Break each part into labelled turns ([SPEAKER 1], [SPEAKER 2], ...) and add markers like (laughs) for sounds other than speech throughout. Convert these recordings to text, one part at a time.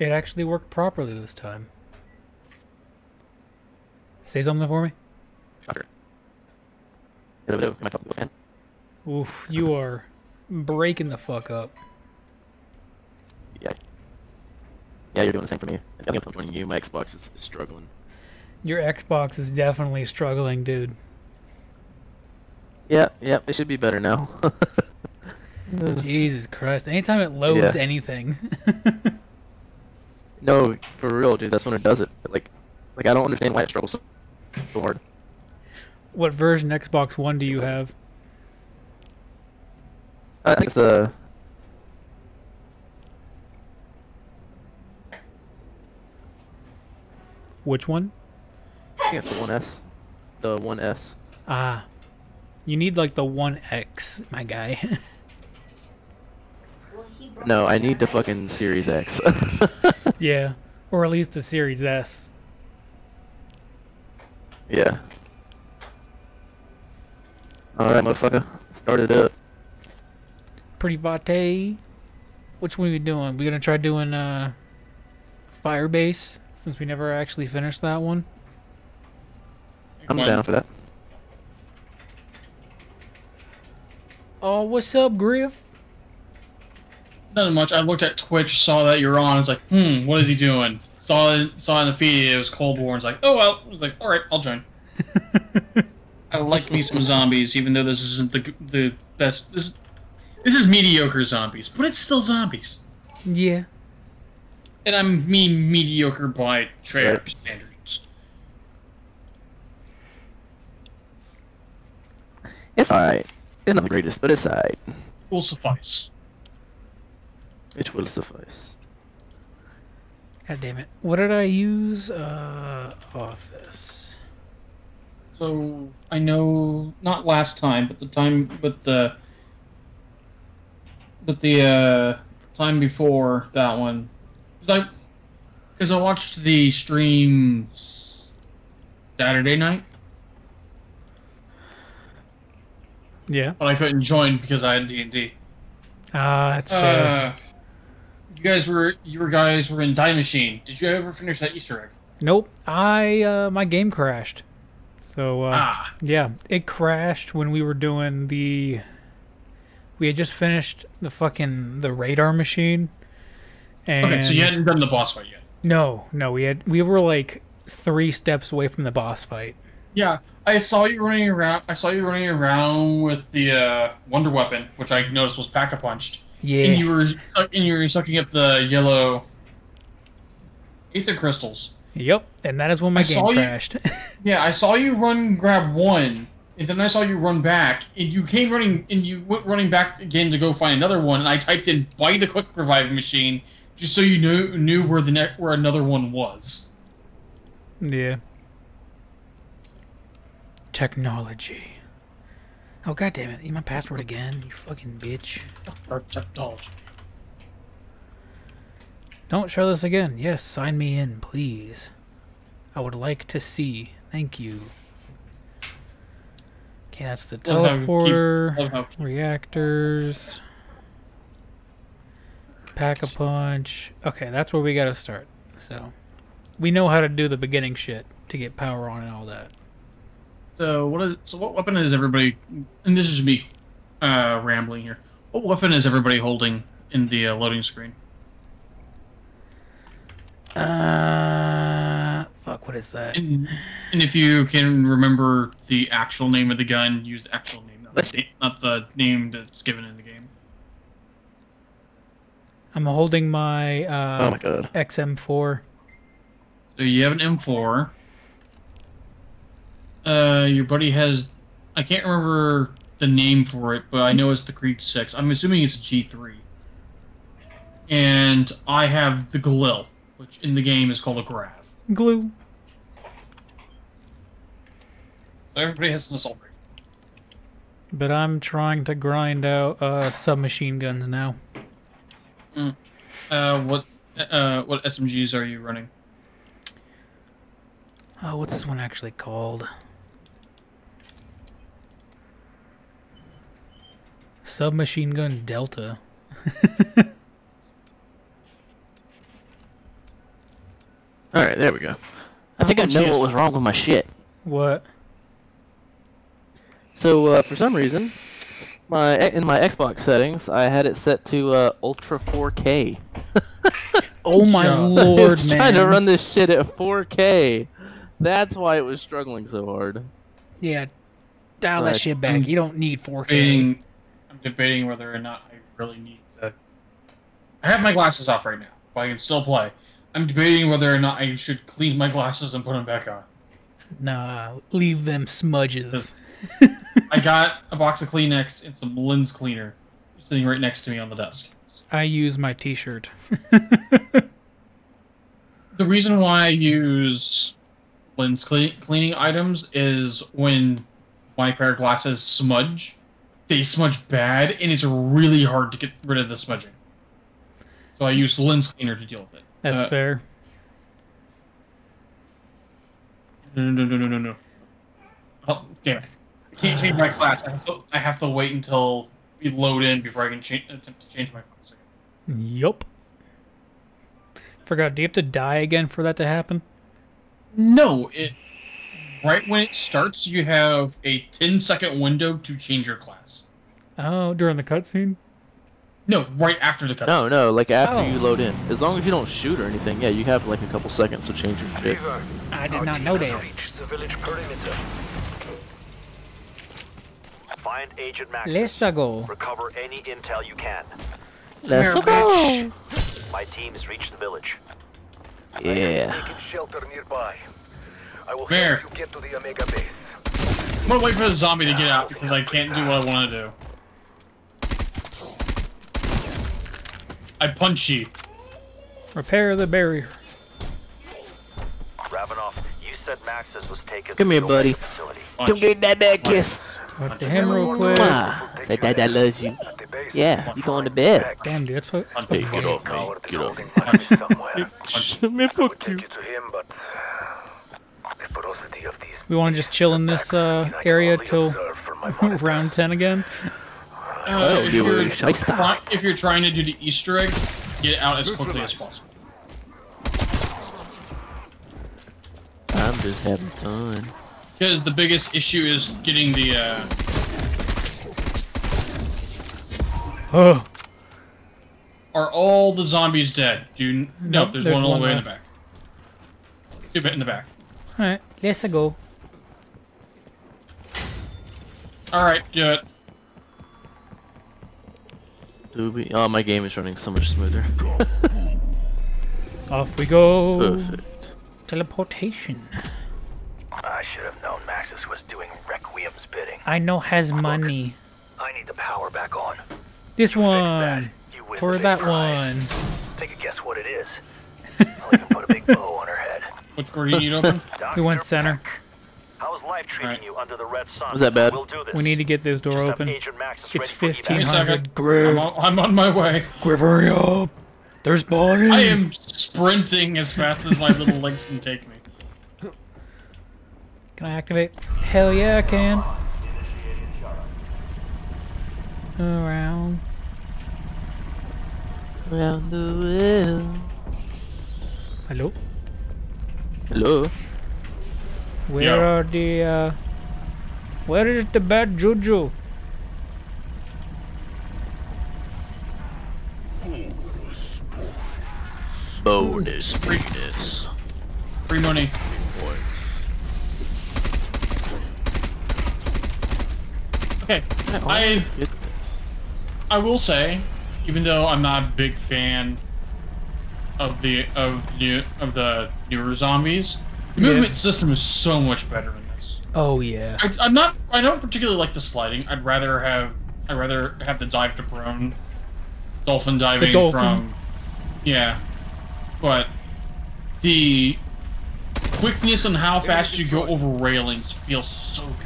[SPEAKER 1] It actually worked properly this time. Say something for me.
[SPEAKER 2] Shocker. Hello, hello. Am I talking to a fan?
[SPEAKER 1] Oof, you are breaking the fuck up.
[SPEAKER 2] Yeah. Yeah, you're doing the same for me. I think I'm joining you. My Xbox is, is struggling.
[SPEAKER 1] Your Xbox is definitely struggling, dude.
[SPEAKER 2] Yeah, yeah. It should be better now. (laughs)
[SPEAKER 1] Jesus Christ. Anytime it loads
[SPEAKER 2] Yeah.
[SPEAKER 1] anything. (laughs)
[SPEAKER 2] no, dude. That's when it does it. Like, like I don't understand why it struggles so, so hard.
[SPEAKER 1] what version Xbox One do you have?
[SPEAKER 2] I think it's the.
[SPEAKER 1] Which one?
[SPEAKER 2] I think it's the one S. The one S.
[SPEAKER 1] Ah. You need like the 1X, my guy. (laughs)
[SPEAKER 2] No, I need the fucking Series X. (laughs)
[SPEAKER 1] yeah. Or at least the Series S.
[SPEAKER 2] yeah. All right, motherfucker. Start it up.
[SPEAKER 1] Pretty Vate. Which one are we doing? We gonna try doing uh Firebase since we never actually finished that one.
[SPEAKER 2] I'm
[SPEAKER 3] Fine.
[SPEAKER 2] down for that.
[SPEAKER 1] Oh, what's up, Griff?
[SPEAKER 3] Nothing much. I looked at Twitch, saw that you're on. It's like, hmm, what is he doing? Saw it, saw in the feed it was Cold War. It's like, oh well. I was like, all right, I'll join. (laughs) I like me some zombies, even though this isn't the the best. This this is mediocre zombies, but it's still zombies.
[SPEAKER 1] Yeah.
[SPEAKER 3] And I mean mediocre by Treyarch
[SPEAKER 2] Right.
[SPEAKER 3] standards.
[SPEAKER 2] It's alright. It's not the greatest, but it's alright.
[SPEAKER 3] Will suffice.
[SPEAKER 2] It will suffice.
[SPEAKER 1] God damn it. What did I use? Uh, Office.
[SPEAKER 3] So I know not last time, but the time, but the, but the uh, time before that one, because I, because I watched the stream Saturday night,
[SPEAKER 1] Yeah.
[SPEAKER 3] but I couldn't join because I had D and D.
[SPEAKER 1] Ah, that's fair.
[SPEAKER 3] Uh, you guys were you were guys were in Die Machine. Did you ever finish that Easter egg?
[SPEAKER 1] Nope. I uh my game crashed. So uh
[SPEAKER 3] Ah,
[SPEAKER 1] yeah, it crashed when we were doing the we had just finished the fucking the radar machine. And
[SPEAKER 3] okay. So you hadn't done the boss fight yet.
[SPEAKER 1] No, no, we had we were like 3 steps away from the boss fight.
[SPEAKER 3] Yeah, I saw you running around. I saw you running around with the uh, Wonder Weapon, which I noticed was pack a punched,
[SPEAKER 1] Yeah.
[SPEAKER 3] and you were and you were sucking up the yellow ether crystals.
[SPEAKER 1] Yep, and that is when my
[SPEAKER 3] I
[SPEAKER 1] game
[SPEAKER 3] saw you-
[SPEAKER 1] crashed. (laughs)
[SPEAKER 3] Yeah, I saw you run grab one, and then I saw you run back, and you came running, and you went running back again to go find another one. And I typed in "buy the quick revive machine" just so you knew knew where the ne- where another one was.
[SPEAKER 1] yeah. Technology. Oh god damn it! Need my password again, you fucking bitch. Don't show this again. Yes, sign me in, please. I would like to see. Thank you. Okay, that's the
[SPEAKER 3] Love how
[SPEAKER 1] teleporter,
[SPEAKER 3] love how-
[SPEAKER 1] reactors, pack a punch. Okay, that's where we gotta start. So, we know how to do the beginning shit to get power on and all that.
[SPEAKER 3] So what is so what weapon is everybody? And this is me uh, rambling here. What weapon is everybody holding in the uh, loading screen?
[SPEAKER 1] Uh, fuck, what is that?
[SPEAKER 3] And, and if you can remember the actual name of the gun, use the actual name, not the, not the name that's given in the game.
[SPEAKER 1] I'm holding my uh, Oh
[SPEAKER 2] my god.
[SPEAKER 1] XM4.
[SPEAKER 3] So you have an M4. Uh, your buddy has, I can't remember the name for it, but I know it's the Krig 6. I'm assuming it's a G3. And I have the Galil, which in the game is called a Grav.
[SPEAKER 1] Glue.
[SPEAKER 3] Everybody has an assault rifle.
[SPEAKER 1] But I'm trying to grind out uh, submachine guns now.
[SPEAKER 3] Uh, what uh, what SMGs are you running?
[SPEAKER 1] Oh, what's this one actually called? Submachine gun Delta. (laughs)
[SPEAKER 2] All right, there we go. I think I know what was wrong with my shit.
[SPEAKER 1] What?
[SPEAKER 2] So uh, for some reason, my in my Xbox settings, I had it set to uh, Ultra 4K. (laughs)
[SPEAKER 1] Oh my (laughs)
[SPEAKER 3] Yeah.
[SPEAKER 1] Lord, man!
[SPEAKER 2] trying to run this shit at 4K. That's why it was struggling so hard.
[SPEAKER 1] Yeah, dial that shit back. You don't need 4K.
[SPEAKER 3] Debating, I'm debating whether or not I really need to. I have my glasses off right now, but I can still play. I'm debating whether or not I should clean my glasses and put them back on.
[SPEAKER 1] Nah, leave them smudges. (laughs)
[SPEAKER 3] I got a box of Kleenex and some lens cleaner sitting right next to me on the desk.
[SPEAKER 1] I use my T-shirt. (laughs)
[SPEAKER 3] The reason why I use lens cle- cleaning items is when my pair of glasses smudge, they smudge bad, and it's really hard to get rid of the smudging. So I use lens cleaner to deal with it.
[SPEAKER 1] That's
[SPEAKER 3] Uh,
[SPEAKER 1] fair.
[SPEAKER 3] No, no, no, no, no, no. Oh, damn it. I can't change my class. I have to, I have to wait until we load in before I can cha- attempt to change my class.
[SPEAKER 1] Yup. Forgot. Do you have to die again for that to happen?
[SPEAKER 3] No, it right when it starts, you have a 10 second window to change your class.
[SPEAKER 1] Oh, during the cutscene.
[SPEAKER 3] No, right after the cutscene.
[SPEAKER 2] No, no, like after
[SPEAKER 1] Oh.
[SPEAKER 2] you load in. As long as you don't shoot or anything, yeah, you have like a couple seconds to change your shit.
[SPEAKER 1] I did not know
[SPEAKER 4] has
[SPEAKER 1] that.
[SPEAKER 4] reached the village perimeter. Find Agent Max.
[SPEAKER 1] Let's go.
[SPEAKER 4] Recover any intel you can.
[SPEAKER 2] Let's go.
[SPEAKER 4] My team has reached the village.
[SPEAKER 2] Yeah.
[SPEAKER 4] Taking shelter nearby. I will
[SPEAKER 3] Where?
[SPEAKER 4] help you get to the Omega base.
[SPEAKER 3] I'm gonna wait for the zombie to get out because I can't do what I want to do. I punch you.
[SPEAKER 1] Repair the barrier.
[SPEAKER 4] Ravenov, you said Maxis was taken
[SPEAKER 2] Come here, buddy.
[SPEAKER 4] Omega Facility.
[SPEAKER 3] Punch.
[SPEAKER 2] that bad kiss.
[SPEAKER 1] Talk to him real quick.
[SPEAKER 2] Mwah. Say that that loves you.
[SPEAKER 4] At
[SPEAKER 2] Yeah, you going to bed.
[SPEAKER 1] Damn, dude, that's what. That's
[SPEAKER 3] Hey,
[SPEAKER 2] get off me. Get off
[SPEAKER 4] holding
[SPEAKER 2] me.
[SPEAKER 4] Max somewhere.
[SPEAKER 3] Punch. (laughs)
[SPEAKER 2] Man, fuck you.
[SPEAKER 4] take you to him, but (sighs) the ferocity of these
[SPEAKER 1] We want to just chill in this uh, area till
[SPEAKER 4] observe from my monitors. (laughs)
[SPEAKER 1] round ten again.
[SPEAKER 3] Uh, if, you're
[SPEAKER 2] shite.
[SPEAKER 3] try- if you're trying to do the Easter egg, get out as quickly as possible.
[SPEAKER 2] I'm just having fun.
[SPEAKER 3] Because the biggest issue is getting the. Uh,
[SPEAKER 1] Oh,
[SPEAKER 3] are all the zombies dead? Do you, no,
[SPEAKER 1] Nope,
[SPEAKER 3] there's,
[SPEAKER 1] there's
[SPEAKER 3] one all the way in the back. Two bit in the back.
[SPEAKER 1] all right, let's go.
[SPEAKER 3] All right, do it.
[SPEAKER 2] Doobie. Oh, my game is running so much smoother. (laughs)
[SPEAKER 1] Off we go.
[SPEAKER 2] Perfect.
[SPEAKER 1] Teleportation.
[SPEAKER 4] I should have known Maxis was doing Requiem's bidding.
[SPEAKER 1] I know has money.
[SPEAKER 4] I need the power back on.
[SPEAKER 1] This
[SPEAKER 4] Fix that,
[SPEAKER 1] one.
[SPEAKER 4] you win
[SPEAKER 1] Or that
[SPEAKER 4] prize.
[SPEAKER 1] one.
[SPEAKER 4] Take a guess what it is. (laughs) I'll even put a big bow on her head.
[SPEAKER 3] Which door you open? (laughs)
[SPEAKER 1] We went center.
[SPEAKER 4] Peck, How is life treating
[SPEAKER 3] Alright.
[SPEAKER 4] you under the red sun?
[SPEAKER 2] Was that bad?
[SPEAKER 4] We'll do this.
[SPEAKER 1] We need to get this door
[SPEAKER 4] Just
[SPEAKER 1] open. It's
[SPEAKER 4] ready for
[SPEAKER 1] 1500.
[SPEAKER 3] I'm on, I'm on my way.
[SPEAKER 1] Griff, hurry up. There's bodies.
[SPEAKER 3] I am sprinting as fast as my little legs can take me.
[SPEAKER 1] Can I activate? Hell yeah, I can. Around.
[SPEAKER 2] Around the world.
[SPEAKER 1] Hello?
[SPEAKER 2] Hello.
[SPEAKER 1] Where
[SPEAKER 3] Yeah.
[SPEAKER 1] are the, uh... Where is the bad juju?
[SPEAKER 2] Bonus penis.
[SPEAKER 3] Free money. Okay, I I will say, even though I'm not a big fan of the of the of the newer zombies, the
[SPEAKER 1] Yeah.
[SPEAKER 3] movement system is so much better in this.
[SPEAKER 1] Oh, yeah.
[SPEAKER 3] I, I'm not. I don't particularly like the sliding. I'd rather have. I'd rather have the dive to prone, dolphin diving
[SPEAKER 1] dolphin.
[SPEAKER 3] from. Yeah, but the quickness and how fast you go over railings feels so good.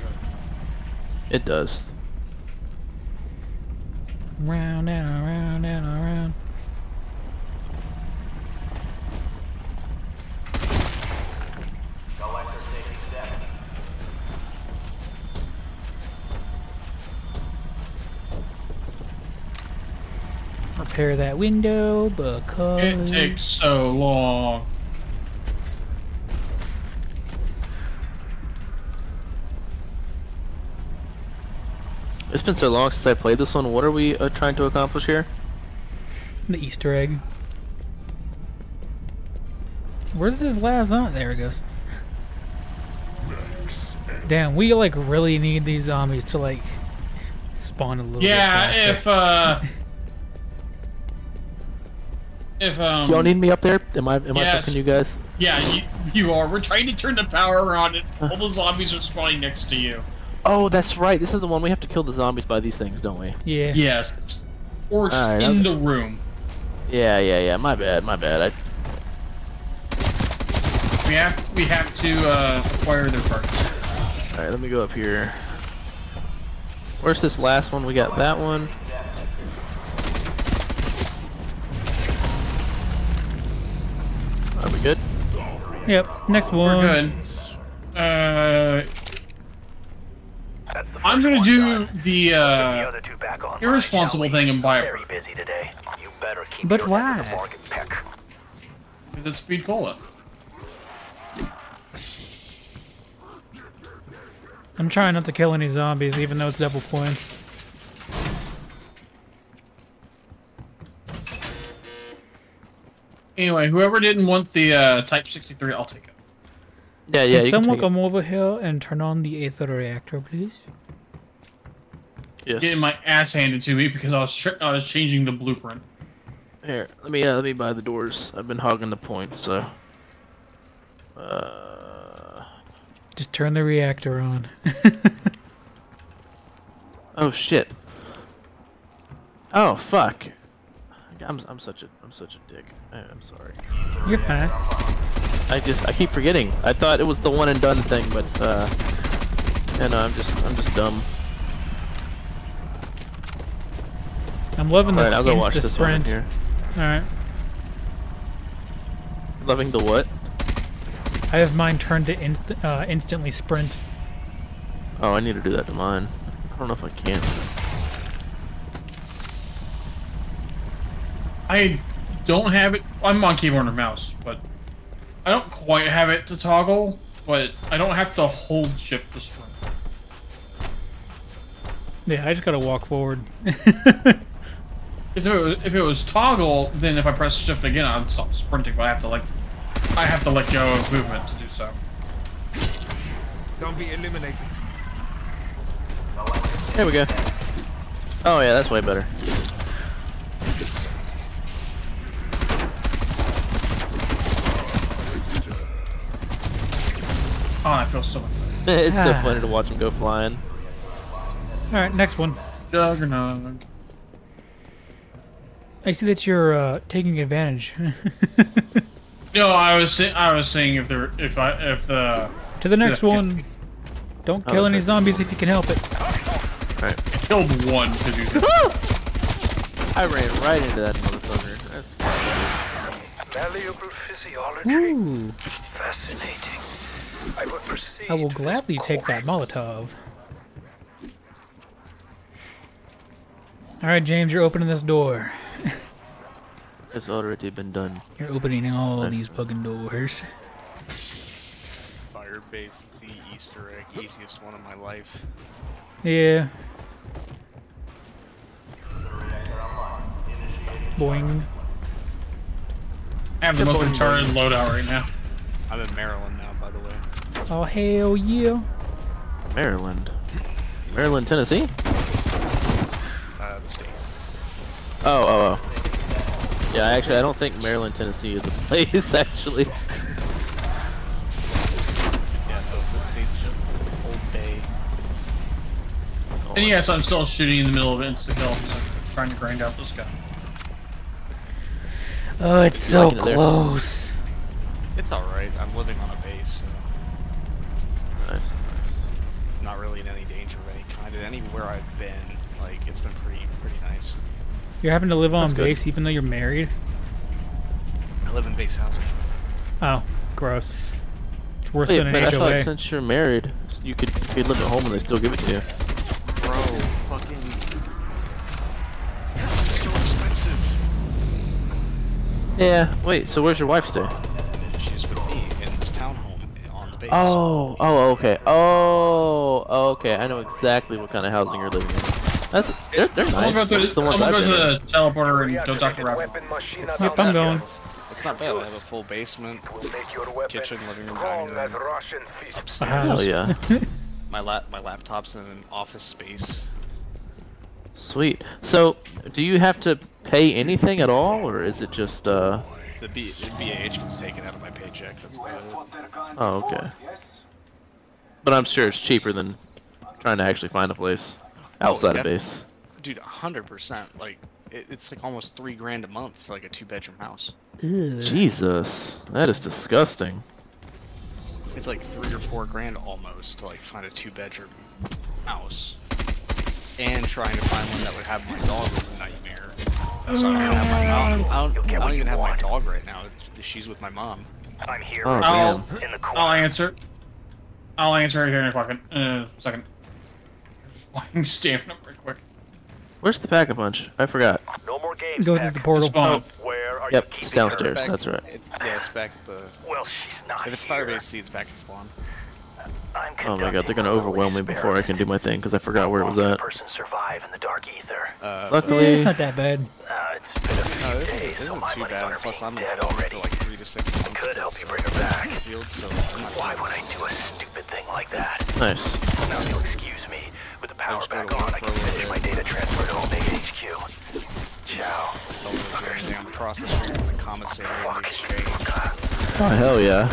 [SPEAKER 2] It does.
[SPEAKER 1] Round and around and around. Repair that window because...
[SPEAKER 3] It takes so long.
[SPEAKER 2] It's been so long since I played this one. What are we uh, trying to accomplish here?
[SPEAKER 1] The Easter egg. Where's this last one? There it goes. Damn, we like really need these zombies to like spawn a little.
[SPEAKER 3] Yeah, if uh, (laughs) if um,
[SPEAKER 2] Y'all need me up there? Am I am I
[SPEAKER 3] Yes.
[SPEAKER 2] fucking you guys?
[SPEAKER 3] yeah, you, you are. We're trying to turn the power on, and all the zombies are spawning next to you.
[SPEAKER 2] Oh, that's right. This is the one we have to kill the zombies by these things, don't we?
[SPEAKER 1] yeah.
[SPEAKER 3] Yes, or just
[SPEAKER 2] Alright,
[SPEAKER 3] in
[SPEAKER 2] okay.
[SPEAKER 3] the room.
[SPEAKER 2] Yeah, yeah, yeah. My bad, my bad. I,
[SPEAKER 3] We have we have to uh, acquire their parts.
[SPEAKER 2] all right, let me go up here. Where's this last one? We got that one. Are we good?
[SPEAKER 1] Yep. Next one.
[SPEAKER 3] We're good. Uh, I'm gonna do
[SPEAKER 4] done.
[SPEAKER 3] the
[SPEAKER 4] Put the
[SPEAKER 3] uh,
[SPEAKER 4] other two back
[SPEAKER 3] irresponsible thing and buy a
[SPEAKER 4] Very busy today. You better keep
[SPEAKER 1] But
[SPEAKER 4] your head to
[SPEAKER 1] why?
[SPEAKER 4] the market
[SPEAKER 3] is it speed cola?
[SPEAKER 1] I'm trying not to kill any zombies, even though it's double points.
[SPEAKER 3] Anyway, whoever didn't want the uh, Type 63, I'll take it.
[SPEAKER 2] Yeah, yeah.
[SPEAKER 1] Can
[SPEAKER 2] you can
[SPEAKER 1] someone
[SPEAKER 2] take it.
[SPEAKER 1] come over here and turn on the Aether reactor, please?
[SPEAKER 2] Yes.
[SPEAKER 3] Getting my ass handed to me because I was I was changing the blueprint.
[SPEAKER 2] Here, let me uh, let me buy the doors. I've been hogging the points, so. Uh.
[SPEAKER 1] Just turn the reactor on. (laughs)
[SPEAKER 2] Oh shit. Oh fuck. I'm I'm such a I'm such a dick. I, I'm sorry.
[SPEAKER 1] You're fine.
[SPEAKER 2] I just I keep forgetting. I thought it was the one and done thing, but uh. And no, I'm just I'm just dumb.
[SPEAKER 1] I'm loving
[SPEAKER 2] All
[SPEAKER 1] this
[SPEAKER 2] right, I'll go watch this one in
[SPEAKER 1] sprint.
[SPEAKER 2] here.
[SPEAKER 1] Alright.
[SPEAKER 2] Loving the what?
[SPEAKER 1] I have mine turned to inst uh, instantly sprint.
[SPEAKER 2] Oh, I need to do that to mine. I don't know if I can.
[SPEAKER 3] I don't have it. I'm on keyboard and mouse, but I don't quite have it to toggle. But I don't have to hold shift to sprint.
[SPEAKER 1] Yeah, I just gotta walk forward. (laughs)
[SPEAKER 3] If it, was, if it was toggle, then if I press shift again, I'd stop sprinting. But I have to like, I have to let go of movement to do so.
[SPEAKER 5] Zombie eliminated.
[SPEAKER 2] There we go. Oh yeah, that's way better.
[SPEAKER 3] Oh, I feel so much (laughs) better.
[SPEAKER 2] it's so funny to (sighs) watch them go flying.
[SPEAKER 1] Alright, next one.
[SPEAKER 3] Juggernaut.
[SPEAKER 1] I see that you're uh, taking advantage. (laughs)
[SPEAKER 3] No, I was say- I was saying if there if I if the
[SPEAKER 1] to the next
[SPEAKER 3] Yeah.
[SPEAKER 1] one. Don't
[SPEAKER 2] Oh,
[SPEAKER 1] kill any zombies if you can help it.
[SPEAKER 2] Alright.
[SPEAKER 3] I killed one because (laughs) you.
[SPEAKER 2] I ran right into that motherfucker. That's
[SPEAKER 4] Malleable physiology.
[SPEAKER 1] Ooh,
[SPEAKER 4] Fascinating. I would proceed.
[SPEAKER 1] I will gladly take that. Molotov. Alright, James, you're opening this door.
[SPEAKER 2] it's already been done.
[SPEAKER 1] You're opening all these fucking doors.
[SPEAKER 6] Firebase, the Easter egg, easiest one of my life.
[SPEAKER 1] Yeah. Boing.
[SPEAKER 3] I have the most
[SPEAKER 2] Boing,
[SPEAKER 3] retarded loadout right now.
[SPEAKER 6] I'm in Maryland now, by the way.
[SPEAKER 1] Oh, hell yeah.
[SPEAKER 2] Maryland. Maryland, Tennessee?
[SPEAKER 6] Uh, the state.
[SPEAKER 2] Oh, oh, oh. Yeah, actually, I don't think Maryland, Tennessee is a place, (laughs) actually.
[SPEAKER 3] And yes, I'm still shooting in the middle of insta kill. Trying to grind out this guy.
[SPEAKER 1] Oh, it's so
[SPEAKER 2] liking it
[SPEAKER 1] close.
[SPEAKER 6] It's alright. I'm living on a any kind. And anywhere I've been, like, it's been pretty, pretty nice.
[SPEAKER 1] You're having to live on
[SPEAKER 2] That's good.
[SPEAKER 1] base even though you're married?
[SPEAKER 6] I live in base housing.
[SPEAKER 1] Oh, gross. It's worse
[SPEAKER 2] Wait,
[SPEAKER 1] than
[SPEAKER 2] but I
[SPEAKER 1] an
[SPEAKER 2] thought
[SPEAKER 1] HOA.
[SPEAKER 2] since you're married, you could you could live at home and they still give it to you.
[SPEAKER 6] Bro, fucking. It's so expensive.
[SPEAKER 2] Yeah. Wait. So where's your wife stay?
[SPEAKER 6] Base.
[SPEAKER 2] Oh. Oh. Okay. Oh. Okay. I know exactly what kind of housing you're living in. That's they're, they're
[SPEAKER 3] I'm gonna
[SPEAKER 2] nice.
[SPEAKER 3] go to,
[SPEAKER 2] That's the
[SPEAKER 3] I'm
[SPEAKER 2] ones
[SPEAKER 3] gonna
[SPEAKER 2] I've
[SPEAKER 3] go to the teleporter and go talk to Rabbit.
[SPEAKER 1] Yep, I'm going.
[SPEAKER 6] It's not bad. I have a full basement, kitchen, living room, dining room, upstairs.
[SPEAKER 1] A house.
[SPEAKER 2] Hell yeah. (laughs)
[SPEAKER 6] My lap, my laptop's in an office space.
[SPEAKER 2] Sweet. So, do you have to pay anything at all, or is it just uh?
[SPEAKER 6] The, B, the BAH gets taken out of my paycheck. That's about it.
[SPEAKER 2] Oh, okay. But I'm sure it's cheaper than trying to actually find a place oh, outside of base.
[SPEAKER 6] Dude, hundred percent. Like, it, it's like almost three grand a month for like a two-bedroom house.
[SPEAKER 2] Jesus, that is disgusting.
[SPEAKER 6] It's like three or four grand almost to like find a two-bedroom house, and trying to find one that would have my dog was a nightmare. So I don't, have my, I I don't, I don't even have my dog right now. She's with my mom.
[SPEAKER 4] I'm here
[SPEAKER 2] Oh,
[SPEAKER 3] I'll,
[SPEAKER 4] in the corner.
[SPEAKER 3] I'll answer. I'll answer right here in a second. Uh, second. Just (laughs) buying stamina right quick.
[SPEAKER 2] Where's the pack a punch? I forgot.
[SPEAKER 4] No more games.
[SPEAKER 1] Go through the portal.
[SPEAKER 3] Spawn.
[SPEAKER 4] Where are
[SPEAKER 2] Yep,
[SPEAKER 4] you
[SPEAKER 2] it's
[SPEAKER 4] keeping her?
[SPEAKER 2] downstairs.
[SPEAKER 6] Back-
[SPEAKER 2] That's right.
[SPEAKER 6] It's, yeah, it's back at the.
[SPEAKER 4] Well, she's not
[SPEAKER 6] If it's
[SPEAKER 4] here.
[SPEAKER 6] Firebase Seeds, back at spawn.
[SPEAKER 4] I'm
[SPEAKER 2] Oh my god, they're gonna overwhelm me before I can do my thing because I forgot where it was at.
[SPEAKER 4] Person survive in the dark ether.
[SPEAKER 6] Uh,
[SPEAKER 2] Luckily,
[SPEAKER 1] it's not that bad.
[SPEAKER 4] It's been a few
[SPEAKER 6] No, this
[SPEAKER 4] days,
[SPEAKER 6] isn't, this
[SPEAKER 4] so
[SPEAKER 6] isn't
[SPEAKER 4] my
[SPEAKER 6] too
[SPEAKER 4] money's
[SPEAKER 6] bad. Plus, I'm
[SPEAKER 4] dead
[SPEAKER 6] dead
[SPEAKER 4] already.
[SPEAKER 6] like three to six months.
[SPEAKER 4] Could help you bring her back.
[SPEAKER 6] Field, so I'm not
[SPEAKER 4] Why
[SPEAKER 6] doing
[SPEAKER 4] would I do a stupid thing like that?
[SPEAKER 2] nice.
[SPEAKER 4] Now, if you'll excuse me, with the power back on, I can finish my data transfer to Omega HQ. Ciao.
[SPEAKER 6] Don't do. I'm across the street the commissary exchange.
[SPEAKER 2] Oh hell yeah.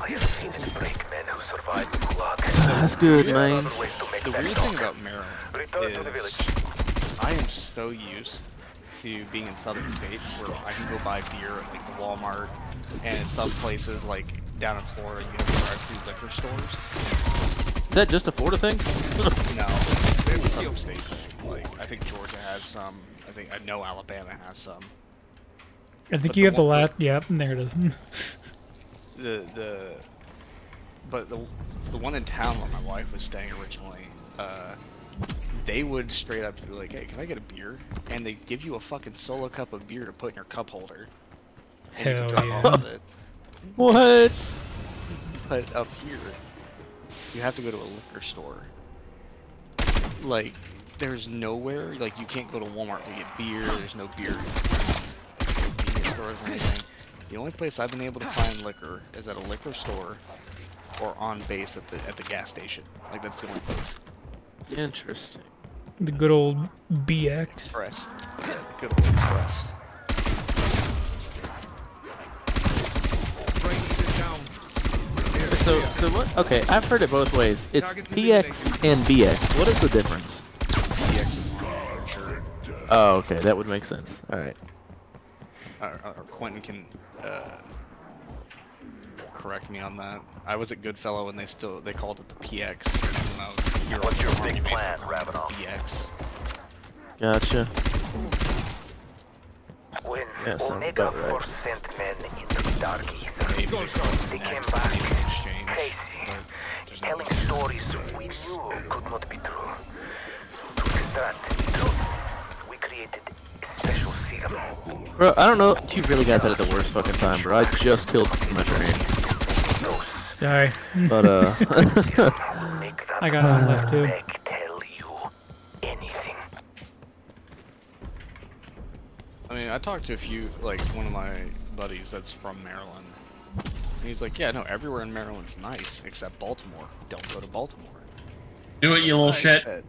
[SPEAKER 4] I have seen it break men who survived the gulag.
[SPEAKER 2] That's good, man.
[SPEAKER 4] Other ways to make
[SPEAKER 6] The weird thing about Maryland
[SPEAKER 4] Return to the village.
[SPEAKER 6] is I am so used to being in southern states where I can go buy beer at like the Walmart and in some places like down in Florida you have to drive through liquor stores.
[SPEAKER 2] Is that just a Florida thing? (laughs)
[SPEAKER 6] No, it's a southern state. Like I think Georgia has some. I think I know Alabama has some.
[SPEAKER 1] I think
[SPEAKER 6] But
[SPEAKER 1] you
[SPEAKER 6] the
[SPEAKER 1] have the last. Yep, there it is. (laughs)
[SPEAKER 6] the the but the the one in town where my wife was staying originally, uh, they would straight up be like, "Hey, can I get a beer?" And they give you a fucking solo cup of beer to put in your cup holder. And you
[SPEAKER 1] Hell
[SPEAKER 6] drink
[SPEAKER 1] yeah.
[SPEAKER 6] of it.
[SPEAKER 2] What?
[SPEAKER 6] But up here, you have to go to a liquor store. Like, there's nowhere. Like, you can't go to Walmart to get beer. There's no beer convenience stores or anything. The only place I've been able to find liquor is at a liquor store or on base at the at the gas station. Like, that's the only place.
[SPEAKER 2] Interesting.
[SPEAKER 1] the good old BX.
[SPEAKER 6] Express. Good old Express.
[SPEAKER 2] So, so what? Okay, I've heard it both ways. It's PX and BX. What is the difference?
[SPEAKER 6] DX is normal, for sure.
[SPEAKER 2] Oh, okay, that would make sense. All right.
[SPEAKER 6] Or, or Quentin can uh, correct me on that. I was at Goodfellow and they still they called it the PX. Here
[SPEAKER 4] What's your big plan,
[SPEAKER 6] they call it the
[SPEAKER 4] Ravenov?
[SPEAKER 6] BX.
[SPEAKER 2] Gotcha.
[SPEAKER 4] When
[SPEAKER 2] Yeah, sounds
[SPEAKER 4] Omega
[SPEAKER 2] about right.
[SPEAKER 4] Force sent men into the dark ether,
[SPEAKER 6] Maybe
[SPEAKER 4] they came back
[SPEAKER 6] maybe exchange.
[SPEAKER 4] crazy,
[SPEAKER 6] but there's no
[SPEAKER 4] telling stories we knew could not be true. To extract truth, we created a special serum.
[SPEAKER 2] Bro, I don't know. You really got that at the worst fucking time, bro. I just killed my train.
[SPEAKER 1] Sorry.
[SPEAKER 2] But, uh. (laughs)
[SPEAKER 1] I got one left too.
[SPEAKER 4] Tell you anything.
[SPEAKER 6] I mean, I talked to a few, like one of my buddies that's from Maryland. And he's like, yeah, no, everywhere in Maryland's nice except Baltimore. Don't go to Baltimore.
[SPEAKER 3] Do it, you little
[SPEAKER 6] I
[SPEAKER 3] shit.
[SPEAKER 6] said,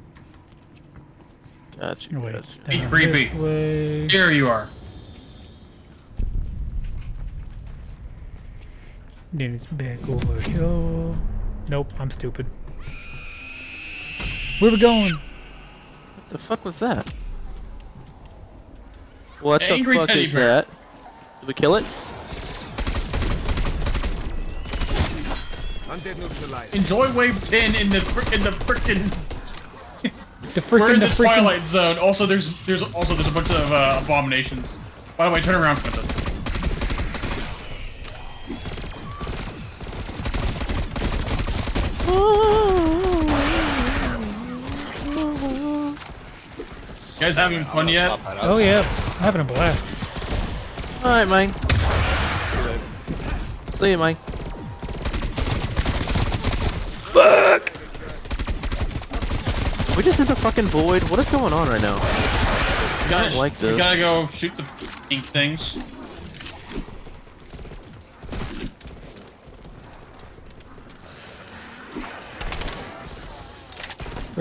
[SPEAKER 2] Gotcha.
[SPEAKER 1] Wait,
[SPEAKER 2] gotcha.
[SPEAKER 3] Be creepy.
[SPEAKER 1] this.
[SPEAKER 3] Here you are.
[SPEAKER 1] Then it's back over here. Nope, I'm stupid. Where we going?
[SPEAKER 2] What the fuck was that? What
[SPEAKER 3] Angry
[SPEAKER 2] the fuck is
[SPEAKER 3] bear.
[SPEAKER 2] that? Did we kill it?
[SPEAKER 3] Enjoy wave 10 in the in the frickin'
[SPEAKER 1] The
[SPEAKER 3] We're in
[SPEAKER 1] the
[SPEAKER 3] the
[SPEAKER 1] freaking.
[SPEAKER 3] Twilight Zone. Also, there's there's also there's a bunch of uh, abominations. By the way, turn around, Quentin. You guys having fun yet?
[SPEAKER 6] pop that up.
[SPEAKER 1] Oh yeah, I'm having a blast.
[SPEAKER 2] Alright, Mike. See you, Mike. Fuck! we just in the fucking void? What is going on right now?
[SPEAKER 3] You gotta,
[SPEAKER 2] don't like
[SPEAKER 3] You
[SPEAKER 2] this.
[SPEAKER 3] gotta go shoot the ink things.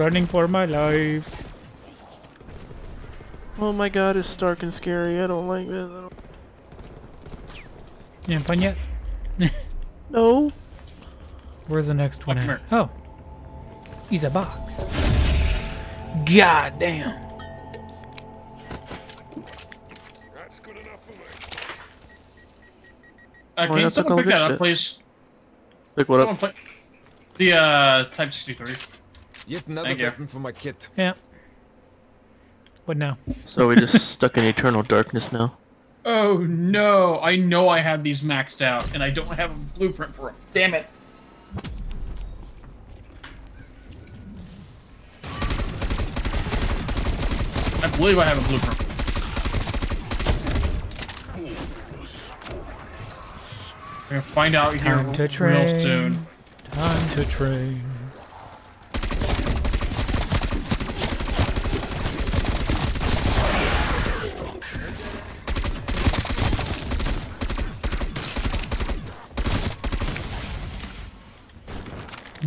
[SPEAKER 1] Running for my life.
[SPEAKER 2] Oh my god, it's stark and scary. I don't like this. I don't...
[SPEAKER 1] You having fun yet? (laughs)
[SPEAKER 2] No.
[SPEAKER 1] Where's the next one
[SPEAKER 3] Oh, come.
[SPEAKER 1] Oh. He's a box. God damn.
[SPEAKER 3] Uh,
[SPEAKER 2] Oh,
[SPEAKER 3] can
[SPEAKER 2] that's
[SPEAKER 3] someone pick that
[SPEAKER 2] good
[SPEAKER 3] up, please?
[SPEAKER 2] Pick what
[SPEAKER 3] Someone
[SPEAKER 2] up?
[SPEAKER 3] the uh, Type 63.
[SPEAKER 5] Yet another
[SPEAKER 3] Thank you.
[SPEAKER 5] weapon for my kit.
[SPEAKER 1] Yeah. What now?
[SPEAKER 2] So we're just (laughs) stuck in eternal darkness now.
[SPEAKER 3] Oh no! I know I have these maxed out, and I don't have a blueprint for them. Damn it! I believe I have a blueprint. We're gonna find out here
[SPEAKER 1] Time to
[SPEAKER 3] real soon.
[SPEAKER 1] Time to train.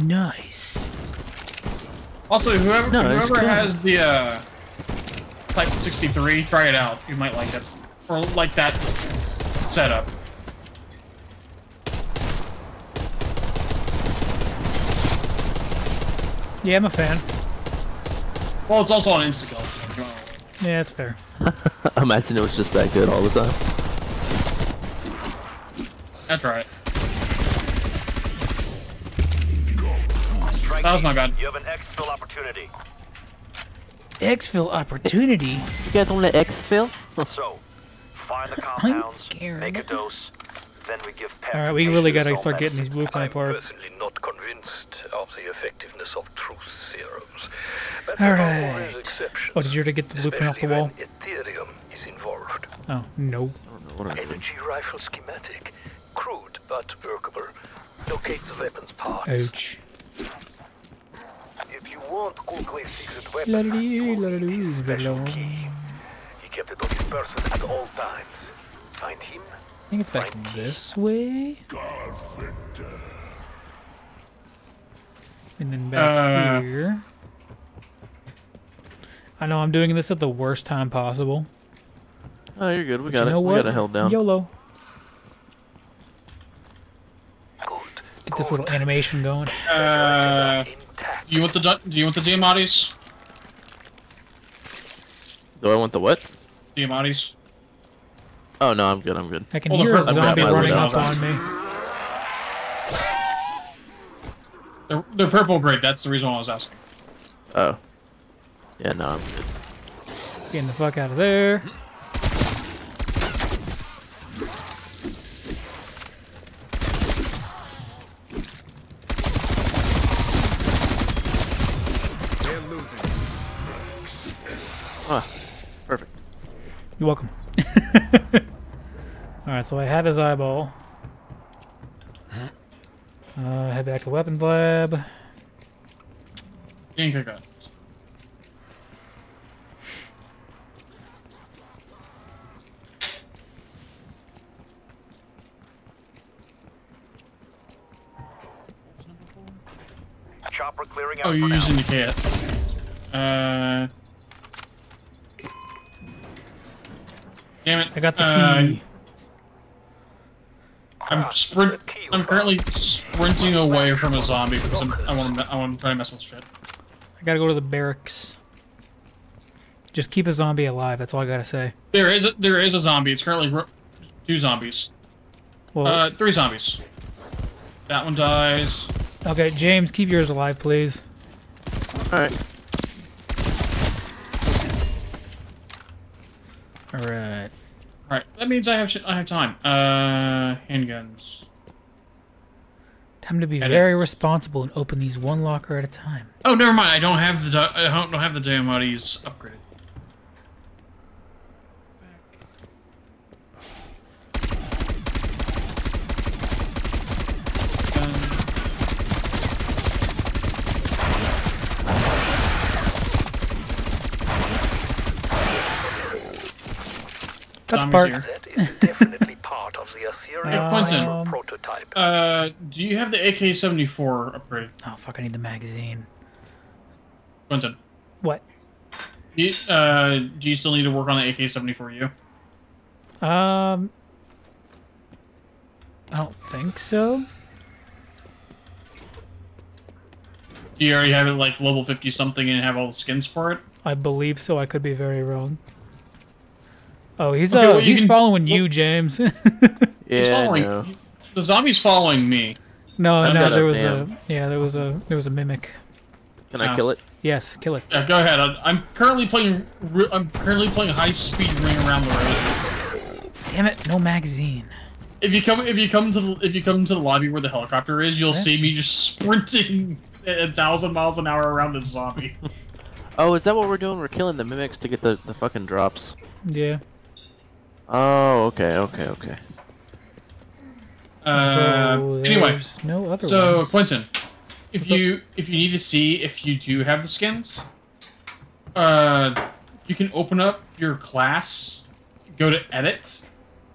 [SPEAKER 1] Nice.
[SPEAKER 3] Also, whoever
[SPEAKER 2] No,
[SPEAKER 3] whoever
[SPEAKER 2] cool.
[SPEAKER 3] has the uh, Type 63, try it out. You might like it, or like that setup.
[SPEAKER 1] Yeah, I'm a fan.
[SPEAKER 3] Well, it's also on Instagram. so if you wanna-
[SPEAKER 1] Yeah, it's fair. (laughs)
[SPEAKER 2] Imagine it was just that good all the time.
[SPEAKER 3] That's right. That was my
[SPEAKER 4] team,
[SPEAKER 3] bad.
[SPEAKER 4] You have an exfil opportunity.
[SPEAKER 1] Exfil opportunity.
[SPEAKER 2] You guys want to exfil? (laughs)
[SPEAKER 4] So, find the compounds,
[SPEAKER 1] scared.
[SPEAKER 4] make a dose, then we give Pep
[SPEAKER 1] Alright, we really gotta
[SPEAKER 4] all
[SPEAKER 1] start getting these
[SPEAKER 4] medicine.
[SPEAKER 1] blueprint parts.
[SPEAKER 7] personally not convinced of the effectiveness of truth serums. But
[SPEAKER 1] Alright. Oh, did you already get the blueprint off the wall?
[SPEAKER 7] Ethereum is involved.
[SPEAKER 1] Oh, no.
[SPEAKER 2] I don't know what I'm doing.
[SPEAKER 7] Energy rifle schematic. Crude but workable. Locate the weapon's parts.
[SPEAKER 1] Ouch.
[SPEAKER 4] If you want Kuhlklay's secret weapon,
[SPEAKER 1] La-da-dee,
[SPEAKER 4] you will
[SPEAKER 1] la-da-doo,
[SPEAKER 4] need a special
[SPEAKER 1] la-da.
[SPEAKER 4] key. He kept it on his person at all times. Find him,
[SPEAKER 1] I think it's back this way. And then back
[SPEAKER 3] Uh.
[SPEAKER 1] here. I know I'm doing this at the worst time possible.
[SPEAKER 2] Oh, you're good. We
[SPEAKER 1] But
[SPEAKER 2] got
[SPEAKER 1] you
[SPEAKER 2] it.
[SPEAKER 1] know
[SPEAKER 2] We got it held down.
[SPEAKER 1] YOLO.
[SPEAKER 7] Good.
[SPEAKER 1] Get this little animation going.
[SPEAKER 3] Uh,
[SPEAKER 7] Intact.
[SPEAKER 3] do you want the do you want the Diamattis?
[SPEAKER 2] Do I want the what?
[SPEAKER 3] Diamattis.
[SPEAKER 2] Oh no, I'm good. I'm good.
[SPEAKER 1] I can
[SPEAKER 3] Well,
[SPEAKER 1] hear a
[SPEAKER 3] purple-
[SPEAKER 2] I've got
[SPEAKER 1] zombie running up on me.
[SPEAKER 3] They're, they're purple grade. That's the reason why I was asking.
[SPEAKER 2] Oh. Yeah, no, I'm good.
[SPEAKER 1] Getting the fuck out of there. You're welcome. (laughs) Alright, so I have his eyeball. Uh, head back to the weapons lab.
[SPEAKER 3] Ink gun.
[SPEAKER 4] chopper clearing out
[SPEAKER 3] Oh, you're
[SPEAKER 4] now.
[SPEAKER 3] using the kit. Uh. Damn it!
[SPEAKER 1] I got the
[SPEAKER 3] Uh,
[SPEAKER 1] key.
[SPEAKER 3] I'm sprint. I'm currently sprinting away from a zombie because I'm, I want to. I want to try to mess with shit.
[SPEAKER 1] I gotta go to the barracks. Just keep a zombie alive, that's all I gotta say.
[SPEAKER 3] There is a, there is a zombie. It's currently two zombies.
[SPEAKER 1] Well,
[SPEAKER 3] Uh, three zombies. That one dies.
[SPEAKER 1] okay, James, keep yours alive, please.
[SPEAKER 2] All right.
[SPEAKER 1] Alright.
[SPEAKER 3] All right, that means I have I have time. Uh, handguns.
[SPEAKER 1] Time to be
[SPEAKER 3] Edit.
[SPEAKER 1] very responsible and open these one locker at a time.
[SPEAKER 3] Oh, never mind. I don't have the I don't have the Diamattis upgraded.
[SPEAKER 1] Part?
[SPEAKER 3] here.
[SPEAKER 7] That is (laughs) definitely part of the Aetherium
[SPEAKER 1] Uh,
[SPEAKER 3] Quentin.
[SPEAKER 7] Prototype.
[SPEAKER 3] Uh, do you have the AK-74 upgrade,
[SPEAKER 1] Oh fuck! I need the magazine.
[SPEAKER 3] Quentin?
[SPEAKER 1] What?
[SPEAKER 3] Do you, uh, do you still need to work on the AK-74U?
[SPEAKER 1] Um, I don't think so.
[SPEAKER 3] Do you already have it like level 50 something and have all the skins for it?
[SPEAKER 1] I believe so. I could be very wrong. Oh, he's
[SPEAKER 3] Okay,
[SPEAKER 1] uh,
[SPEAKER 3] well, you
[SPEAKER 1] he's
[SPEAKER 3] can-
[SPEAKER 1] following you, James. (laughs)
[SPEAKER 3] He's
[SPEAKER 2] Yeah,
[SPEAKER 3] following.
[SPEAKER 2] no.
[SPEAKER 3] The zombie's following me.
[SPEAKER 1] no,
[SPEAKER 2] I've
[SPEAKER 1] no, there was
[SPEAKER 2] damn-
[SPEAKER 1] a yeah, there was a there was a mimic.
[SPEAKER 2] Can I kill it?
[SPEAKER 1] Yes, kill it.
[SPEAKER 3] Yeah, go ahead. I- I'm currently playing. I'm currently playing high speed ring around the road.
[SPEAKER 1] Damn it, no magazine.
[SPEAKER 3] If you come, if you come to, the, if you come to the lobby where the helicopter is, you'll
[SPEAKER 1] Yeah.
[SPEAKER 3] see me just (laughs) sprinting at a thousand miles an hour around this zombie. (laughs)
[SPEAKER 2] Oh, is that what we're doing? We're killing the mimics to get the, the fucking drops.
[SPEAKER 1] Yeah.
[SPEAKER 2] Oh, okay, okay, okay.
[SPEAKER 3] Uh,
[SPEAKER 1] Though
[SPEAKER 3] anyway,
[SPEAKER 1] no other
[SPEAKER 3] so
[SPEAKER 1] ones.
[SPEAKER 3] Quentin, if you if you need to see if you do have the skins, uh, you can open up your class, go to edit,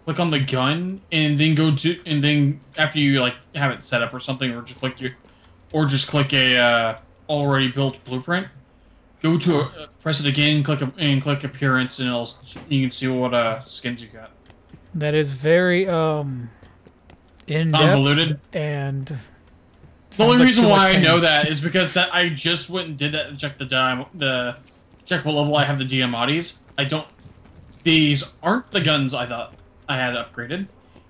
[SPEAKER 3] click on the gun, and then go to and then after you like have it set up or something, or just click your, or just click a uh, already built blueprint. Go to a, press it again, click a, and click appearance, and it'll, you can see what uh skins you got.
[SPEAKER 1] that is very um in
[SPEAKER 3] Convoluted.
[SPEAKER 1] and.
[SPEAKER 3] The only
[SPEAKER 1] like
[SPEAKER 3] reason why I
[SPEAKER 1] pain.
[SPEAKER 3] know that is because that I just went and did that and checked the dime, the check what level I have the Diamatti's. I don't. These aren't the guns I thought I had upgraded,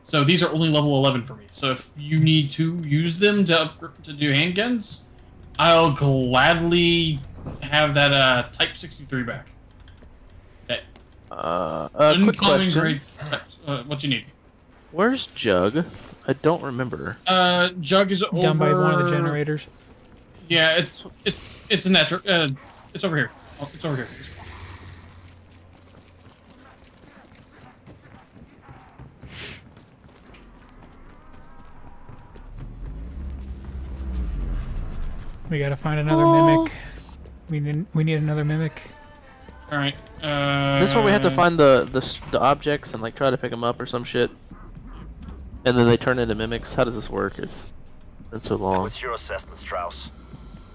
[SPEAKER 3] so these are only level 11 for me. So if you need to use them to to do handguns, I'll gladly have that uh Type 63 back. That
[SPEAKER 2] Uh, a quick question.
[SPEAKER 3] grade. Uh, what you need?
[SPEAKER 2] Where's Jug? I don't remember.
[SPEAKER 3] Uh, Jug is over.
[SPEAKER 1] Down by one of the generators.
[SPEAKER 3] Yeah, it's it's it's in that. Uh, it's over here. Oh, it's over here.
[SPEAKER 1] We gotta find another
[SPEAKER 3] Oh.
[SPEAKER 1] mimic. We need we need another mimic.
[SPEAKER 3] All right. Uh,
[SPEAKER 2] This one we have to find the, the the objects and like try to pick them up or some shit. And then they turn into mimics. How does this work? It's been so long.
[SPEAKER 7] What's your assessment, Strauss?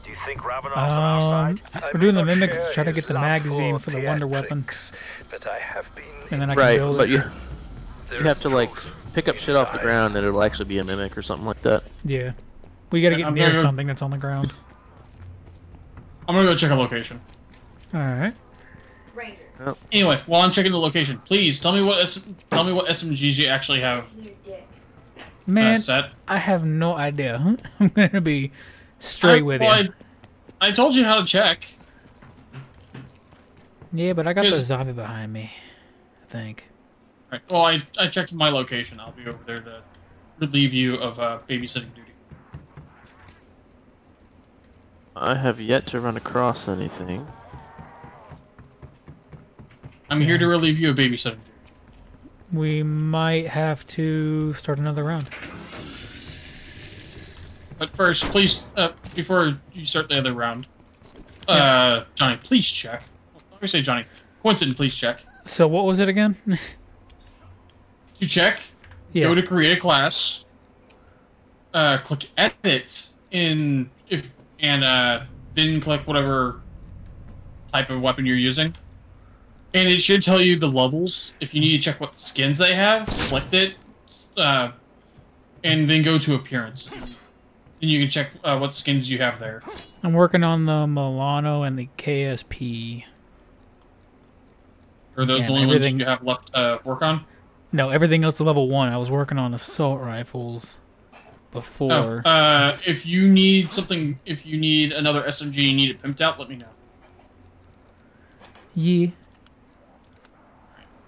[SPEAKER 7] Do you think Ravenov's on our
[SPEAKER 1] Um,
[SPEAKER 7] side?
[SPEAKER 1] we're doing the
[SPEAKER 7] I'm not
[SPEAKER 1] mimics to try to get the magazine
[SPEAKER 7] for
[SPEAKER 1] for the wonder weapon,
[SPEAKER 7] But I have been
[SPEAKER 1] and then I can
[SPEAKER 2] Right,
[SPEAKER 1] build
[SPEAKER 2] but
[SPEAKER 1] it.
[SPEAKER 2] you you have to like pick up shit off the ground and it'll actually be a mimic or something like that.
[SPEAKER 1] Yeah, we gotta get
[SPEAKER 3] I'm
[SPEAKER 1] near
[SPEAKER 3] gonna
[SPEAKER 1] something that's on the ground.
[SPEAKER 3] I'm gonna go check a location.
[SPEAKER 1] All right.
[SPEAKER 8] Raider,
[SPEAKER 3] Anyway, while I'm checking the location, please tell me what S- tell me what SMGs you actually have
[SPEAKER 8] your dick.
[SPEAKER 3] uh,
[SPEAKER 1] Man,
[SPEAKER 3] set.
[SPEAKER 1] I have no idea. (laughs) I'm gonna be straight
[SPEAKER 3] I-
[SPEAKER 1] with
[SPEAKER 3] well,
[SPEAKER 1] you.
[SPEAKER 3] I, I told you how to check.
[SPEAKER 1] Yeah, but I got the zombie behind me. I think.
[SPEAKER 3] Right. Well, I I checked my location. I'll be over there to relieve you of uh, babysitting duty.
[SPEAKER 2] I have yet to run across anything.
[SPEAKER 3] I'm here to relieve you of babysitting.
[SPEAKER 1] We might have to start another round.
[SPEAKER 3] But first, please, uh, before you start the other round, uh, Johnny, please check. Let me say Johnny. Quentin, please check.
[SPEAKER 1] So what was it again? (laughs)
[SPEAKER 3] To check,
[SPEAKER 1] yeah.
[SPEAKER 3] go to create a class. Uh, click edit in if and uh, then click whatever type of weapon you're using, and it should tell you the levels. If you need to check what skins they have, select it, uh, and then go to appearance. And you can check uh, what skins you have there.
[SPEAKER 1] I'm working on the Milano and the KSP.
[SPEAKER 3] Are those the only ones you have left to uh, work on?
[SPEAKER 1] No, everything else is level one. I was working on assault rifles before.
[SPEAKER 3] Oh, uh, if you need something, if you need another SMG, you need it pimped out, let me know.
[SPEAKER 1] yeah.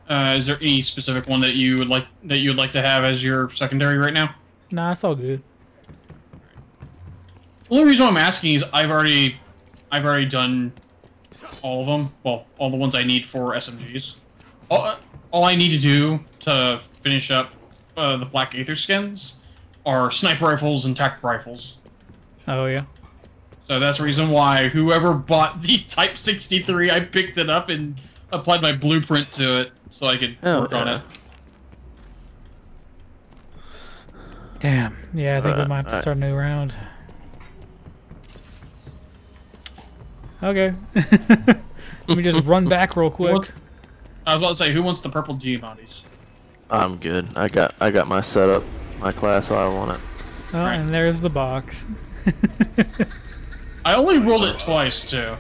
[SPEAKER 3] Uh, is there any specific one that you would like that you would like to have as your secondary right now?
[SPEAKER 1] Nah, it's all good.
[SPEAKER 3] The only reason why I'm asking is I've already, I've already done all of them. Well, all the ones I need for SMGs. All, all I need to do to finish up uh, the Black Aether skins are sniper rifles and tactical rifles.
[SPEAKER 1] Oh yeah.
[SPEAKER 3] So that's the reason why whoever bought (laughs) the Type 63, I picked it up and applied my blueprint to it so I could
[SPEAKER 2] Oh,
[SPEAKER 3] work on
[SPEAKER 2] yeah.
[SPEAKER 3] it.
[SPEAKER 1] Damn. Yeah, I think we
[SPEAKER 2] Uh,
[SPEAKER 1] might have to
[SPEAKER 2] alright.
[SPEAKER 1] start a new round. Okay. (laughs) Let me just run back real quick.
[SPEAKER 3] What? I was about to say, who wants the purple G bodies?
[SPEAKER 2] I'm good. I got I got my setup, my class so I want it.
[SPEAKER 1] Oh,
[SPEAKER 3] Right.
[SPEAKER 1] and there's the box. (laughs)
[SPEAKER 3] I only rolled it twice too.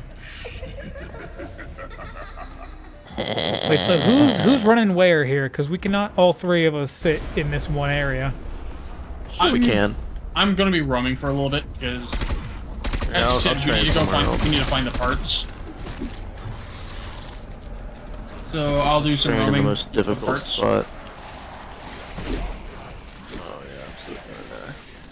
[SPEAKER 1] Wait, so who's who's running where here? Because we cannot all three of us sit in this one area.
[SPEAKER 2] Sure we
[SPEAKER 3] I'm-
[SPEAKER 2] can.
[SPEAKER 3] I'm gonna be roaming for a little bit because,
[SPEAKER 2] Yeah,
[SPEAKER 3] as
[SPEAKER 2] I'll-
[SPEAKER 3] you said,
[SPEAKER 2] I'll
[SPEAKER 3] we need to go find.
[SPEAKER 2] else.
[SPEAKER 3] We need to find the parts. So I'll do some
[SPEAKER 2] Trying in the most difficult
[SPEAKER 3] parts.
[SPEAKER 2] spot.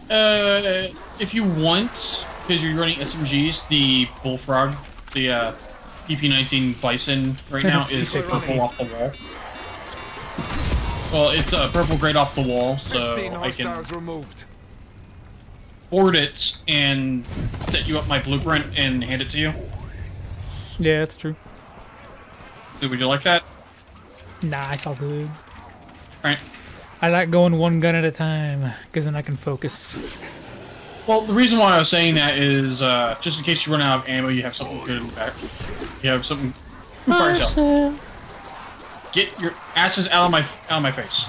[SPEAKER 3] Uh, if you want, because you're running SMGs, the Bullfrog, the uh, PP-19 Bison right now (laughs) is purple off the wall. Well, it's uh, purple grade off the wall, so I can
[SPEAKER 5] removed.
[SPEAKER 3] board it and set you up my blueprint and hand it to you.
[SPEAKER 1] Yeah, that's true.
[SPEAKER 3] So would you like that?
[SPEAKER 1] Nah, it's all good.
[SPEAKER 3] Right.
[SPEAKER 1] I like going one gun at a time, because then I can focus.
[SPEAKER 3] Well, the reason why I was saying that is uh, just in case you run out of ammo, you have something good in the back. You have something. Fire yourself. Get your asses out of my out of my face.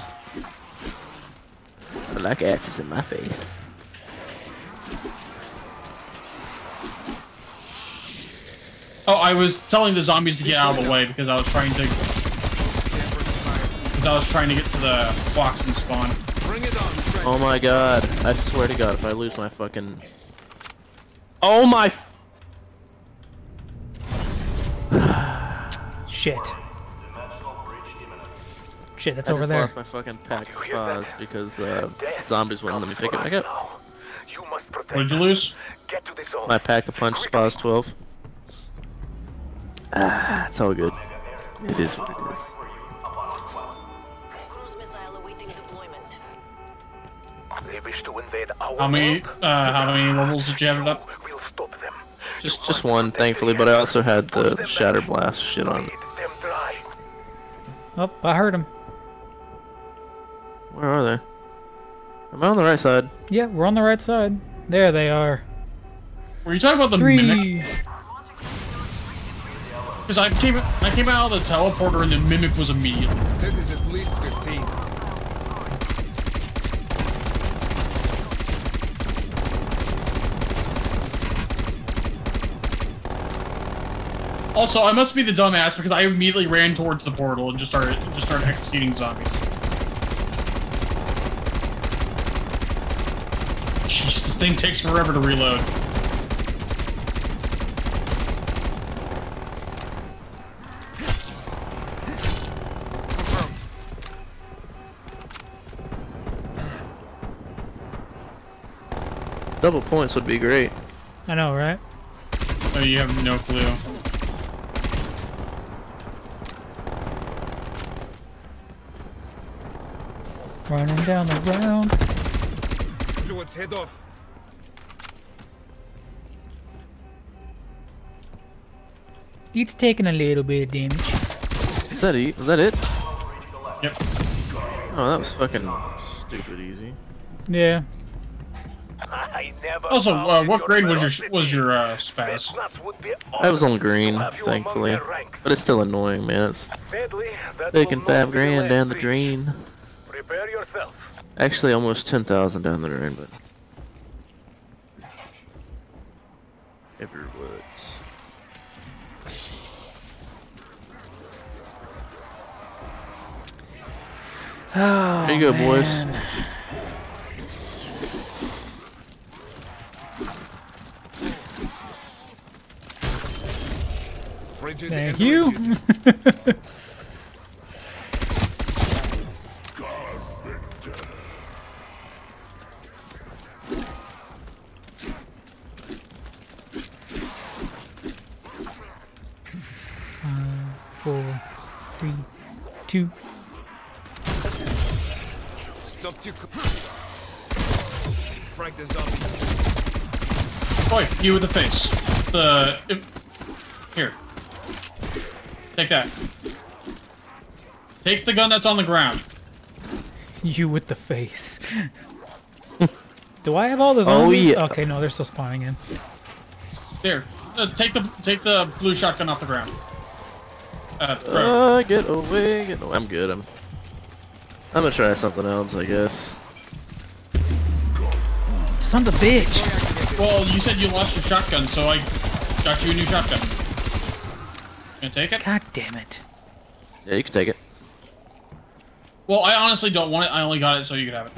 [SPEAKER 2] I like asses in my face.
[SPEAKER 3] Oh, I was telling the zombies to get out of the way because I was trying to because I was trying to get to the box and spawn.
[SPEAKER 5] Bring it on,
[SPEAKER 2] Oh my god. I swear to god if I lose my fucking Oh my f- (sighs)
[SPEAKER 1] Shit. Shit, that's
[SPEAKER 2] I
[SPEAKER 1] over
[SPEAKER 2] just
[SPEAKER 1] there.
[SPEAKER 2] lost my fucking pack of
[SPEAKER 4] You
[SPEAKER 2] spas because uh, zombies wouldn't let me pick it
[SPEAKER 4] for
[SPEAKER 2] back
[SPEAKER 4] us
[SPEAKER 2] up.
[SPEAKER 4] You must protect
[SPEAKER 3] What did you lose?
[SPEAKER 4] Get to the.
[SPEAKER 2] My pack of punch spas 12. Ah, (sighs) it's all good. It is what it is.
[SPEAKER 4] Wish to invade our
[SPEAKER 3] How many
[SPEAKER 4] world.
[SPEAKER 3] uh, how many levels did you have it up?
[SPEAKER 4] We'll stop them.
[SPEAKER 2] Just just one, thankfully, but I also had the shatter blast shit on.
[SPEAKER 4] Bleed them dry.
[SPEAKER 1] Oh, I heard him.
[SPEAKER 2] Where are they? Am I on the right side?
[SPEAKER 1] Yeah, we're on the right side. There they are.
[SPEAKER 3] Were you talking about the mimic?
[SPEAKER 1] Three.
[SPEAKER 3] Because I came I came out of the teleporter and the mimic was immediate.
[SPEAKER 5] That is at least 15.
[SPEAKER 3] Also, I must be the dumbass because I immediately ran towards the portal and just started just started executing zombies. Jeez, this thing takes forever to reload.
[SPEAKER 2] Double points would be great.
[SPEAKER 1] I know, right?
[SPEAKER 3] Oh, you have no clue.
[SPEAKER 1] Running down the round.
[SPEAKER 5] Fluids head off.
[SPEAKER 1] It's taking a little bit of damage.
[SPEAKER 2] Is that it? Is that it?
[SPEAKER 3] Yep.
[SPEAKER 2] Oh, that was fucking stupid easy.
[SPEAKER 1] Yeah.
[SPEAKER 4] I never
[SPEAKER 3] Also, uh, what grade was your was your uh, spaz?
[SPEAKER 4] Chestnuts would be
[SPEAKER 2] I was on green,
[SPEAKER 4] to have you among
[SPEAKER 2] thankfully. But it's still annoying, man. It's taking five grand down the
[SPEAKER 4] reach.
[SPEAKER 2] drain.
[SPEAKER 4] Prepare yourself.
[SPEAKER 2] Actually, almost 10,000 down the drain, but. Every woods.
[SPEAKER 1] Oh,
[SPEAKER 2] There you go, oh, boys.
[SPEAKER 1] man.
[SPEAKER 5] Frigid
[SPEAKER 1] Thank you. (laughs) Four, three, two.
[SPEAKER 5] Stop to co- Frag the zombie.
[SPEAKER 3] Oi, you with the face. The if, here. Take that. Take the gun that's on the ground. (laughs)
[SPEAKER 1] You with the face. (laughs) Do I have all those?
[SPEAKER 2] Oh,
[SPEAKER 1] zombies?
[SPEAKER 2] yeah.
[SPEAKER 1] Okay, no, they're still spawning in.
[SPEAKER 3] Here, uh, take the take the blue shotgun off the ground. Uh.
[SPEAKER 2] Uh, get away, get away. I'm good. I'm. I'm gonna try something else, I guess.
[SPEAKER 1] Son's a bitch.
[SPEAKER 3] Well, you said you lost your shotgun, so I got you a new shotgun. Gonna take it?
[SPEAKER 1] God damn it.
[SPEAKER 2] Yeah, you can take it.
[SPEAKER 3] Well, I honestly don't want it. I only got it so you could have it.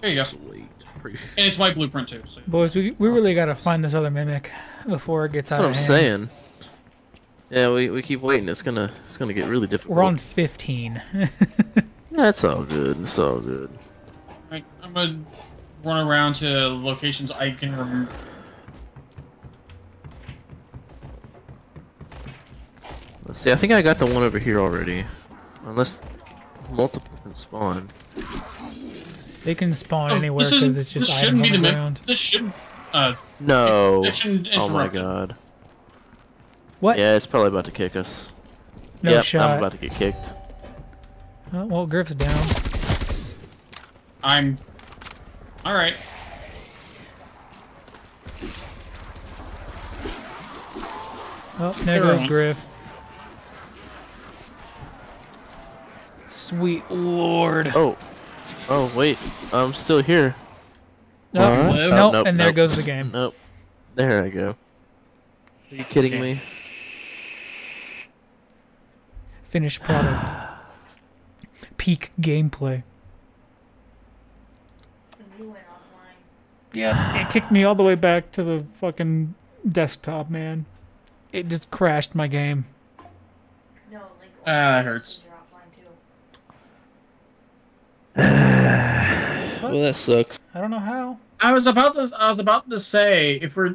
[SPEAKER 3] There you go.
[SPEAKER 2] Sweet.
[SPEAKER 3] And it's my blueprint too. So.
[SPEAKER 1] Boys, we, we really gotta find this other mimic before it gets
[SPEAKER 2] That's
[SPEAKER 1] out
[SPEAKER 2] what
[SPEAKER 1] of
[SPEAKER 2] I'm
[SPEAKER 1] hand.
[SPEAKER 2] saying. Yeah, we, we keep waiting. It's gonna it's gonna get really difficult.
[SPEAKER 1] We're on 15. (laughs)
[SPEAKER 2] Yeah, it's all good. It's all good.
[SPEAKER 3] Right, I'm gonna run around to locations I can remember.
[SPEAKER 2] Let's see. I think I got the one over here already. Unless multiple can spawn.
[SPEAKER 1] they can spawn
[SPEAKER 3] Oh,
[SPEAKER 1] anywhere because
[SPEAKER 3] isn't-
[SPEAKER 1] it's just
[SPEAKER 3] this
[SPEAKER 1] items
[SPEAKER 3] shouldn't
[SPEAKER 1] on
[SPEAKER 3] be
[SPEAKER 1] the
[SPEAKER 3] the map.
[SPEAKER 1] ground.
[SPEAKER 3] This shouldn't. Uh,
[SPEAKER 2] No.
[SPEAKER 3] it shouldn't
[SPEAKER 2] Oh my
[SPEAKER 3] interrupt it.
[SPEAKER 2] god.
[SPEAKER 1] What?
[SPEAKER 2] Yeah, it's probably about to kick us.
[SPEAKER 1] no
[SPEAKER 2] yep,
[SPEAKER 1] shot.
[SPEAKER 2] I'm about to get kicked.
[SPEAKER 1] Oh, well, Griff's down.
[SPEAKER 3] I'm. All right.
[SPEAKER 1] Oh, there goes
[SPEAKER 3] Everyone.
[SPEAKER 1] Griff. Sweet lord.
[SPEAKER 2] Oh. Oh wait. I'm still here.
[SPEAKER 1] Oh, oh, nope,
[SPEAKER 2] Alright.
[SPEAKER 1] nope,
[SPEAKER 2] Oh, nope,
[SPEAKER 1] and there
[SPEAKER 2] nope.
[SPEAKER 1] goes the game.
[SPEAKER 2] Nope. There I go. Are you kidding me?
[SPEAKER 1] Finished product. (sighs) Peak gameplay.
[SPEAKER 9] You went offline.
[SPEAKER 1] Yeah, it kicked me all the way back to the fucking desktop, man. It just crashed my game.
[SPEAKER 9] No, like.
[SPEAKER 3] Ah, that hurts.
[SPEAKER 9] You're offline too. (sighs)
[SPEAKER 2] Well, that sucks.
[SPEAKER 1] I don't know how.
[SPEAKER 3] I was about to. I was about to say if we're.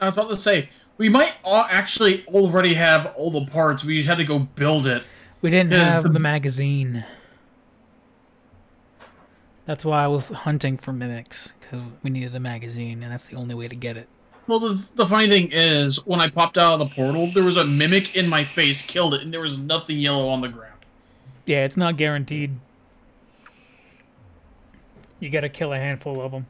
[SPEAKER 3] I was about to say we might all actually already have all the parts. We just had to go build it.
[SPEAKER 1] We didn't have
[SPEAKER 3] the-
[SPEAKER 1] the magazine. That's why I was hunting for mimics because we needed the magazine, and that's the only way to get it.
[SPEAKER 3] Well, the, the funny thing is, when I popped out of the portal, there was a mimic in my face, killed it, and there was nothing yellow on the ground.
[SPEAKER 1] Yeah, it's not guaranteed. You gotta kill a handful of them.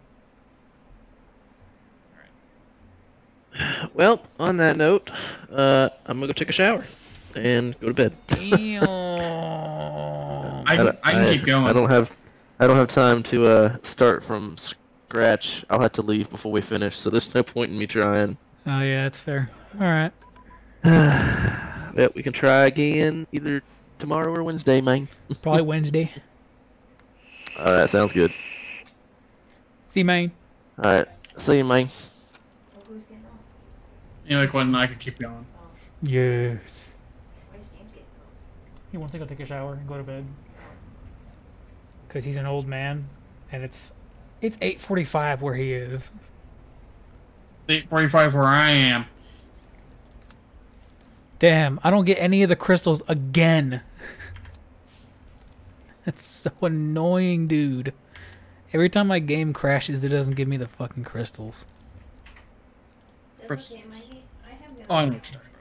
[SPEAKER 2] Well, on that note, uh, I'm gonna go take a shower and go to bed.
[SPEAKER 1] Damn.
[SPEAKER 3] I, can,
[SPEAKER 2] don't-
[SPEAKER 3] I can keep going.
[SPEAKER 2] I don't have, I don't have time to uh, start from scratch. I'll have to leave before we finish, so there's no point in me trying.
[SPEAKER 1] Oh yeah, that's fair. All right. (sighs)
[SPEAKER 2] But we can try again either tomorrow or Wednesday, man. (laughs)
[SPEAKER 1] Probably Wednesday.
[SPEAKER 2] All right, sounds good.
[SPEAKER 1] See, you, man.
[SPEAKER 2] All right, see you, man.
[SPEAKER 9] Well, who's getting off?
[SPEAKER 3] You know, like when I could keep going.
[SPEAKER 1] Yes.
[SPEAKER 9] Where's James getting off?
[SPEAKER 1] He wants to go take a shower and go to bed. Cause he's an old man, and it's it's 8:45 where he is.
[SPEAKER 3] Eight forty-five, where I am.
[SPEAKER 1] Damn, I don't get any of the crystals again. (laughs) That's so annoying, dude. Every time my game crashes, it doesn't give me the fucking crystals.
[SPEAKER 9] That's
[SPEAKER 3] First-
[SPEAKER 9] okay, Mikey. I have your
[SPEAKER 3] Oh, I know what you're talking about.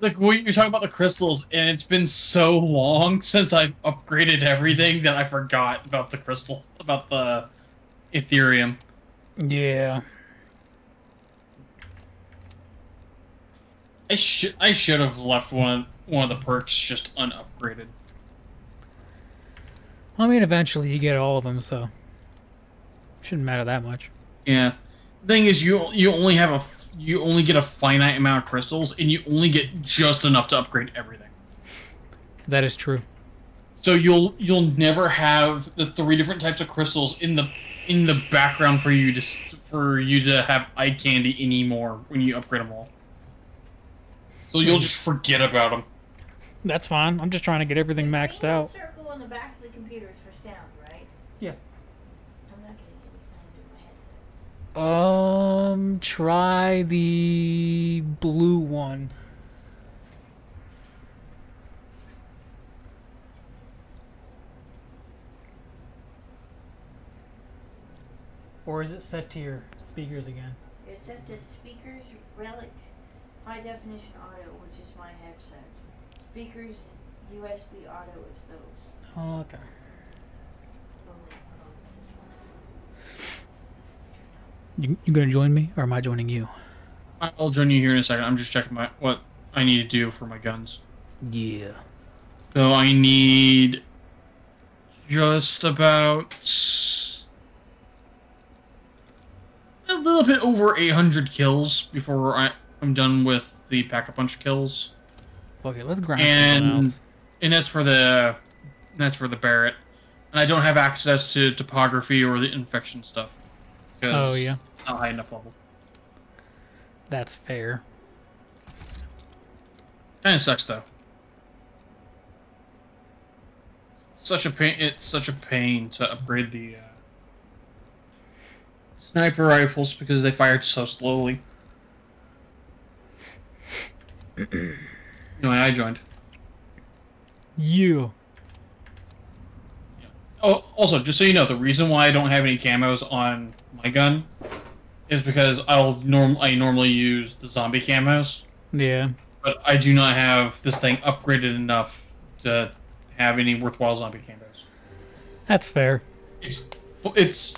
[SPEAKER 3] Like, well, you're talking about the crystals, and it's been so long (laughs) since I've upgraded everything that I forgot about the crystal, about the Aetherium.
[SPEAKER 1] Yeah.
[SPEAKER 3] I should I should have left one of one of the perks just unupgraded.
[SPEAKER 1] I mean, eventually you get all of them, so shouldn't matter that much.
[SPEAKER 3] Yeah. The thing is, you you only have a you only get a finite amount of crystals, and you only get just enough to upgrade everything.
[SPEAKER 1] That is true.
[SPEAKER 3] So you'll you'll never have the three different types of crystals in the in the background for you to for you to have eye candy anymore when you upgrade them all. So you'll just forget about them.
[SPEAKER 1] That's fine. I'm just trying to get everything maxed out.
[SPEAKER 9] circle on the back of the computer is for sound, right?
[SPEAKER 1] Yeah.
[SPEAKER 9] I'm not getting any sound in my headset.
[SPEAKER 1] Um, try the blue one. Or is it set to your speakers again?
[SPEAKER 9] It's set to speakers, Realtek, high definition audio, which is my headset. speakers, USB auto is those.
[SPEAKER 1] Okay.
[SPEAKER 9] Oh, wait, hold on. Is this one?
[SPEAKER 1] You, you gonna join me, or am I joining you?
[SPEAKER 3] I'll join you here in a second. I'm just checking my what I need to do for my guns.
[SPEAKER 1] Yeah.
[SPEAKER 3] So I need just about a little bit over 800 kills before I, I'm done with the pack a punch kills,
[SPEAKER 1] Okay, let's grind
[SPEAKER 3] and
[SPEAKER 1] else.
[SPEAKER 3] and that's for the that's for the Barrett. And I don't have access to topography or the infection stuff.
[SPEAKER 1] Oh, yeah.
[SPEAKER 3] Not high enough level.
[SPEAKER 1] That's fair.
[SPEAKER 3] Kind of sucks though. Such a pain. It's such a pain to upgrade the uh, sniper rifles because they fire so slowly. no, I joined.
[SPEAKER 1] You.
[SPEAKER 3] Oh, also, just so you know, the reason why I don't have any camos on my gun is because I'll norm I normally use the zombie camos,
[SPEAKER 1] Yeah.
[SPEAKER 3] but I do not have this thing upgraded enough to have any worthwhile zombie camos.
[SPEAKER 1] That's fair.
[SPEAKER 3] It's it's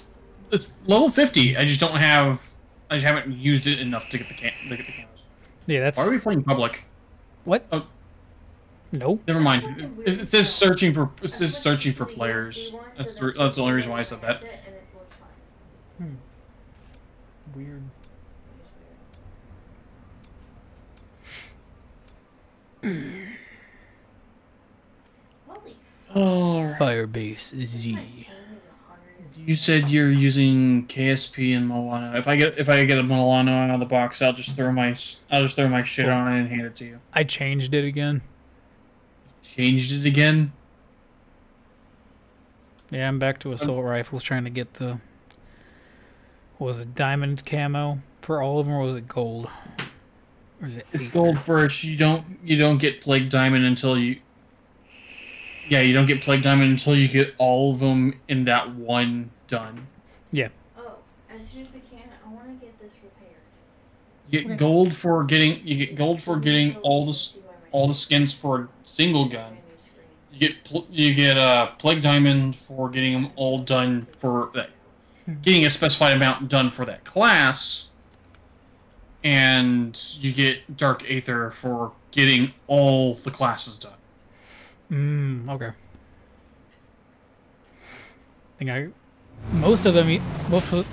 [SPEAKER 3] it's level fifty. I just don't have. I just haven't used it enough to get the cam to get the camos.
[SPEAKER 1] Yeah, that's.
[SPEAKER 3] Why are we playing public?
[SPEAKER 1] What?
[SPEAKER 3] Oh.
[SPEAKER 1] Nope.
[SPEAKER 3] Never mind. It, it says searching for it says searching for players. That's the, that's the only reason why I said that.
[SPEAKER 9] That's it, and it looks fine.
[SPEAKER 1] Weird.
[SPEAKER 9] Holy
[SPEAKER 1] Firebase Z.
[SPEAKER 9] fuck, is a hundred and
[SPEAKER 3] you said you're using KSP and Milano. If I get if I get a Milano out of the box, I'll just throw my I'll just throw my shit on it and hand it to you.
[SPEAKER 1] I changed it again.
[SPEAKER 3] Changed it again.
[SPEAKER 1] Yeah, I'm back to assault um, rifles trying to get the. What was it diamond camo for all of them, or was it gold? Or is it
[SPEAKER 3] It's
[SPEAKER 1] aether?
[SPEAKER 3] gold first. You don't you don't get plague diamond until you. Yeah, you don't get plague diamond until you get all of them in that one done. Yeah.
[SPEAKER 9] Oh, as soon as we can, I want to get this repaired.
[SPEAKER 3] You get gold for getting you get gold for getting all the all the skins for a single gun. You get you get uh, plague diamond for getting them all done for that, getting a specified amount done for that class, and you get dark aether for getting all the classes done.
[SPEAKER 1] Mm, okay. I think I most of them most of,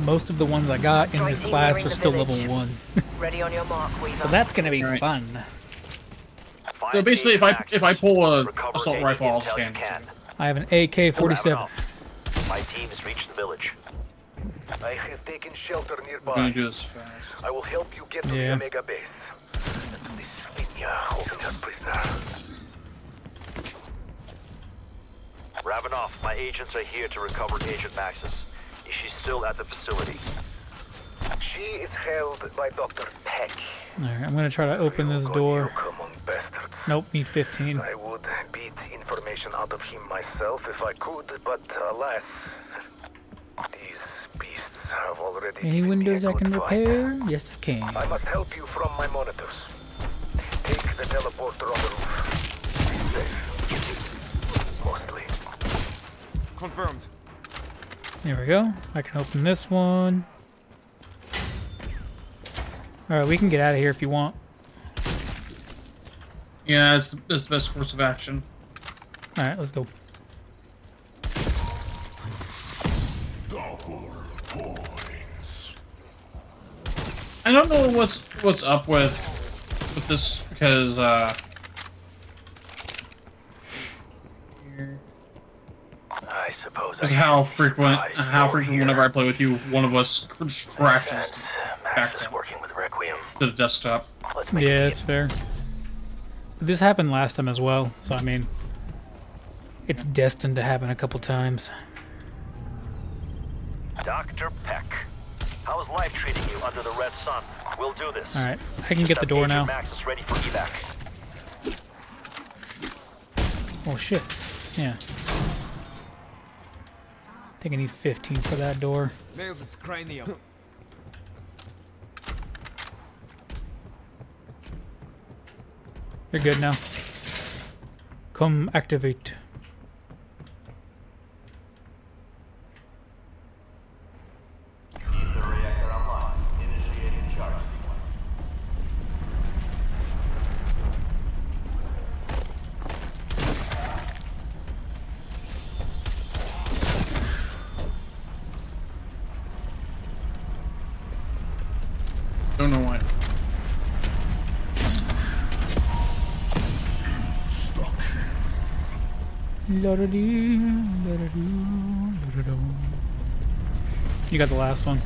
[SPEAKER 1] (laughs) most of the ones I got in this class
[SPEAKER 8] nearing
[SPEAKER 1] are still level one. (laughs)
[SPEAKER 8] Ready on your mark,
[SPEAKER 1] So that's gonna be
[SPEAKER 3] Alright.
[SPEAKER 1] fun.
[SPEAKER 3] So basically, if I if I pull a assault rifle, I'll
[SPEAKER 7] intel you
[SPEAKER 3] scan it.
[SPEAKER 1] I have an AK-47.
[SPEAKER 7] My team has reached the village.
[SPEAKER 4] I have taken shelter nearby.
[SPEAKER 3] do this fast.
[SPEAKER 4] I will help you get to
[SPEAKER 1] Yeah.
[SPEAKER 4] the Omega base. This Svinya holding her prisoner.
[SPEAKER 7] Ravenov, my agents are here to recover Agent Maxis. Is she still at the facility?
[SPEAKER 4] She is held by Dr. Peck.
[SPEAKER 1] Alright, I'm gonna try to open this
[SPEAKER 4] You
[SPEAKER 1] door.
[SPEAKER 4] common bastards.
[SPEAKER 1] Nope, need 15.
[SPEAKER 4] I would beat information out of him myself if I could, but alas, these beasts have already
[SPEAKER 1] Any
[SPEAKER 4] given
[SPEAKER 1] windows I
[SPEAKER 4] good
[SPEAKER 1] can
[SPEAKER 4] fight.
[SPEAKER 1] repair? Yes, I can.
[SPEAKER 4] I must help you from my monitors. Take the teleporter on the roof. Be safe. Mostly.
[SPEAKER 5] Confirmed.
[SPEAKER 1] There we go. I can open this one. Alright, we can get out of here if you want.
[SPEAKER 3] Yeah, it's the, it's the best course of action.
[SPEAKER 1] Alright, let's go.
[SPEAKER 3] I don't know what's what's up with with this because uh
[SPEAKER 7] I suppose
[SPEAKER 3] because
[SPEAKER 7] I
[SPEAKER 3] how frequent how frequent
[SPEAKER 7] here.
[SPEAKER 3] whenever I play with you, one of us just crashes back
[SPEAKER 7] Max is
[SPEAKER 3] to,
[SPEAKER 7] working with Requiem.
[SPEAKER 3] to the desktop.
[SPEAKER 7] Let's make
[SPEAKER 1] Yeah,
[SPEAKER 7] it
[SPEAKER 1] it's fair. This happened last time as well, so I mean, it's destined to happen a couple times.
[SPEAKER 7] Dr. Peck. How's life treating you under the red sun? We'll do this.
[SPEAKER 1] Alright, I can get the door now.
[SPEAKER 7] Max is ready for evac.
[SPEAKER 1] Oh shit. Yeah. I think I need 15 for that door.
[SPEAKER 5] Nailed its cranium. (laughs)
[SPEAKER 1] You're good now. Come activate.
[SPEAKER 3] Don't know why.
[SPEAKER 1] La-da-dee, la-da-doo, la-da-doo. You got the last one.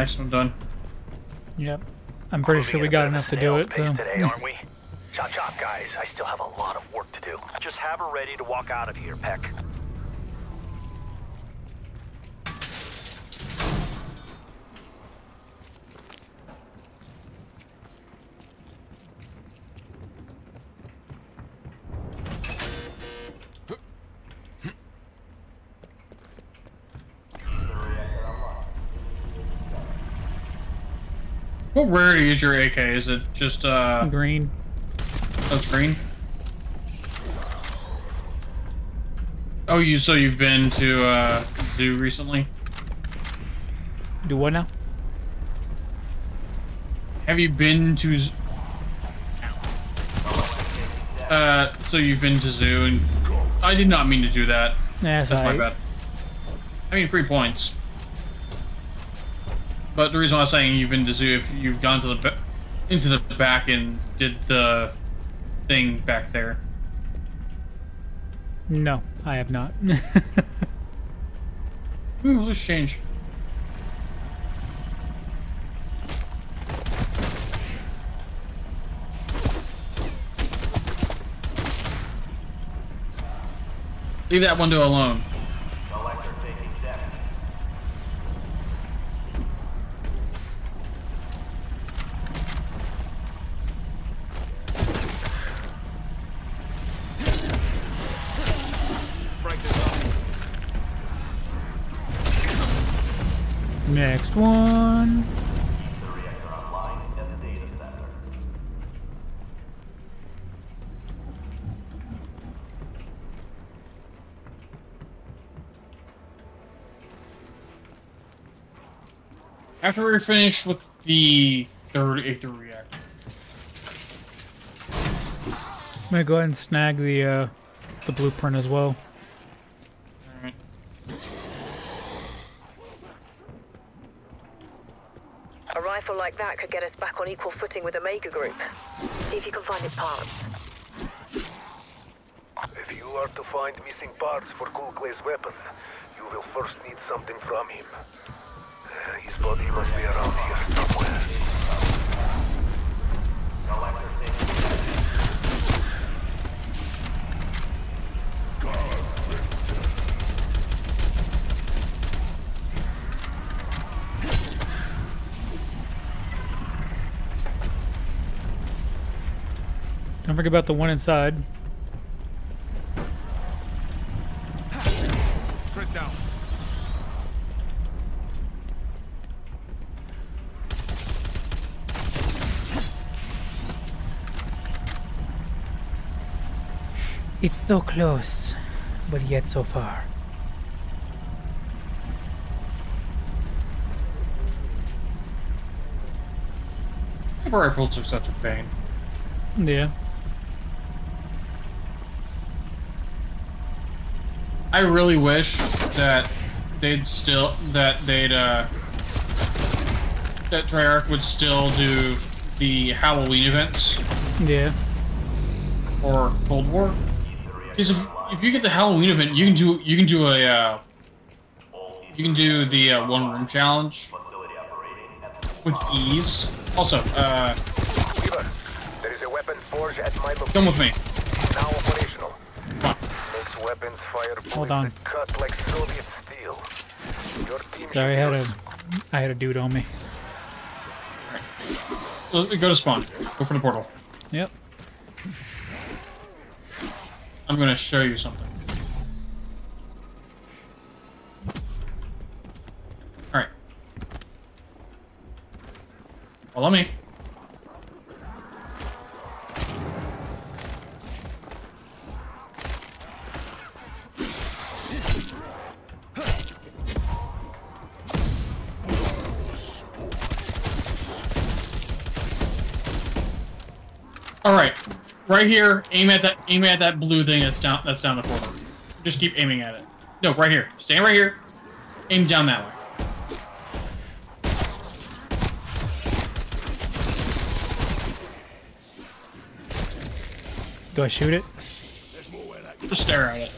[SPEAKER 3] Next one done.
[SPEAKER 1] Yep. I'm pretty sure we got enough to do it, so.
[SPEAKER 7] Today, aren't we? Chop chop, guys. I still have a lot of work to do. Just have her ready to walk out of here, Peck.
[SPEAKER 3] Is your AK? Is it just uh
[SPEAKER 1] Green.
[SPEAKER 3] oh, green? Oh, you so you've been to uh zoo recently?
[SPEAKER 1] Do what now?
[SPEAKER 3] Have you been to? Uh, so you've been to zoo, and I did not mean to do that.
[SPEAKER 1] That's
[SPEAKER 3] That's my bad. I mean, three points. But the reason why I'm saying you've been to zoo, if you've gone to the into the back and did the thing back there.
[SPEAKER 1] No, I have not. (laughs)
[SPEAKER 3] Ooh, let's change. Leave that window alone. After we're finished with the third A3 reactor.
[SPEAKER 1] I'm gonna go ahead and snag the uh, the blueprint as well.
[SPEAKER 3] Alright.
[SPEAKER 8] A rifle like that could get us back on equal footing with the Omega Group. See if you can find its parts.
[SPEAKER 4] If you are to find missing parts for Kuhlklay's weapon, you will first need something from him.
[SPEAKER 1] Don't forget about the one inside. It's so close, but yet so far.
[SPEAKER 3] Rifles are such a pain.
[SPEAKER 1] Yeah.
[SPEAKER 3] I really wish that they'd still that they'd uh that Treyarch would still do the Halloween events
[SPEAKER 1] Yeah.
[SPEAKER 3] or Cold War. Because if, if you get the Halloween event, you can do you can do a uh, you can do the uh, one room challenge with ease. Also, uh,
[SPEAKER 4] Weaver, there is a weapon forge at my location.
[SPEAKER 3] come with me.
[SPEAKER 4] Now operational.
[SPEAKER 3] Come on.
[SPEAKER 4] Makes weapons fire
[SPEAKER 1] Hold on.
[SPEAKER 4] cut like Soviet steel. Your team
[SPEAKER 1] Sorry, I had a, I had a dude on me.
[SPEAKER 3] Go go to spawn. Go for the portal.
[SPEAKER 1] Yep.
[SPEAKER 3] I'm gonna show you something. Alright. Follow me. Alright. Right here, aim at that aim at that blue thing that's down that's down the corner. Just keep aiming at it. No, right here. Stand right here. Aim down that way.
[SPEAKER 1] Do I shoot it?
[SPEAKER 3] Just stare at it.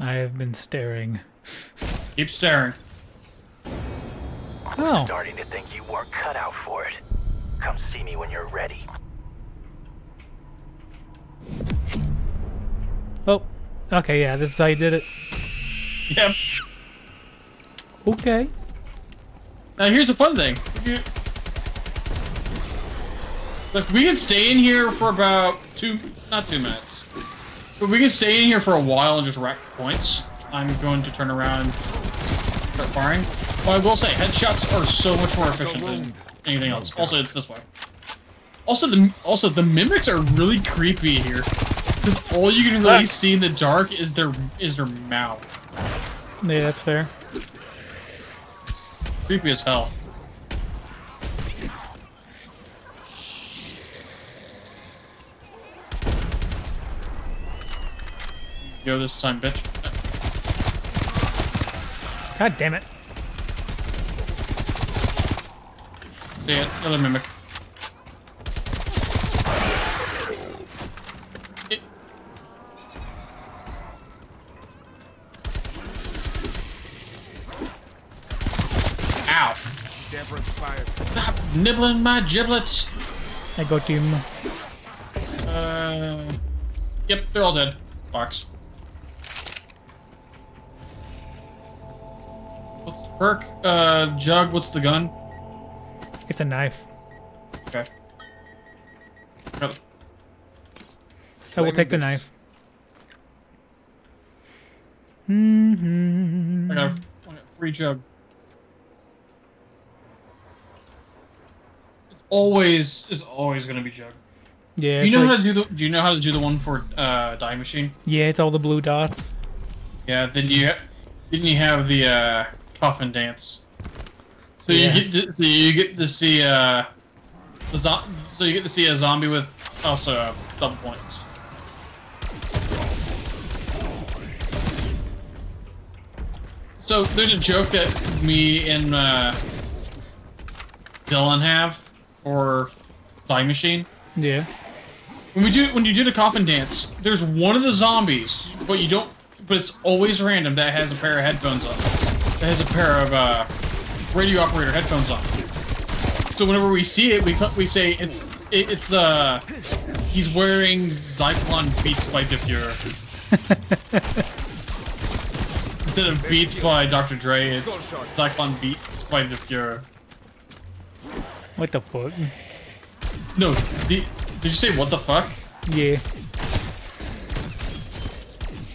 [SPEAKER 1] I have been staring.
[SPEAKER 3] Keep staring. Oh.
[SPEAKER 1] I'm oh.
[SPEAKER 7] Starting to think you weren't cut out for it. Come see me when you're ready.
[SPEAKER 1] Oh. Okay, yeah, this is how you did it.
[SPEAKER 3] Yep.
[SPEAKER 1] Okay.
[SPEAKER 3] Now here's the fun thing. You- Look, we can stay in here for about two, not two minutes, but we can stay in here for a while and just rack points. I'm going to turn around and start firing. Well, I will say, headshots are so much more efficient than anything else. Also, it's this way. Also, the also the mimics are really creepy here, because all you can really see in the dark is their is their mouth.
[SPEAKER 1] Yeah, that's fair.
[SPEAKER 3] Creepy as hell. Go this time, bitch.
[SPEAKER 1] God damn it.
[SPEAKER 3] See it, another mimic. It- Ow! Stop nibbling my giblets!
[SPEAKER 1] I got him.
[SPEAKER 3] Uh, yep, they're all dead. Box. Perk? Uh, jug. What's the gun?
[SPEAKER 1] It's a knife.
[SPEAKER 3] Okay. Got-
[SPEAKER 1] we'll take the knife. Mm-hmm.
[SPEAKER 3] I got a, I got a free jug. It's always is always gonna be jug.
[SPEAKER 1] Yeah,
[SPEAKER 3] do you know
[SPEAKER 1] like-
[SPEAKER 3] how to do the? Do you know how to do the one for uh, die machine?
[SPEAKER 1] yeah, it's all the blue dots.
[SPEAKER 3] Yeah. Then you didn't you have the uh, coffin dance? So
[SPEAKER 1] Yeah.
[SPEAKER 3] you get to, so you get to see uh, the zo- so you get to see a zombie with also uh, double points. So there's a joke that me and uh, Dylan have for Die Machine.
[SPEAKER 1] Yeah.
[SPEAKER 3] When we do when you do the coffin dance, there's one of the zombies, but you don't. But it's always random that has a pair of headphones on. That has a pair of uh, radio operator headphones on. So whenever we see it, we we say it's it, it's uh he's wearing Zyklon Beats by Diffure. (laughs) Instead of Beats by Dr. Dre, it's Zyklon Beats by Diffure.
[SPEAKER 1] What the fuck?
[SPEAKER 3] No, the, did you say what the fuck?
[SPEAKER 1] Yeah.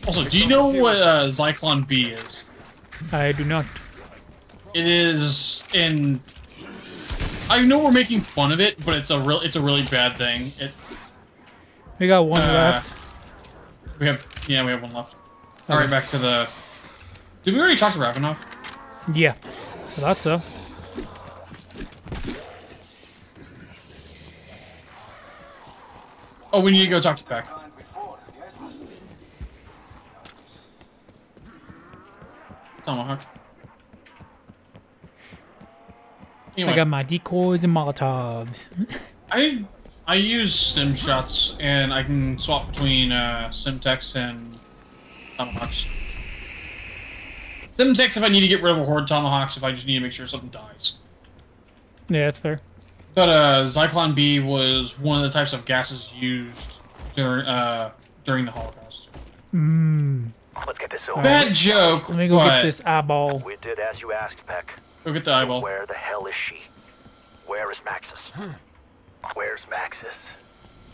[SPEAKER 3] Also, do you know what uh, Zyklon B is?
[SPEAKER 1] I do not.
[SPEAKER 3] It is in. I know we're making fun of it, but it's a real, it's a really bad thing. It.
[SPEAKER 1] We got one
[SPEAKER 3] Uh,
[SPEAKER 1] left.
[SPEAKER 3] We have, yeah, we have one left. All right, back to the. Did we already talk to Ravenov?
[SPEAKER 1] Yeah. I thought so.
[SPEAKER 3] Oh, we need to go talk to Peck. Tomahawk. Anyway.
[SPEAKER 1] I got my decoys and molotovs.
[SPEAKER 3] I I use sim shots and I can swap between uh, Semtex and Tomahawks. Semtex if I need to get rid of a horde, Tomahawks if I just need to make sure something dies.
[SPEAKER 1] Yeah, that's fair.
[SPEAKER 3] But uh, Zyklon B was one of the types of gases used during uh, during the Holocaust.
[SPEAKER 1] Hmm.
[SPEAKER 4] Let's get this over.
[SPEAKER 3] Bad joke.
[SPEAKER 1] Let me go
[SPEAKER 3] but
[SPEAKER 1] get this eyeball.
[SPEAKER 7] We did as you asked, Peck.
[SPEAKER 3] Go get the
[SPEAKER 7] So
[SPEAKER 3] eyeball.
[SPEAKER 7] where the hell is she? Where is Maxis?
[SPEAKER 4] Where's Maxis?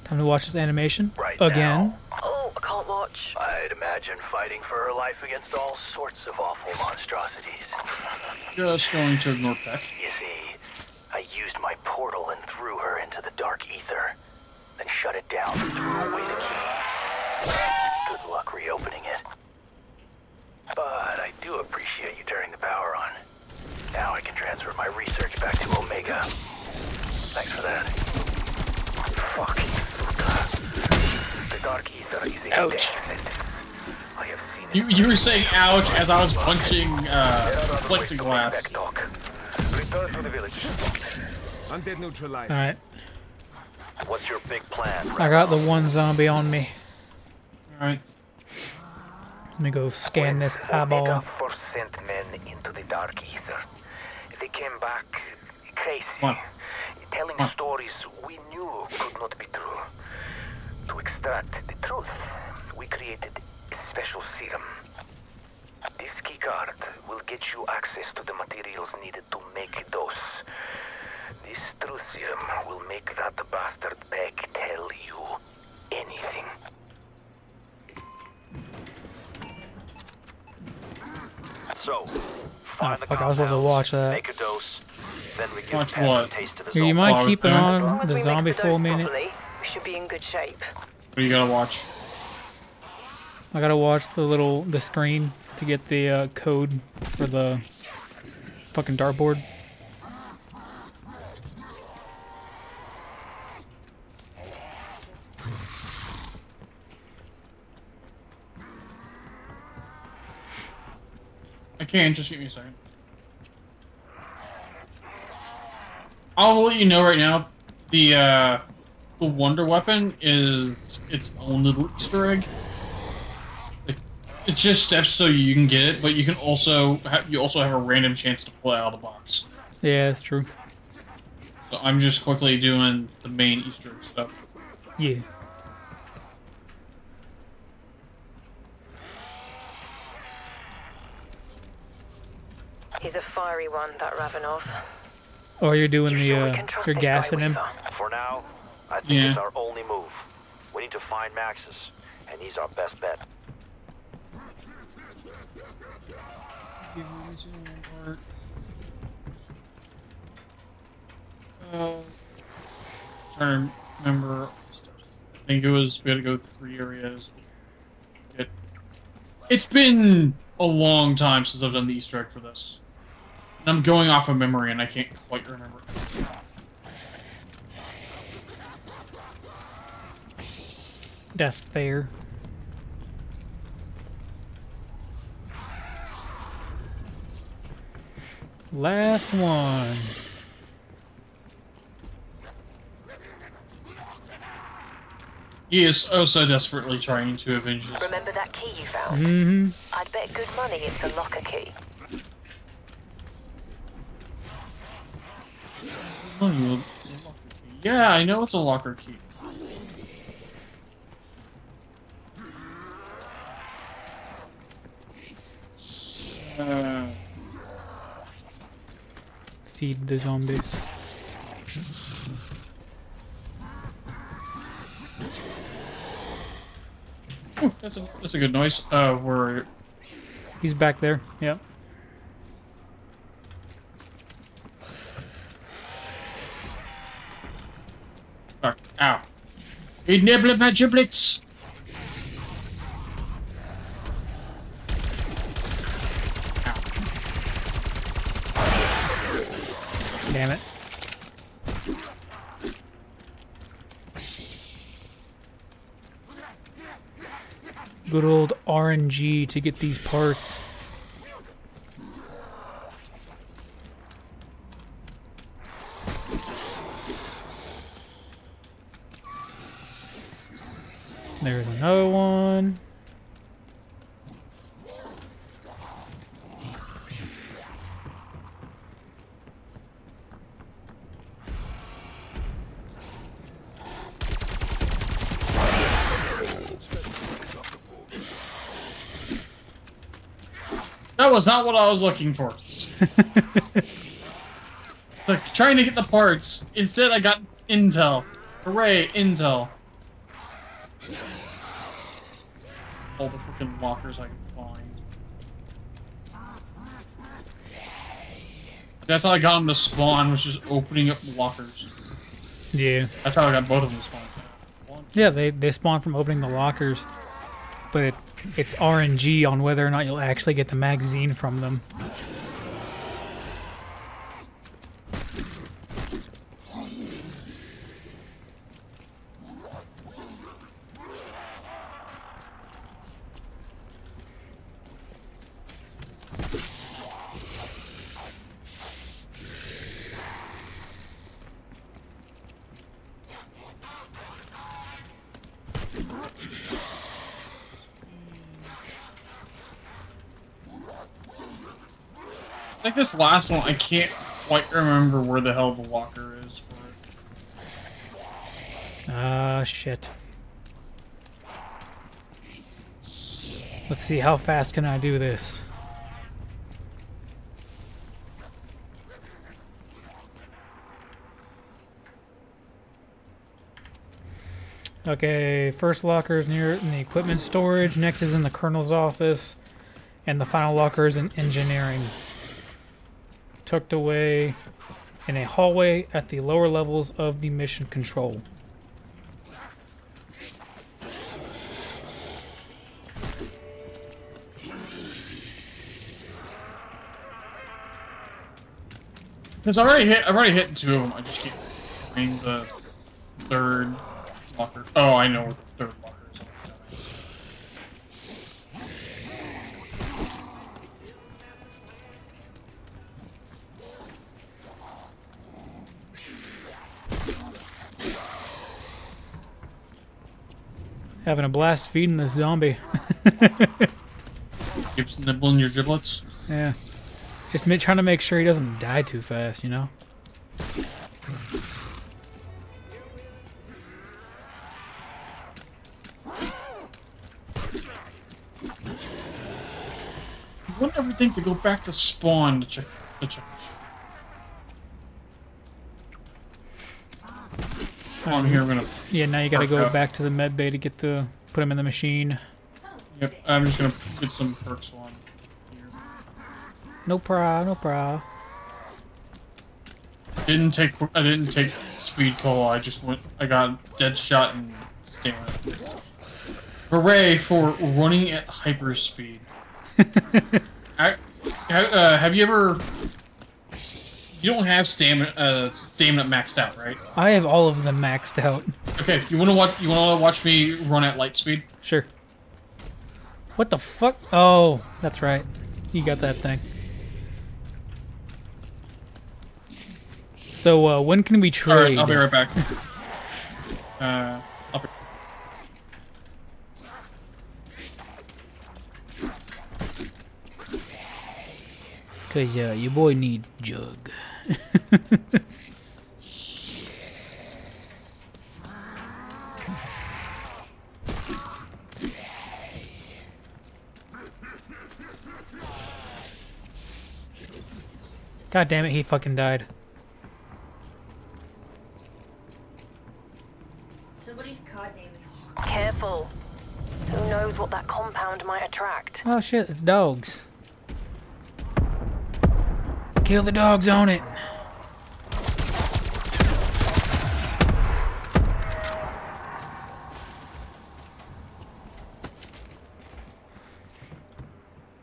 [SPEAKER 1] Time to watch this animation
[SPEAKER 4] Right
[SPEAKER 1] again.
[SPEAKER 8] Oh, I can't watch.
[SPEAKER 4] I'd imagine fighting for her life against all sorts of awful monstrosities.
[SPEAKER 3] Just going to ignore Peck.
[SPEAKER 4] You see, I used my portal and threw her into the dark ether, then shut it down and threw away the key. Good luck reopening it. But I do appreciate you turning the power on. Now I can transfer my research back to Omega. Thanks for that. Fucking Suka. The dark ether is a
[SPEAKER 1] Ouch.
[SPEAKER 4] I have seen.
[SPEAKER 3] You you were saying ouch as I was punching uh, plexiglass.
[SPEAKER 4] Return to the village.
[SPEAKER 5] Undead neutralized.
[SPEAKER 1] Alright.
[SPEAKER 7] What's your big plan?
[SPEAKER 1] I got the one zombie on me.
[SPEAKER 3] All right.
[SPEAKER 1] Let me go scan this
[SPEAKER 4] Omega
[SPEAKER 1] eyeball.
[SPEAKER 4] first sent men into the dark ether. They came back crazy,
[SPEAKER 3] Come on.
[SPEAKER 4] telling
[SPEAKER 3] Come on.
[SPEAKER 4] stories we knew could not be true. To extract the truth, we created a special serum. This keycard will get you access to the materials needed to make a dose. This truth serum will make that bastard bag tell you anything.
[SPEAKER 7] So,
[SPEAKER 1] Oh,
[SPEAKER 7] the
[SPEAKER 1] fuck, I was supposed to watch that.
[SPEAKER 7] Make a dose, then we
[SPEAKER 3] Watch
[SPEAKER 7] Pat
[SPEAKER 3] what?
[SPEAKER 7] taste of his
[SPEAKER 1] Here, you
[SPEAKER 7] own
[SPEAKER 1] mind
[SPEAKER 3] Power
[SPEAKER 1] keeping
[SPEAKER 3] thing.
[SPEAKER 1] On the zombie
[SPEAKER 8] mix
[SPEAKER 1] for a minute?
[SPEAKER 8] properly, we should be in good shape.
[SPEAKER 3] What do you gotta watch?
[SPEAKER 1] I gotta watch the little the screen to get the uh, code for the fucking dartboard.
[SPEAKER 3] I can't. just give me a second. I'll let you know right now. The uh, the wonder weapon is its own little Easter egg. Like, it's just steps so you can get it, but you can also you also have a random chance to pull it out of the box.
[SPEAKER 1] Yeah, that's true.
[SPEAKER 3] So I'm just quickly doing the main Easter egg stuff.
[SPEAKER 1] Yeah.
[SPEAKER 8] He's a fiery one, that Ravenov.
[SPEAKER 1] Oh, you're doing
[SPEAKER 8] You
[SPEAKER 1] the
[SPEAKER 8] sure we
[SPEAKER 1] uh,
[SPEAKER 8] can trust
[SPEAKER 1] you're
[SPEAKER 8] this guy,
[SPEAKER 1] gassing him.
[SPEAKER 8] Weaver?
[SPEAKER 7] For now, I think
[SPEAKER 3] Yeah.
[SPEAKER 7] it's our only move. We need to find Maxis, and he's our best bet.
[SPEAKER 3] Uh, trying to remember. I think it was we had to go three areas. It, it's been a long time since I've done the Easter egg for this. And I'm going off of memory, and I can't quite remember.
[SPEAKER 1] Death fair. Last one.
[SPEAKER 3] He is oh so desperately trying to avenge his.
[SPEAKER 8] Remember that key you found?
[SPEAKER 1] Mm-hmm.
[SPEAKER 8] I'd bet good money it's the locker key.
[SPEAKER 3] Yeah, I know it's a locker key. Uh,
[SPEAKER 1] Feed the zombies.
[SPEAKER 3] Ooh, that's a that's a good noise. Uh, we're
[SPEAKER 1] He's back there. Yep.
[SPEAKER 3] Fuck. Ow. He nibbled my giblets.
[SPEAKER 1] Damn it. Good old RNG to get these parts. There's another one.
[SPEAKER 3] That was not what I was looking for. (laughs) like trying to get the parts. Instead, I got intel. Hooray, intel. All the freaking lockers I can find. That's how I got them to spawn, was just opening up lockers.
[SPEAKER 1] Yeah.
[SPEAKER 3] That's how I got both of them to spawn.
[SPEAKER 1] Yeah, they, they spawn from opening the lockers. But it's RNG on whether or not you'll actually get the magazine from them.
[SPEAKER 3] This last one, I can't quite remember where the hell the locker is for it.
[SPEAKER 1] Ah, shit. Let's see, how fast can I do this? Okay, first locker is near in the equipment storage, next is in the colonel's office, and the final locker is in engineering. Tucked away in a hallway at the lower levels of the mission control.
[SPEAKER 3] Because I already hit, I've already hit two of them. I just keep finding the third locker. Oh, I know where the third locker
[SPEAKER 1] Having a blast feeding this zombie. (laughs)
[SPEAKER 3] Keeps nibbling your giblets.
[SPEAKER 1] yeah. Just trying to make sure he doesn't die too fast, you know?
[SPEAKER 3] I want everything to go back to spawn to check. To check. On here, I'm gonna.
[SPEAKER 1] Yeah, now you gotta go
[SPEAKER 3] up.
[SPEAKER 1] back to the med bay to get the put him in the machine.
[SPEAKER 3] Yep, I'm just gonna get some perks on. Here.
[SPEAKER 1] No pra, no pra.
[SPEAKER 3] Didn't take. I didn't take speed cola. I just went. I got dead shot and stamina. Hooray for running at hyper speed. I, (laughs) uh, have you ever? You don't have stamina. Uh, stamina maxed out, right?
[SPEAKER 1] I have all of them maxed out.
[SPEAKER 3] Okay. You wanna watch? You wanna watch me run at light speed?
[SPEAKER 1] Sure. What the fuck? Oh, that's right. You got that thing. So, uh, when can we trade?
[SPEAKER 3] right. I'll be right back. (laughs) Uh, I'll be-
[SPEAKER 1] Cause uh, your boy need jug. (laughs) God damn it, he fucking died.
[SPEAKER 9] Somebody's card name is
[SPEAKER 8] Careful. Who knows what that compound might attract?
[SPEAKER 1] Oh shit, it's dogs. Kill the dogs on it.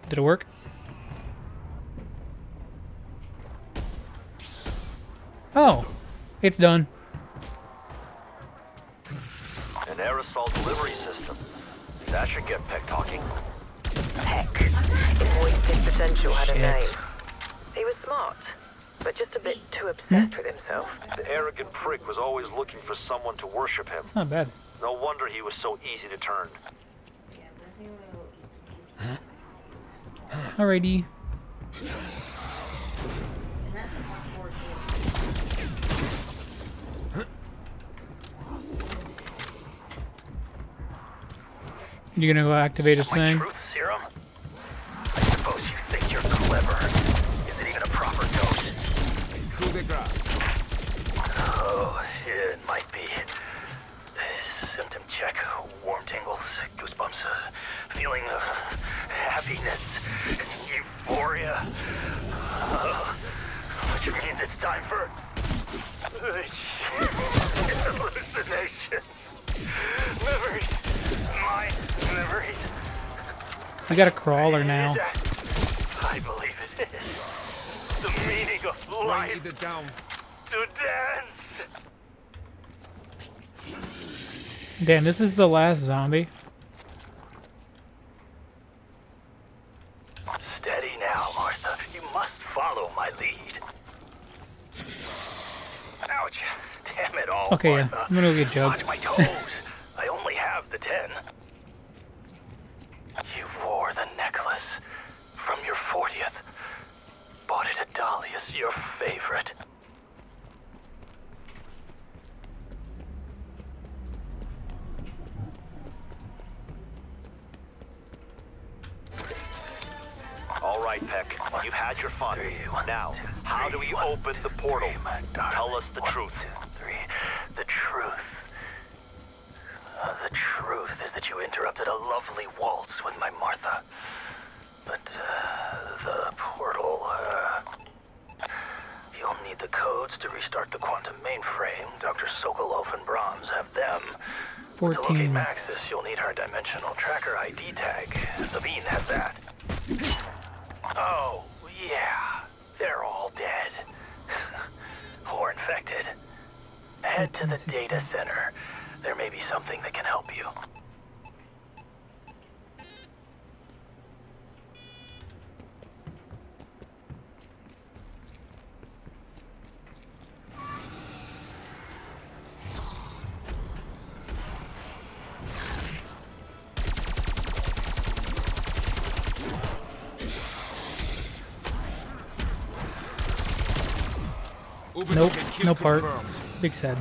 [SPEAKER 1] Did it work? Oh, it's done.
[SPEAKER 7] An aerosol delivery system. That should get Peck talking.
[SPEAKER 8] Heck. If Voice Potential had a
[SPEAKER 1] Shit.
[SPEAKER 8] name. He was smart. but just a bit too obsessed hmm? with himself.
[SPEAKER 7] The arrogant prick was always looking for someone to worship him.
[SPEAKER 1] It's not bad.
[SPEAKER 7] No wonder he was so easy to turn.
[SPEAKER 9] Yeah, Resident Evil it's keeps
[SPEAKER 1] Alrighty.
[SPEAKER 9] and that's a hardcore game.
[SPEAKER 1] You gonna go activate his thing?
[SPEAKER 10] truth serum? I suppose you think you're clever. Is it even a proper dose?
[SPEAKER 5] Coup de grace.
[SPEAKER 10] Oh, it might be. Symptom check. Warm tingles, goosebumps, uh, feeling of happiness, euphoria. Uh, which means it's time for hallucination. Memories. My memories.
[SPEAKER 1] You got a crawler now.
[SPEAKER 10] I believe it is. The meaning of life
[SPEAKER 5] it down.
[SPEAKER 10] to dance.
[SPEAKER 1] Damn, this is the last zombie.
[SPEAKER 10] Steady now, Martha. You must follow my lead. Ouch. Damn it all,
[SPEAKER 1] Okay, yeah. I'm gonna go get Jug.
[SPEAKER 10] Watch my toes. I only have the ten. You wore the necklace from your 40th. Bought it at Dahlia's, your favorite.
[SPEAKER 7] All right, Peck. You've had your fun. Now, how do we open the portal? Tell us the
[SPEAKER 10] One,
[SPEAKER 7] truth.
[SPEAKER 10] two, three. The truth. Uh, the truth is that you interrupted a lovely waltz with my Martha. But uh, the portal. Uh, you'll need the codes to restart the quantum mainframe. Dr. Sokolov and Brahms have them. To locate
[SPEAKER 1] 14.
[SPEAKER 10] Maxis, you'll need her dimensional tracker ID tag. Sabine has that. Oh, yeah. They're all dead. (laughs) or infected. Head to the data center. There may be something that can help you.
[SPEAKER 5] Overlook
[SPEAKER 1] Nope,
[SPEAKER 5] and kill
[SPEAKER 1] no part. Big sad.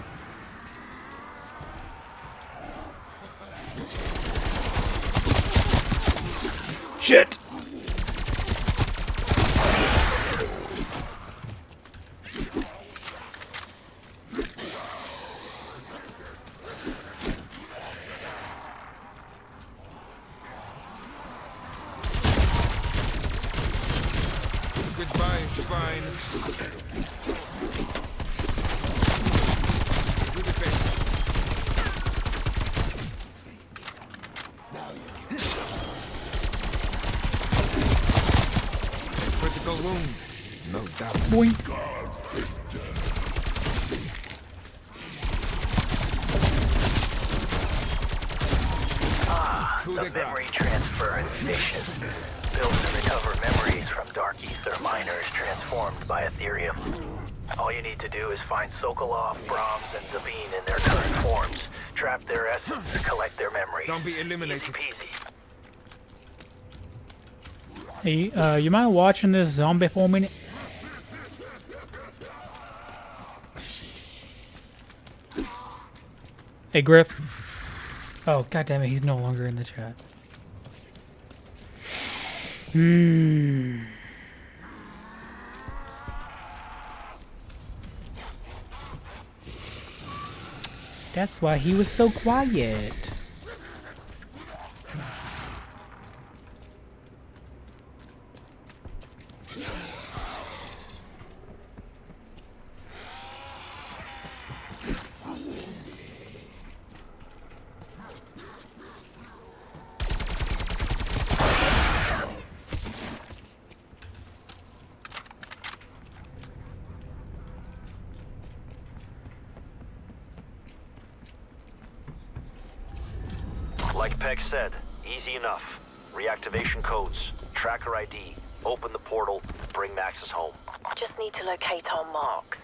[SPEAKER 1] Shit!
[SPEAKER 5] Goodbye, Schwein. Do the best. A critical wound. No doubt.
[SPEAKER 1] Boink.
[SPEAKER 5] Coup
[SPEAKER 10] The
[SPEAKER 5] de
[SPEAKER 10] memory
[SPEAKER 5] grace.
[SPEAKER 10] transfer station. Built to recover memories from dark ether miners transformed by Aetherium. All you need to do is find Sokolov, Brahms, and Sabine in their current forms, trap their essence, collect their memories.
[SPEAKER 5] Zombie eliminated.
[SPEAKER 10] Easy peasy.
[SPEAKER 1] Hey, uh, you mind watching this zombie for a minute? Hey, Griff. Oh, god damn it, he's no longer in the chat. Hmm. That's why he was so quiet.
[SPEAKER 7] Like Peck said, easy enough. Reactivation codes, tracker ID, open the portal, bring Maxis home.
[SPEAKER 8] just need to locate our marks.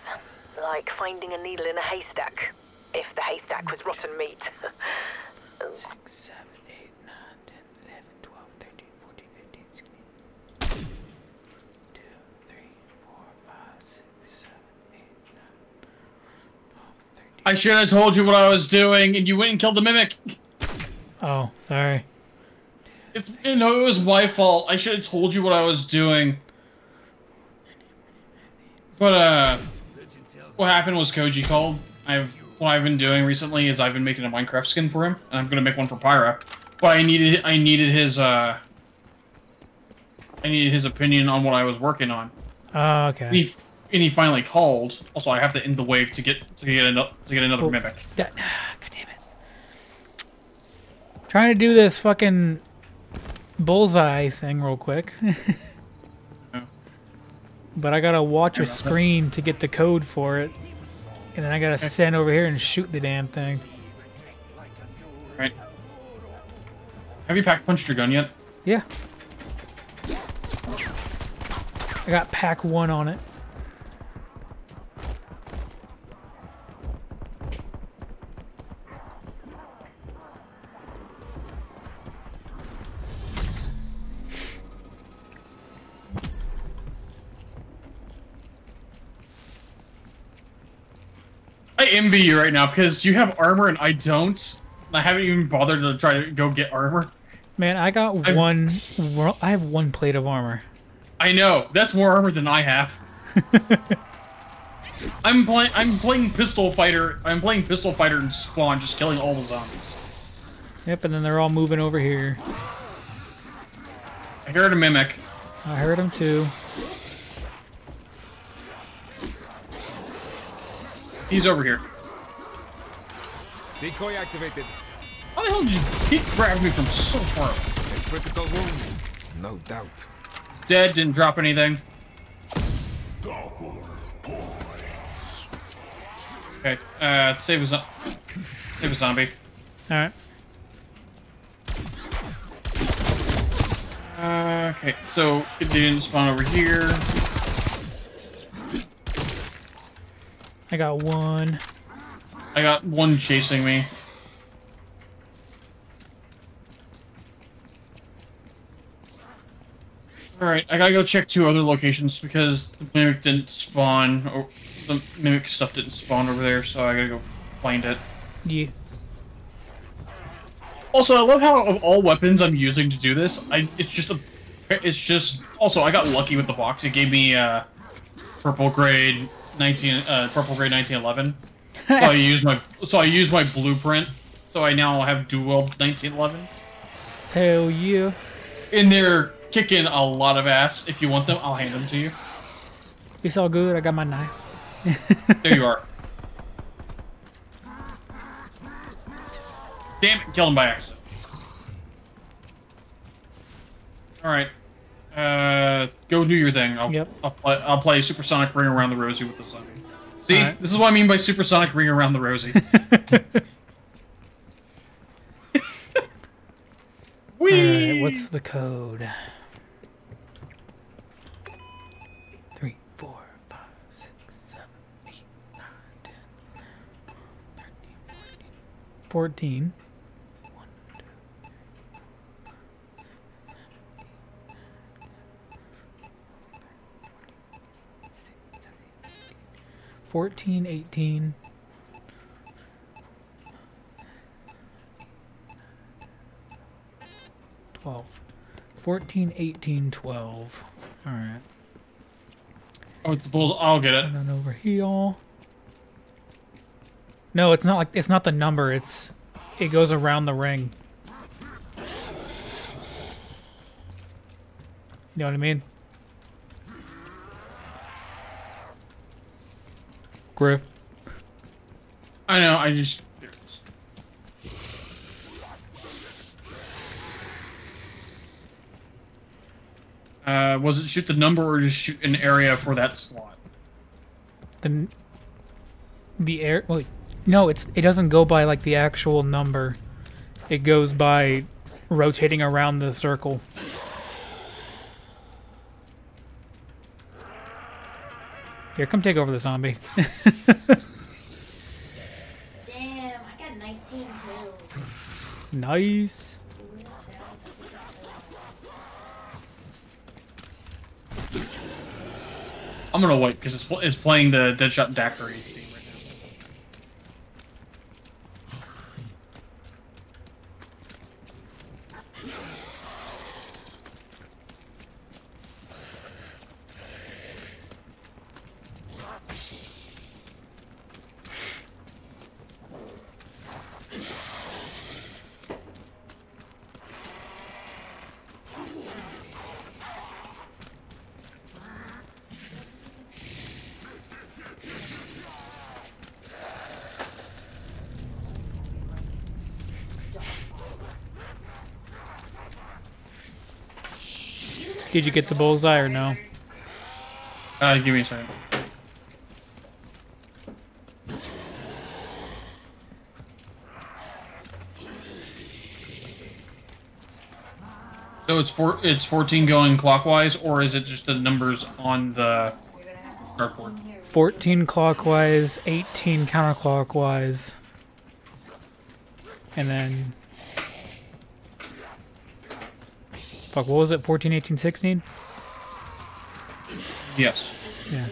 [SPEAKER 8] Like finding a needle in a haystack. If the haystack was rotten meat. Oh,
[SPEAKER 1] 6, 7, 8, 9, 10, 11, 12, 13, 14, 15, 16. 2, 3, 4, 5, 6, 7, 8, 9, 12, 13.
[SPEAKER 3] I should have told you what I was doing, and you went and killed the mimic.
[SPEAKER 1] Oh, sorry.
[SPEAKER 3] It's you know it was my fault. I should have told you what I was doing. But uh, what happened was Koji called. I've what I've been doing recently is I've been making a Minecraft skin for him, and I'm gonna make one for Pyra. But I needed I needed his uh, I needed his opinion on what I was working on.
[SPEAKER 1] Oh, okay.
[SPEAKER 3] And he finally called. Also, I have to end the wave to get to get another to get another
[SPEAKER 1] Oh.
[SPEAKER 3] mimic.
[SPEAKER 1] God, God damn it. Trying to do this fucking bullseye thing real quick. (laughs) But I gotta watch a
[SPEAKER 3] that.
[SPEAKER 1] screen to get the code for it. And then I gotta send over here and shoot the damn thing.
[SPEAKER 3] Right. Have you pack punched your gun yet?
[SPEAKER 1] Yeah. I got pack one on it.
[SPEAKER 3] Envy you right now because you have armor and I don't. I haven't even bothered to try to go get armor.
[SPEAKER 1] Man, I got
[SPEAKER 3] I'm-
[SPEAKER 1] one. I have one plate of armor.
[SPEAKER 3] I know that's more armor than I have. (laughs) I'm playing. I'm playing pistol fighter. I'm playing pistol fighter and spawn, just killing all the zombies.
[SPEAKER 1] Yep, and then they're all moving over here.
[SPEAKER 3] I heard a mimic.
[SPEAKER 1] I heard him too.
[SPEAKER 3] He's over here.
[SPEAKER 5] Decoy activated.
[SPEAKER 3] How the hell did you? He grabbed me from so far. away.
[SPEAKER 5] A critical wound. No doubt.
[SPEAKER 3] Dead. Didn't drop anything. Okay. Uh, save a zo- save a zombie.
[SPEAKER 1] All right.
[SPEAKER 3] Uh, okay, so it didn't spawn over here.
[SPEAKER 1] I got one.
[SPEAKER 3] I got one chasing me. Alright, I gotta go check two other locations because the mimic didn't spawn, or the mimic stuff didn't spawn over there, so I gotta go find it.
[SPEAKER 1] Yeah.
[SPEAKER 3] Also, I love how of all weapons I'm using to do this, I it's just a it's just also I got lucky with the box. It gave me uh purple grade 19 uh purple grade 1911. (laughs) so I used my so I used my blueprint. So I now have dual 1911s.
[SPEAKER 1] Hell yeah.
[SPEAKER 3] And they're kicking a lot of ass. If you want them, I'll hand them to you.
[SPEAKER 1] It's all good. I got my knife. (laughs)
[SPEAKER 3] There you are. Damn it, killed him by accident. Alright. Uh, go do your thing. I'll,
[SPEAKER 1] yep.
[SPEAKER 3] I'll, play, I'll play Supersonic Ring Around the Rosie with the Sunny. See,
[SPEAKER 1] right.
[SPEAKER 3] this is what I mean by Supersonic Ring Around the Rosie. (laughs) Whee!
[SPEAKER 1] Right, what's the code? 14. 14, 18. Twelve. 14, 18, 12. Alright.
[SPEAKER 3] Oh, it's bull. I'll get it.
[SPEAKER 1] And then over here. No, it's not like it's not the number. It's it goes around the ring. You know what I mean? Griff.
[SPEAKER 3] I know, I just. there it is. Uh, was it shoot the number or just shoot an area for that slot?
[SPEAKER 1] The the air wait, no, it's it doesn't go by like the actual number. It goes by rotating around the circle. Here, come take over the zombie.
[SPEAKER 9] Damn, I got 19 kills.
[SPEAKER 1] nice.
[SPEAKER 9] Ooh, that sounds like a
[SPEAKER 3] I'm gonna wait because it's, it's playing the Deadshot Daiquiri
[SPEAKER 1] Did you get the bullseye or no?
[SPEAKER 3] Uh, give me a second. So it's four. It's 14 going clockwise, or is it just the numbers on the dartboard?
[SPEAKER 1] 14 clockwise, 18 counterclockwise. And then. Fuck, what was it? 14, 18, 16?
[SPEAKER 3] Yes.
[SPEAKER 1] Yeah.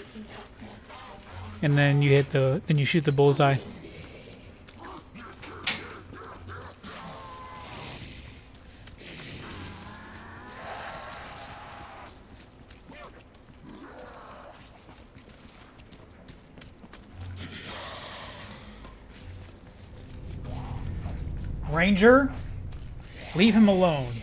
[SPEAKER 1] And then you hit the. Then you shoot the bullseye. Ranger, leave him alone.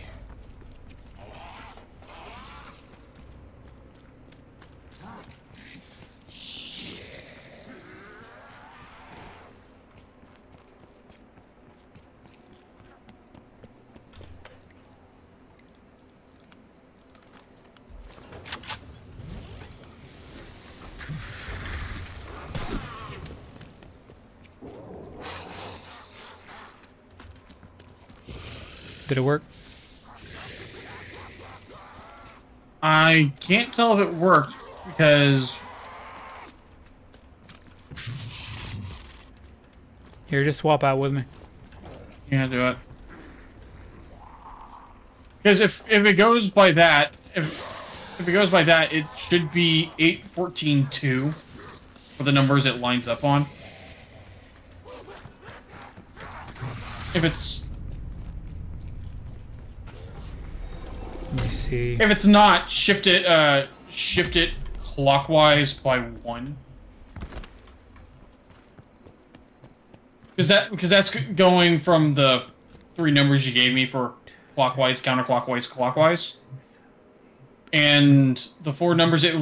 [SPEAKER 1] Did it work?
[SPEAKER 3] I can't tell if it worked because
[SPEAKER 1] Here, just swap out with me.
[SPEAKER 3] Yeah, do it. Because if if it goes by that, if if it goes by that, it should be eight fourteen two for the numbers it lines up on. If it's
[SPEAKER 1] Let me see.
[SPEAKER 3] if it's not, shift it uh shift it clockwise by one. Because that because that's going from the three numbers you gave me for clockwise, counterclockwise, clockwise, and the four numbers it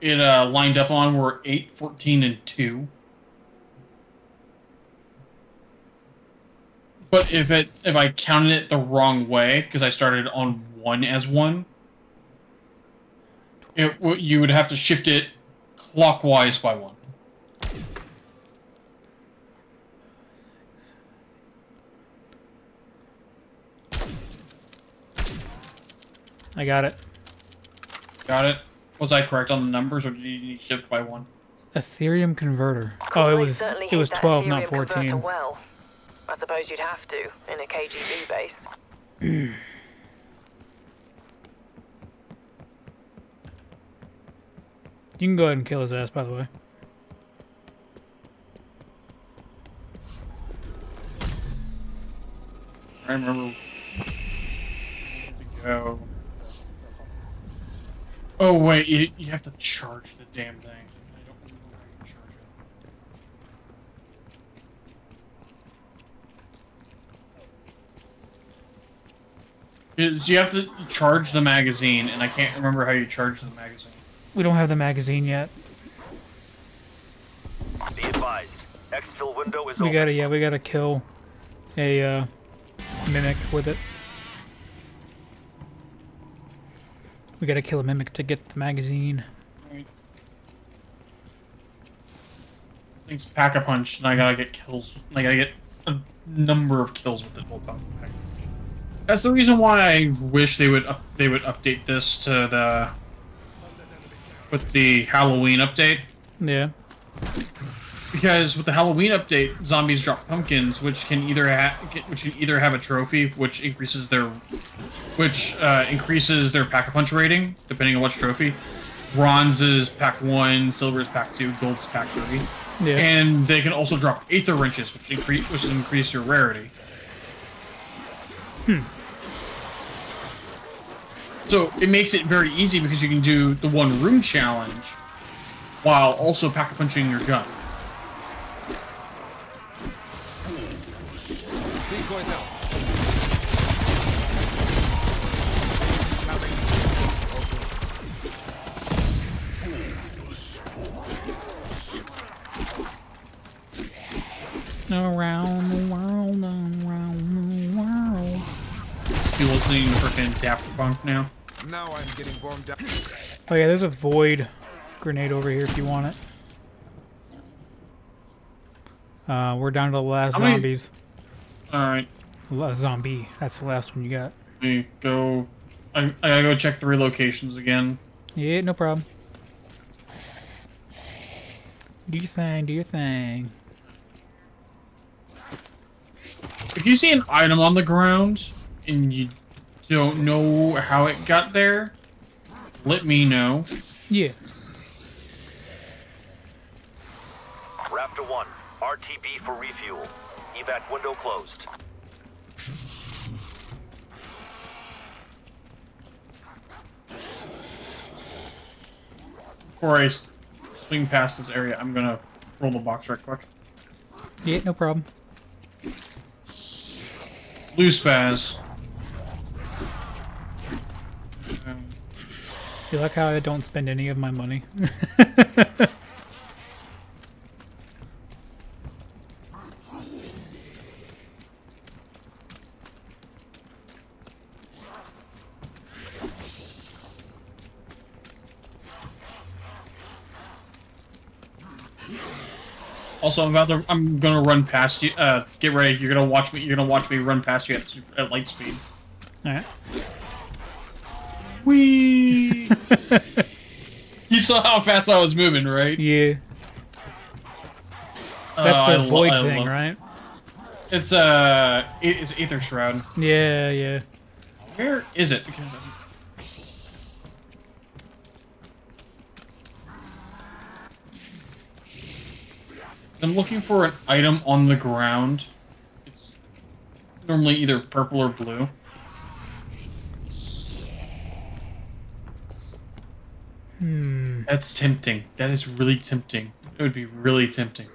[SPEAKER 3] it, uh, lined up on were 8, 14, and two. But if it if I counted it the wrong way because I started on one as one, it you would have to shift it clockwise by one.
[SPEAKER 1] I got it.
[SPEAKER 3] Got it. Was I correct on the numbers, or did you need shift by one?
[SPEAKER 1] Aetherium converter. Oh, it was it was 12, not
[SPEAKER 8] Aetherium converter
[SPEAKER 1] 14.
[SPEAKER 8] Well, I suppose you'd have to in a KGB base. (clears throat)
[SPEAKER 1] You can go ahead and kill his ass, by the way.
[SPEAKER 3] I remember. Oh wait, you, you have to charge the damn thing. I don't how you charge you have to charge the magazine, and I can't remember how you charge the magazine.
[SPEAKER 1] We don't have the magazine yet.
[SPEAKER 7] Be advised. Exfil window is
[SPEAKER 1] We
[SPEAKER 7] open.
[SPEAKER 1] gotta, yeah, we gotta kill a uh, mimic with it. We gotta kill a mimic to get the magazine.
[SPEAKER 3] Right. This thing's pack a punch, and I gotta get kills. I gotta get a number of kills with it whole time. That's the reason why I wish they would up, they would update this to the with the Halloween update
[SPEAKER 1] Yeah.
[SPEAKER 3] because with the Halloween update, zombies drop pumpkins, which can either ha- which can either have a trophy, which increases their, which uh, increases their pack a punch rating depending on which trophy. Bronze is pack one, silver is pack two, gold is pack three,
[SPEAKER 1] Yeah.
[SPEAKER 3] and they can also drop aether wrenches, which increase which increase your rarity.
[SPEAKER 1] Hmm.
[SPEAKER 3] So it makes it very easy because you can do the one room challenge while also pack a punching your gun.
[SPEAKER 5] Decoys out.
[SPEAKER 1] Around the world, around the world.
[SPEAKER 3] You listening to freaking Daft Punk now?
[SPEAKER 5] Now I'm getting warmed up.
[SPEAKER 1] Oh yeah, there's a void grenade over here if you want it. Uh, we're down to the last
[SPEAKER 3] How
[SPEAKER 1] zombies.
[SPEAKER 3] Alright,
[SPEAKER 1] La- zombie. That's the last one you got.
[SPEAKER 3] let me go. I, I gotta go check three locations again.
[SPEAKER 1] Yeah, no problem. Do your thing, do your thing.
[SPEAKER 3] If you see an item on the ground and you don't know how it got there, let me know.
[SPEAKER 1] Yeah.
[SPEAKER 7] Raptor 1, RTB for refuel. Evac window closed.
[SPEAKER 3] Before I swing past this area, I'm gonna roll the box right quick.
[SPEAKER 1] Yeah, no problem.
[SPEAKER 3] Blue spaz.
[SPEAKER 1] You like how I don't spend any of my money? (laughs)
[SPEAKER 3] Also, I'm about to. I'm gonna run past you. Uh, get ready. You're gonna watch me. You're gonna watch me run past you at, at light speed.
[SPEAKER 1] Alright.
[SPEAKER 3] Whee! (laughs) you saw how fast I was moving, right?
[SPEAKER 1] Yeah. That's
[SPEAKER 3] Oh,
[SPEAKER 1] the
[SPEAKER 3] lo-
[SPEAKER 1] void thing, right?
[SPEAKER 3] It's uh, it's Aether Shroud.
[SPEAKER 1] Yeah, yeah.
[SPEAKER 3] Where is it? Because I'm... I'm looking for an item on the ground. It's normally either purple or blue.
[SPEAKER 1] Hmm.
[SPEAKER 3] That's tempting. That is really tempting. It would be really tempting.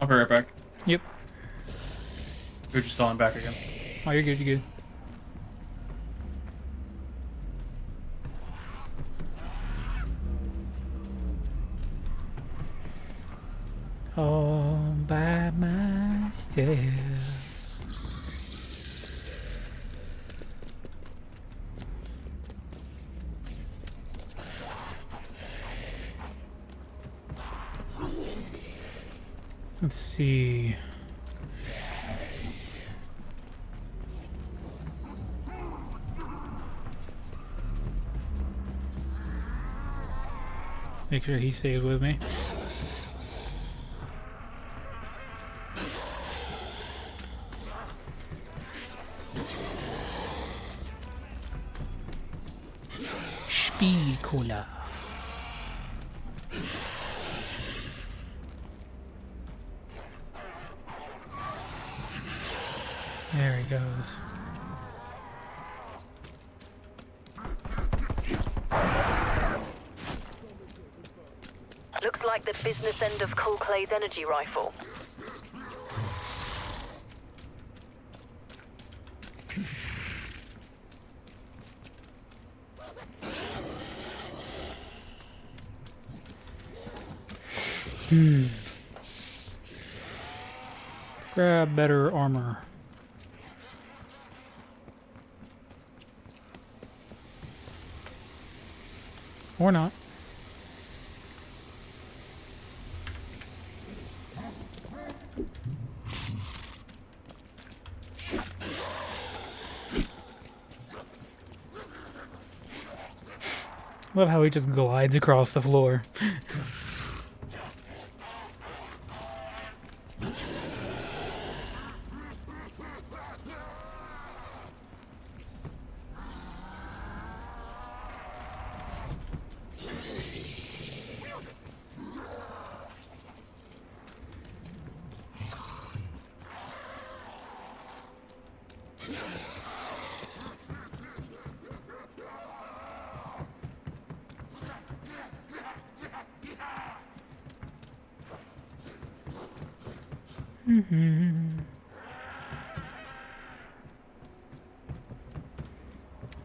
[SPEAKER 3] I'll be right back.
[SPEAKER 1] Yep.
[SPEAKER 3] You're just calling back again.
[SPEAKER 1] Oh, you're good, you're good. All by myself. Let's see. Make sure he stays with me.
[SPEAKER 8] Rifle.
[SPEAKER 1] Hmm. Let's grab better armor. Or not. Love how he just glides across the floor. (laughs)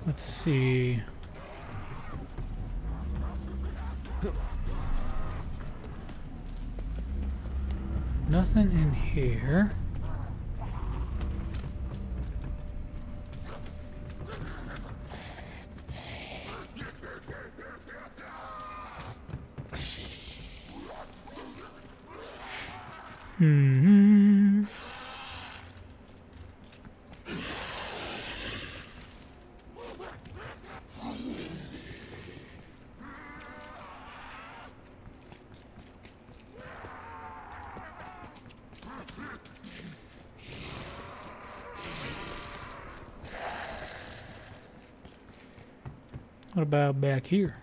[SPEAKER 1] Let's see. Nothing in here. Hmm. What about back here?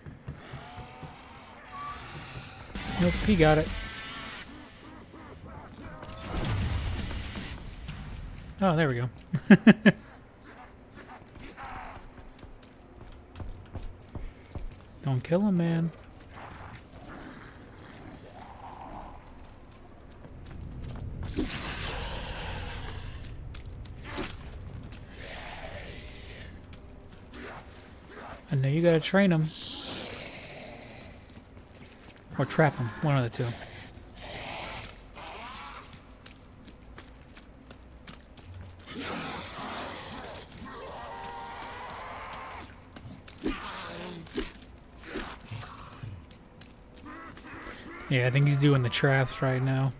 [SPEAKER 1] Nope, he got it. Oh, there we go. (laughs) Don't kill him, man. I know you gotta train them. Or trap them. One of the two. Yeah, I think he's doing the traps right now.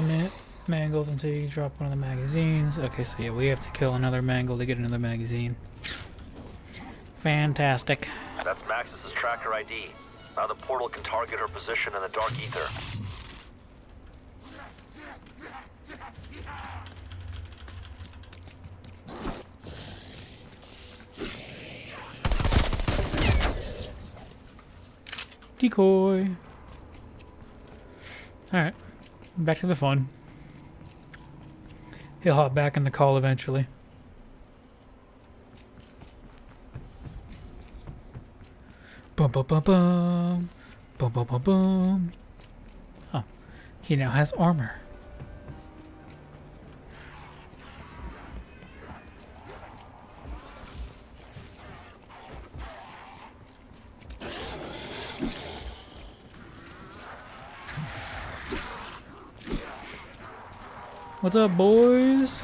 [SPEAKER 1] Keep. Mangles until you drop one of the magazines. Okay, so yeah, we have to kill another mangle to get another magazine. Fantastic.
[SPEAKER 7] That's Maxis's tracker ID. Now the portal can target her position in the dark ether.
[SPEAKER 1] Decoy. Alright. Back to the fun. He'll hop back in the call eventually. Boom, boom, boom, boom. Boom, boom, boom, boom. Oh. He now has armor. What's up, boys?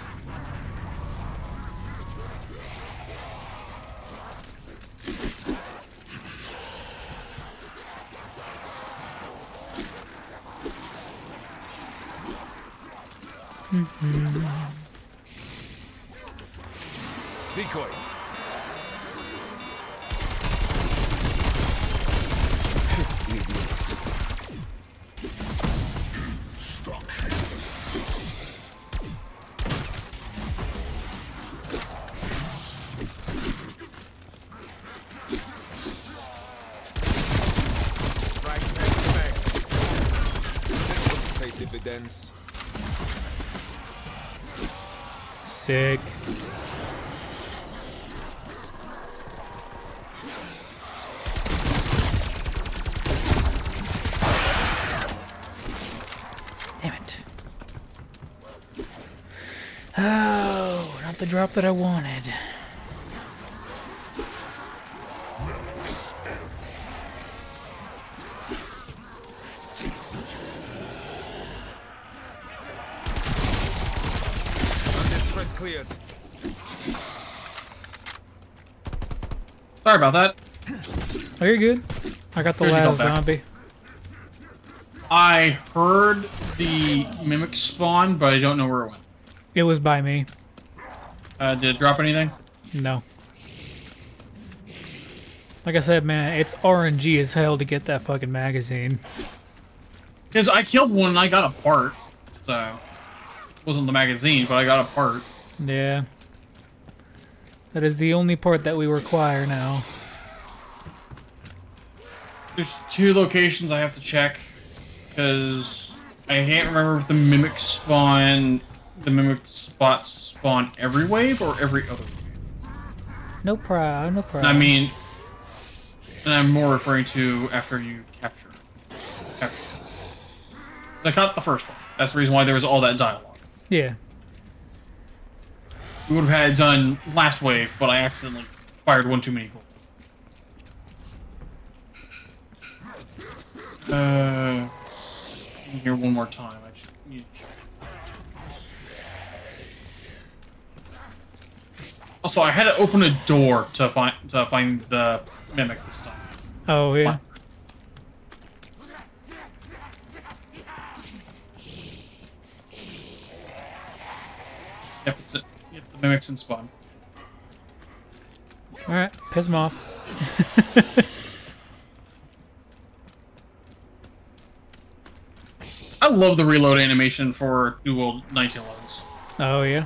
[SPEAKER 1] what I wanted.
[SPEAKER 5] Cleared.
[SPEAKER 3] Sorry about that.
[SPEAKER 1] Oh, you're good. I got the
[SPEAKER 3] Here's
[SPEAKER 1] last zombie.
[SPEAKER 3] I heard the mimic spawn, but I don't know where it went.
[SPEAKER 1] It was by me.
[SPEAKER 3] Uh, did it drop anything?
[SPEAKER 1] No. Like I said, man, it's RNG as hell to get that fucking magazine.
[SPEAKER 3] Because I killed one and I got a part. So, wasn't the magazine, but I got a part.
[SPEAKER 1] Yeah. That is the only part that we require now.
[SPEAKER 3] There's two locations I have to check because I can't remember if the mimic spawn, the mimic spots spawn every wave or every other wave.
[SPEAKER 1] No problem, no problem.
[SPEAKER 3] I mean, and I'm more referring to after you capture. capture. I caught the first one. That's the reason why there was all that dialogue.
[SPEAKER 1] yeah.
[SPEAKER 3] We would have had it done last wave, but I accidentally fired one too many bullets. Uh, hear one more time. Also, I had to open a door to find to find the mimic this time.
[SPEAKER 1] Oh, yeah.
[SPEAKER 3] Yep, it's it. Yep, the mimic's in spawn.
[SPEAKER 1] Alright, piss him off. (laughs)
[SPEAKER 3] I love the reload animation for dual 1911s.
[SPEAKER 1] Oh, yeah.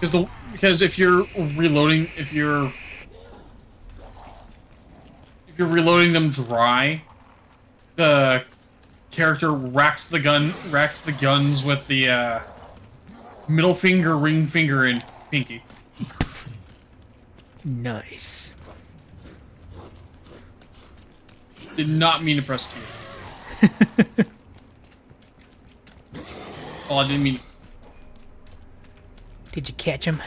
[SPEAKER 3] Because the because if you're reloading, if you're if you're reloading them dry, the character racks the gun racks the guns with the uh, middle finger, ring finger, and pinky.
[SPEAKER 1] Nice.
[SPEAKER 3] Did not mean to press Q. (laughs) well, I didn't mean.
[SPEAKER 1] Did you catch him?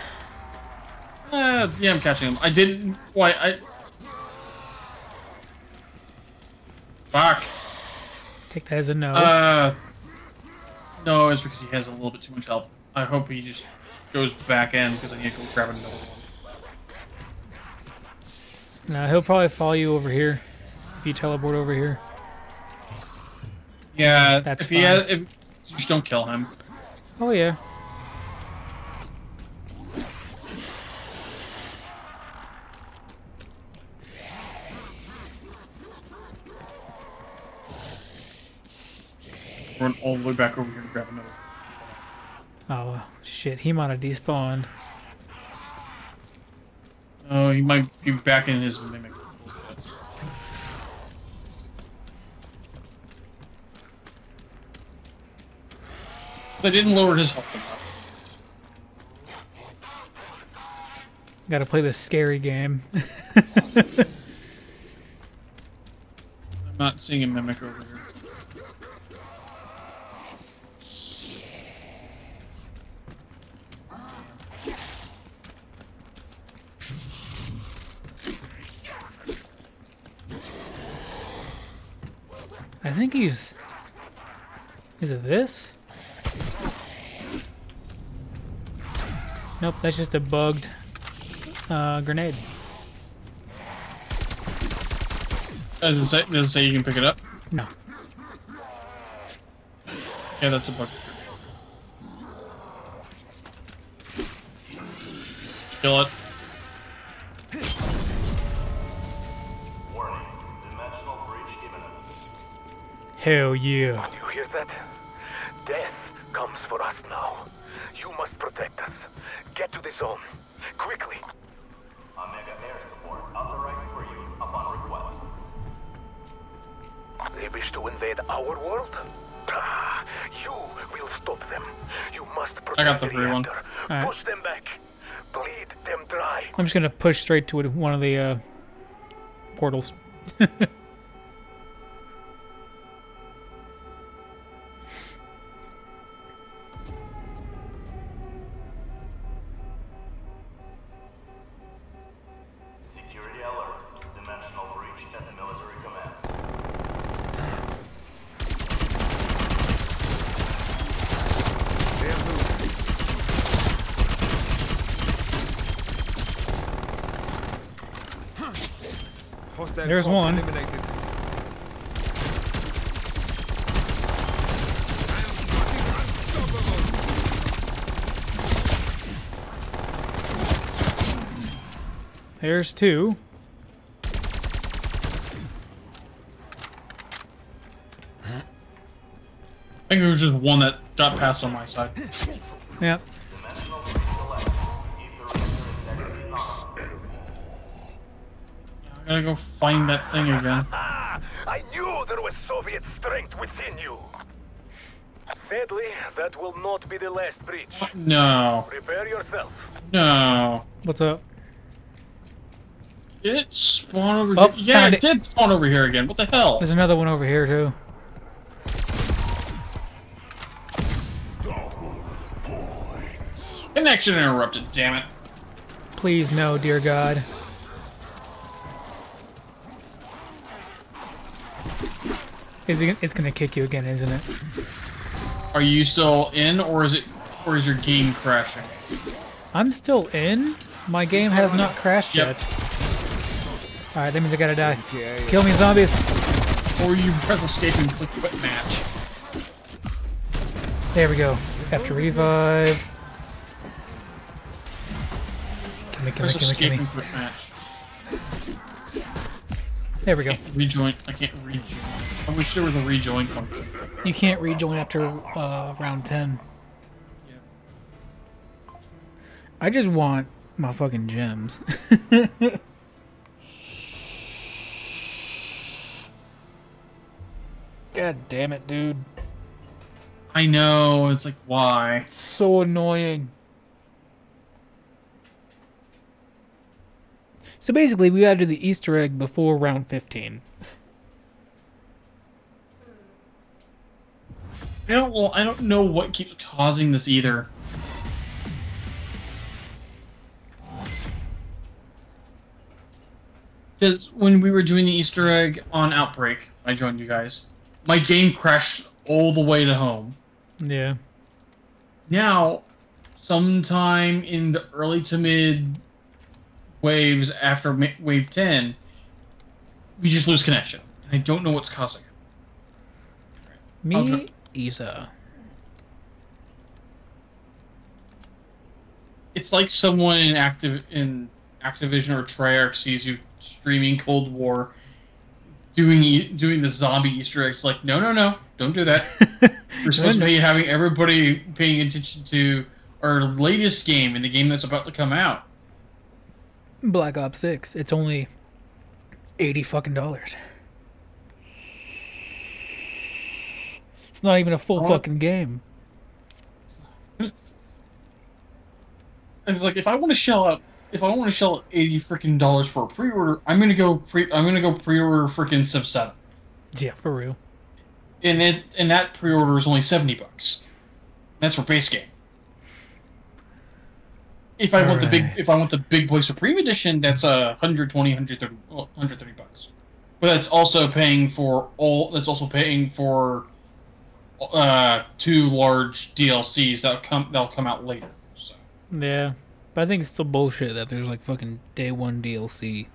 [SPEAKER 3] Uh, yeah, I'm catching him. I didn't. Why? I. Fuck.
[SPEAKER 1] Take that as a no.
[SPEAKER 3] Uh. No, it's because he has a little bit too much health. I hope he just goes back in because I need to go grab another one.
[SPEAKER 1] no, he'll probably follow you over here. If you teleport over here.
[SPEAKER 3] Yeah,
[SPEAKER 1] That's
[SPEAKER 3] if he
[SPEAKER 1] fine.
[SPEAKER 3] has, if just don't kill him.
[SPEAKER 1] Oh, yeah.
[SPEAKER 3] Run all the way back over here and grab another.
[SPEAKER 1] Oh, shit. He might have despawned.
[SPEAKER 3] Oh, he might be back in his mimic. They didn't lower his health enough.
[SPEAKER 1] Gotta play this scary game. (laughs)
[SPEAKER 3] I'm not seeing a mimic over here.
[SPEAKER 1] I think he's. Is it this? Nope, that's just a bugged uh, grenade.
[SPEAKER 3] Does it say, does it say you can pick it up?
[SPEAKER 1] No.
[SPEAKER 3] Yeah, that's a bug. Kill it.
[SPEAKER 1] Hell yeah.
[SPEAKER 4] You hear that? Death comes for us now. You must protect us. Get to the zone. Quickly.
[SPEAKER 7] Omega air support authorized for use upon request.
[SPEAKER 4] They wish to invade our world? Ah, you will stop them. You must protect
[SPEAKER 3] I got the free one.
[SPEAKER 4] reactor.
[SPEAKER 1] Alright.
[SPEAKER 4] Push them back. Bleed them dry.
[SPEAKER 1] I'm just gonna push straight to one of the uh, portals. (laughs) There's one.
[SPEAKER 5] Eliminated.
[SPEAKER 1] There's two.
[SPEAKER 3] I think there was just one that got past on my side.
[SPEAKER 1] Yep.
[SPEAKER 3] I gotta go find that thing again.
[SPEAKER 4] Ah, I knew there was Soviet strength within you. Sadly, that will not be the last breach.
[SPEAKER 3] No.
[SPEAKER 4] Prepare yourself.
[SPEAKER 3] No.
[SPEAKER 1] What's up?
[SPEAKER 3] Did it spawn over
[SPEAKER 1] Oh,
[SPEAKER 3] here? Yeah, it
[SPEAKER 1] it.
[SPEAKER 3] did spawn over here again. What the hell?
[SPEAKER 1] There's another one over here too.
[SPEAKER 3] Connection interrupted, damn it.
[SPEAKER 1] Please no, dear God. Is it, it's gonna kick you again, isn't it?
[SPEAKER 3] Are you still in, or is it, or is your game crashing?
[SPEAKER 1] I'm still in. My game has not crashed
[SPEAKER 3] Yep.
[SPEAKER 1] yet. Alright, that means I gotta die.
[SPEAKER 5] Okay.
[SPEAKER 1] Kill me, zombies!
[SPEAKER 3] Or you press escape and click quit match?
[SPEAKER 1] There we go. After revive. Gimme, gimme,
[SPEAKER 3] Press
[SPEAKER 1] gimme,
[SPEAKER 3] escape
[SPEAKER 1] gimme.
[SPEAKER 3] and quit match.
[SPEAKER 1] There we go.
[SPEAKER 3] Rejoin. I can't rejoin. I wish there was a rejoin function.
[SPEAKER 1] You can't rejoin after uh, round 10. I just want my fucking gems. (laughs) God damn it, dude.
[SPEAKER 3] I know. It's like why?
[SPEAKER 1] It's So annoying. So basically, we gotta do the Easter egg before round 15.
[SPEAKER 3] I don't. Well, I don't know what keeps causing this either. Because when we were doing the Easter egg on Outbreak, I joined you guys. My game crashed all the way to home.
[SPEAKER 1] Yeah.
[SPEAKER 3] Now, sometime in the early to mid waves after wave 10, we just lose connection. I don't know what's causing it.
[SPEAKER 1] Me, Isa.
[SPEAKER 3] It's like someone in active in Activision or Treyarch sees you streaming Cold War, doing doing the zombie Easter eggs. Like, no, no, no, don't do that. (laughs) We're supposed to be having everybody paying attention to our latest game and the game that's about to come out.
[SPEAKER 1] Black Ops 6. It's only 80 fucking dollars. It's not even a full fucking game.
[SPEAKER 3] It's like if I want to shell out, if I want to shell out eighty freaking dollars for a pre-order, I'm gonna go pre, I'm gonna go pre-order freaking Civ Seven,
[SPEAKER 1] Yeah, for real.
[SPEAKER 3] and it and that pre-order is only seventy bucks. That's for base game. If I want the big, if I want the big boy Supreme Edition, that's a 120, 130, 130 bucks. But that's also paying for all. That's also paying for uh, two large DLCs that come that'll come out later. So.
[SPEAKER 1] Yeah. But I think it's still bullshit that there's like fucking day one DLC.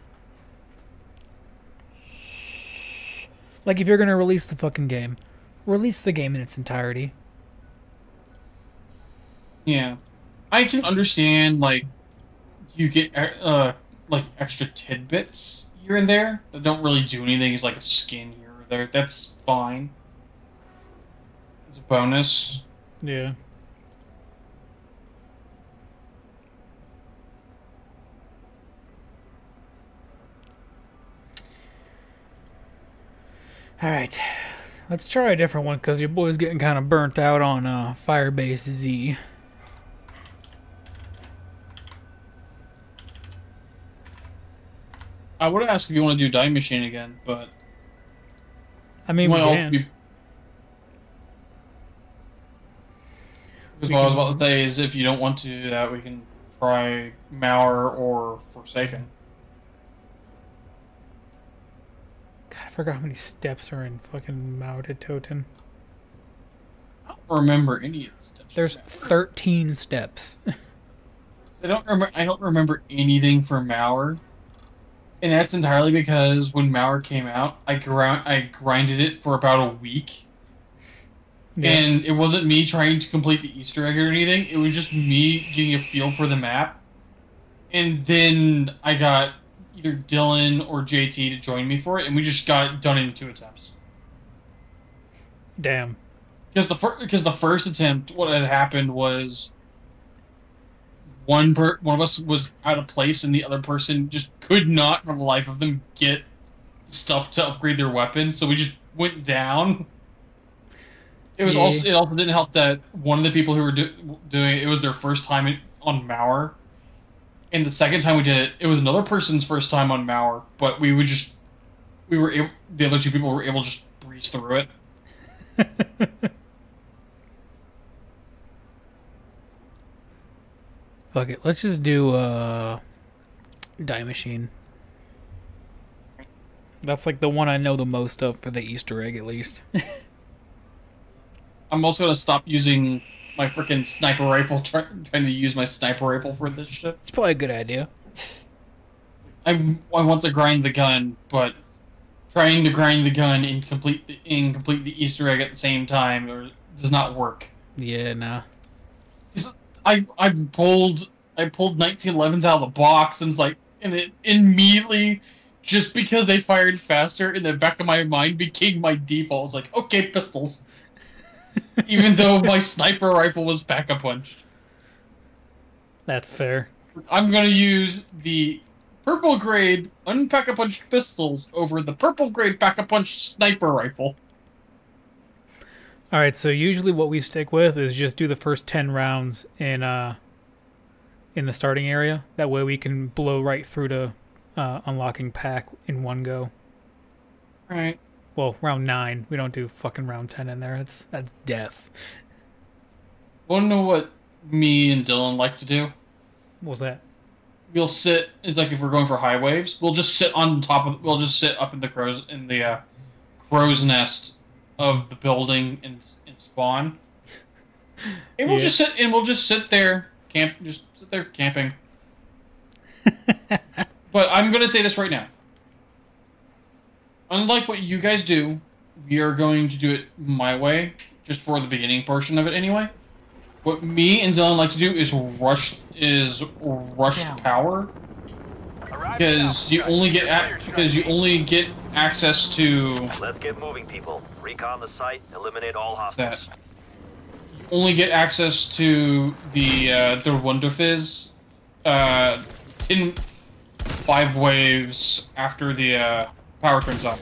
[SPEAKER 1] Like if you're gonna release the fucking game, release the game in its entirety.
[SPEAKER 3] Yeah, I can understand like you get uh like extra tidbits here and there that don't really do anything. It's like a skin here or there. That's fine. It's a bonus.
[SPEAKER 1] Yeah. All right, let's try a different one because your boy's getting kind of burnt out on uh, Firebase Z.
[SPEAKER 3] I would ask if you want to do Die Machine again, but
[SPEAKER 1] I mean, we
[SPEAKER 3] well,
[SPEAKER 1] can.
[SPEAKER 3] Because what I was about to say is, if you don't want to do that, we can try Mauer or Forsaken.
[SPEAKER 1] God, I forgot how many steps are in fucking Mauer der Toten.
[SPEAKER 3] I don't remember any of the steps.
[SPEAKER 1] There's 13 steps. (laughs)
[SPEAKER 3] I don't remember. I don't remember anything for Mauer. And that's entirely because when Mauer came out, I grind I grinded it for about a week.
[SPEAKER 1] Yeah.
[SPEAKER 3] And it wasn't me trying to complete the Easter egg or anything. It was just me getting a feel for the map. And then I got either Dylan or JT to join me for it, and we just got it done in two attempts.
[SPEAKER 1] Damn.
[SPEAKER 3] Because the first, because the first attempt, what had happened was one per- one of us was out of place, and the other person just could not, for the life of them, get stuff to upgrade their weapon. So we just went down. It was
[SPEAKER 1] Yeah.
[SPEAKER 3] also it also didn't help that one of the people who were do- doing it, it was their first time on Mauer, and the second time we did it, it was another person's first time on Mauer. But we would just we were able, the other two people were able to just breeze through it. (laughs)
[SPEAKER 1] Fuck it. Let's just do uh Die Machine. That's like the one I know the most of for the Easter egg at least. (laughs)
[SPEAKER 3] I'm also gonna stop using my freaking sniper rifle. Try, trying to use my sniper rifle for this shit.
[SPEAKER 1] It's probably a good idea.
[SPEAKER 3] I, I want to grind the gun, but trying to grind the gun and complete the and complete the Easter egg at the same time or does not work.
[SPEAKER 1] Yeah, nah.
[SPEAKER 3] I I pulled I pulled 1911s out of the box and it's like and it immediately just because they fired faster in the back of my mind became my default. It's like okay pistols, (laughs) even though my sniper rifle was pack a punch.
[SPEAKER 1] That's fair.
[SPEAKER 3] I'm gonna use the purple grade unpack a punch pistols over the purple grade pack a punch sniper rifle.
[SPEAKER 1] All right, so usually what we stick with is just do the first 10 rounds in uh in the starting area. That way we can blow right through to uh, unlocking pack in one go.
[SPEAKER 3] Right.
[SPEAKER 1] Well, round 9. We don't do fucking round 10 in there. That's that's death.
[SPEAKER 3] Wanna know what me and Dylan like to do?
[SPEAKER 1] What was that?
[SPEAKER 3] We'll sit. It's like if we're going for high waves, we'll just sit on top of. We'll just sit up in the crows in the uh, crow's nest of the building and, and spawn. And we'll
[SPEAKER 1] Yeah.
[SPEAKER 3] just sit and we'll just sit there camp. Just sit there camping. (laughs) but I'm gonna say this right now. Unlike what you guys do, we are going to do it my way, just for the beginning portion of it anyway. What me and Dylan like to do is rush is rush power because you only get because you only get access to
[SPEAKER 7] Let's get moving, people. Recon the site, eliminate all hostiles.
[SPEAKER 3] that. Only get access to the uh, the Wonder Fizz uh, in five waves after the uh, power turns on.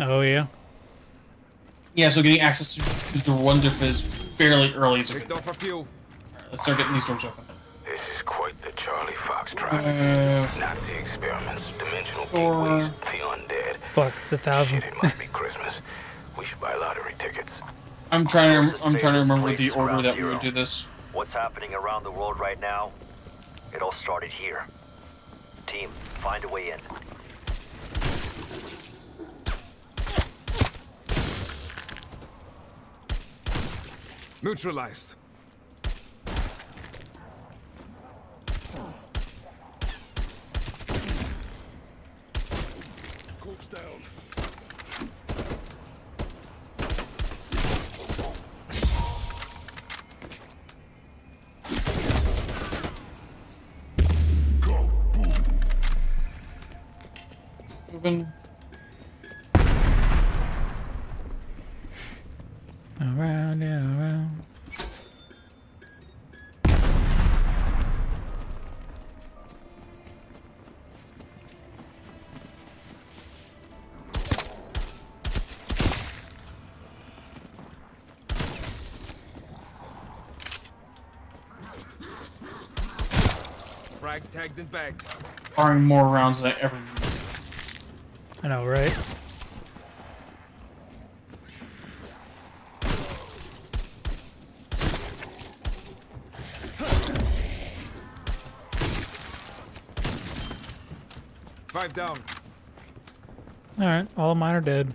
[SPEAKER 1] Oh yeah.
[SPEAKER 3] Yeah, so getting access to the Wonder Fizz fairly early is a
[SPEAKER 5] Picked off a few.
[SPEAKER 3] Let's start getting these doors open.
[SPEAKER 4] This is quite the Charlie Fox
[SPEAKER 3] Uh.
[SPEAKER 4] Nazi experiments, dimensional
[SPEAKER 3] Or-
[SPEAKER 4] gateways, the undead.
[SPEAKER 1] Fuck, it's a thousand.
[SPEAKER 4] Shit, it must be Christmas. We should buy lottery tickets.
[SPEAKER 3] I'm trying to I'm trying to remember the order that we would do this.
[SPEAKER 7] What's happening around the world right now? It all started here. Team, find a way in.
[SPEAKER 5] Neutralized.
[SPEAKER 3] Moving.
[SPEAKER 1] Around and around.
[SPEAKER 5] Frag tagged and bagged.
[SPEAKER 3] Firing more rounds than I ever need.
[SPEAKER 1] I know, right?
[SPEAKER 5] Five down.
[SPEAKER 1] Alright, all of mine are dead.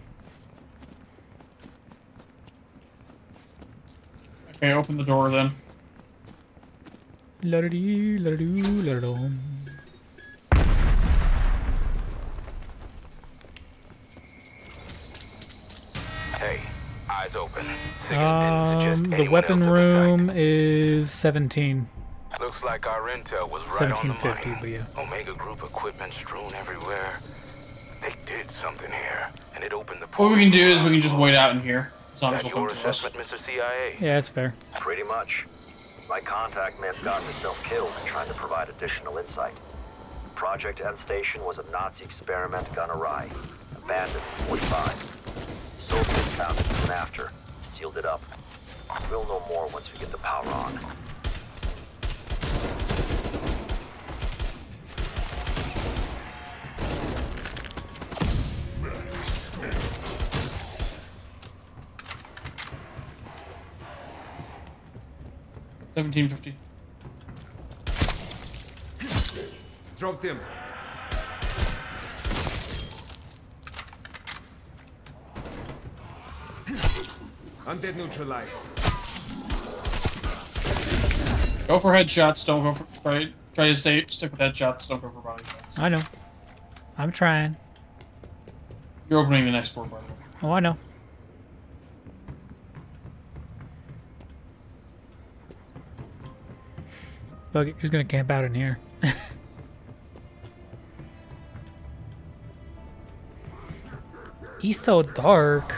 [SPEAKER 3] Okay, open the door then.
[SPEAKER 1] La da dee,
[SPEAKER 5] la da doo, la da
[SPEAKER 1] dum. Hey,
[SPEAKER 5] eyes
[SPEAKER 1] open.
[SPEAKER 5] Um, the weapon
[SPEAKER 1] room is 17
[SPEAKER 5] sight. Looks like our intel was right on the
[SPEAKER 1] 1750,
[SPEAKER 5] money.
[SPEAKER 1] but yeah.
[SPEAKER 5] Omega Group equipment strewn everywhere. They did something here, and it opened the.
[SPEAKER 3] What we can do is we can just wait out in here. Zombies
[SPEAKER 7] That
[SPEAKER 3] will
[SPEAKER 7] your
[SPEAKER 3] come to us.
[SPEAKER 7] assessment, Mr. CIA?
[SPEAKER 1] Yeah, that's fair.
[SPEAKER 7] Pretty much. My contact may have gotten himself killed in trying to provide additional insight. Project End Station was a Nazi experiment gone awry. Abandoned in 45. Soviets found it soon after. Sealed it up. We'll know more once we get the power on.
[SPEAKER 3] Seventeen fifty.
[SPEAKER 5] Dropped him. Undead neutralized.
[SPEAKER 3] Go for headshots. Don't go for try. Try to stay stick with headshots. Don't go for body shots.
[SPEAKER 1] I know. I'm trying.
[SPEAKER 3] You're opening the next door, by the way.
[SPEAKER 1] Oh, I know. Fuck it, who's gonna camp out in here? (laughs) He's so dark.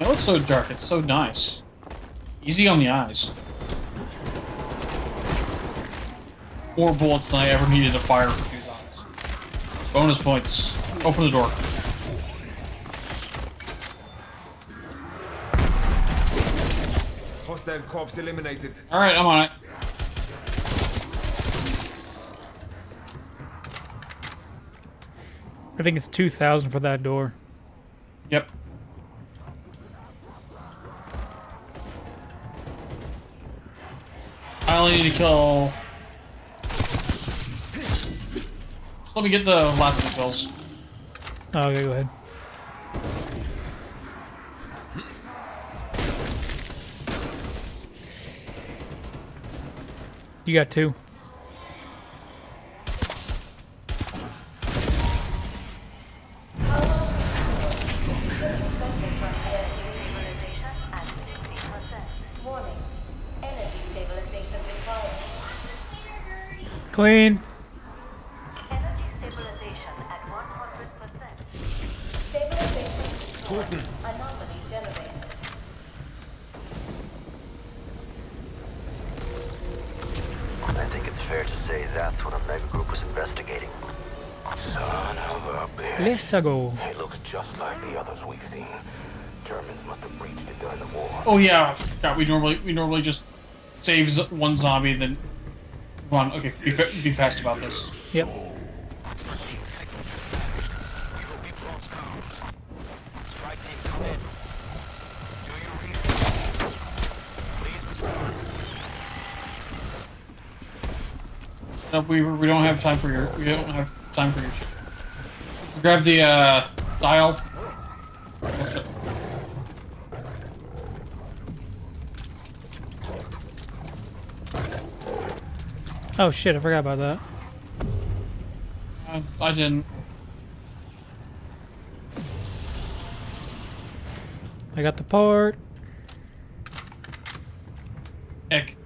[SPEAKER 3] I know it's so dark. It's so nice. Easy on the eyes. More bullets than I ever needed to fire for these eyes. Bonus points. Open the door.
[SPEAKER 5] Hostile corpse eliminated.
[SPEAKER 3] All right, I'm on it.
[SPEAKER 1] I think it's 2,000 for that door.
[SPEAKER 3] Yep. I only need to kill. Let me get the last of the kills.
[SPEAKER 1] Oh, okay, go ahead. You got two. Let's go.
[SPEAKER 5] He looks just like the others we've seen. Germans must have breached it during the war.
[SPEAKER 3] Oh yeah, I. We normally we normally just save z- one zombie then. Come on, okay, be, fa- be fast about this.
[SPEAKER 1] Yep.
[SPEAKER 3] No, we we don't have time for your we don't have time for your shit. Grab the uh dial.
[SPEAKER 1] Oh shit, I forgot about that.
[SPEAKER 3] I, I didn't.
[SPEAKER 1] I got the part.
[SPEAKER 3] Heck.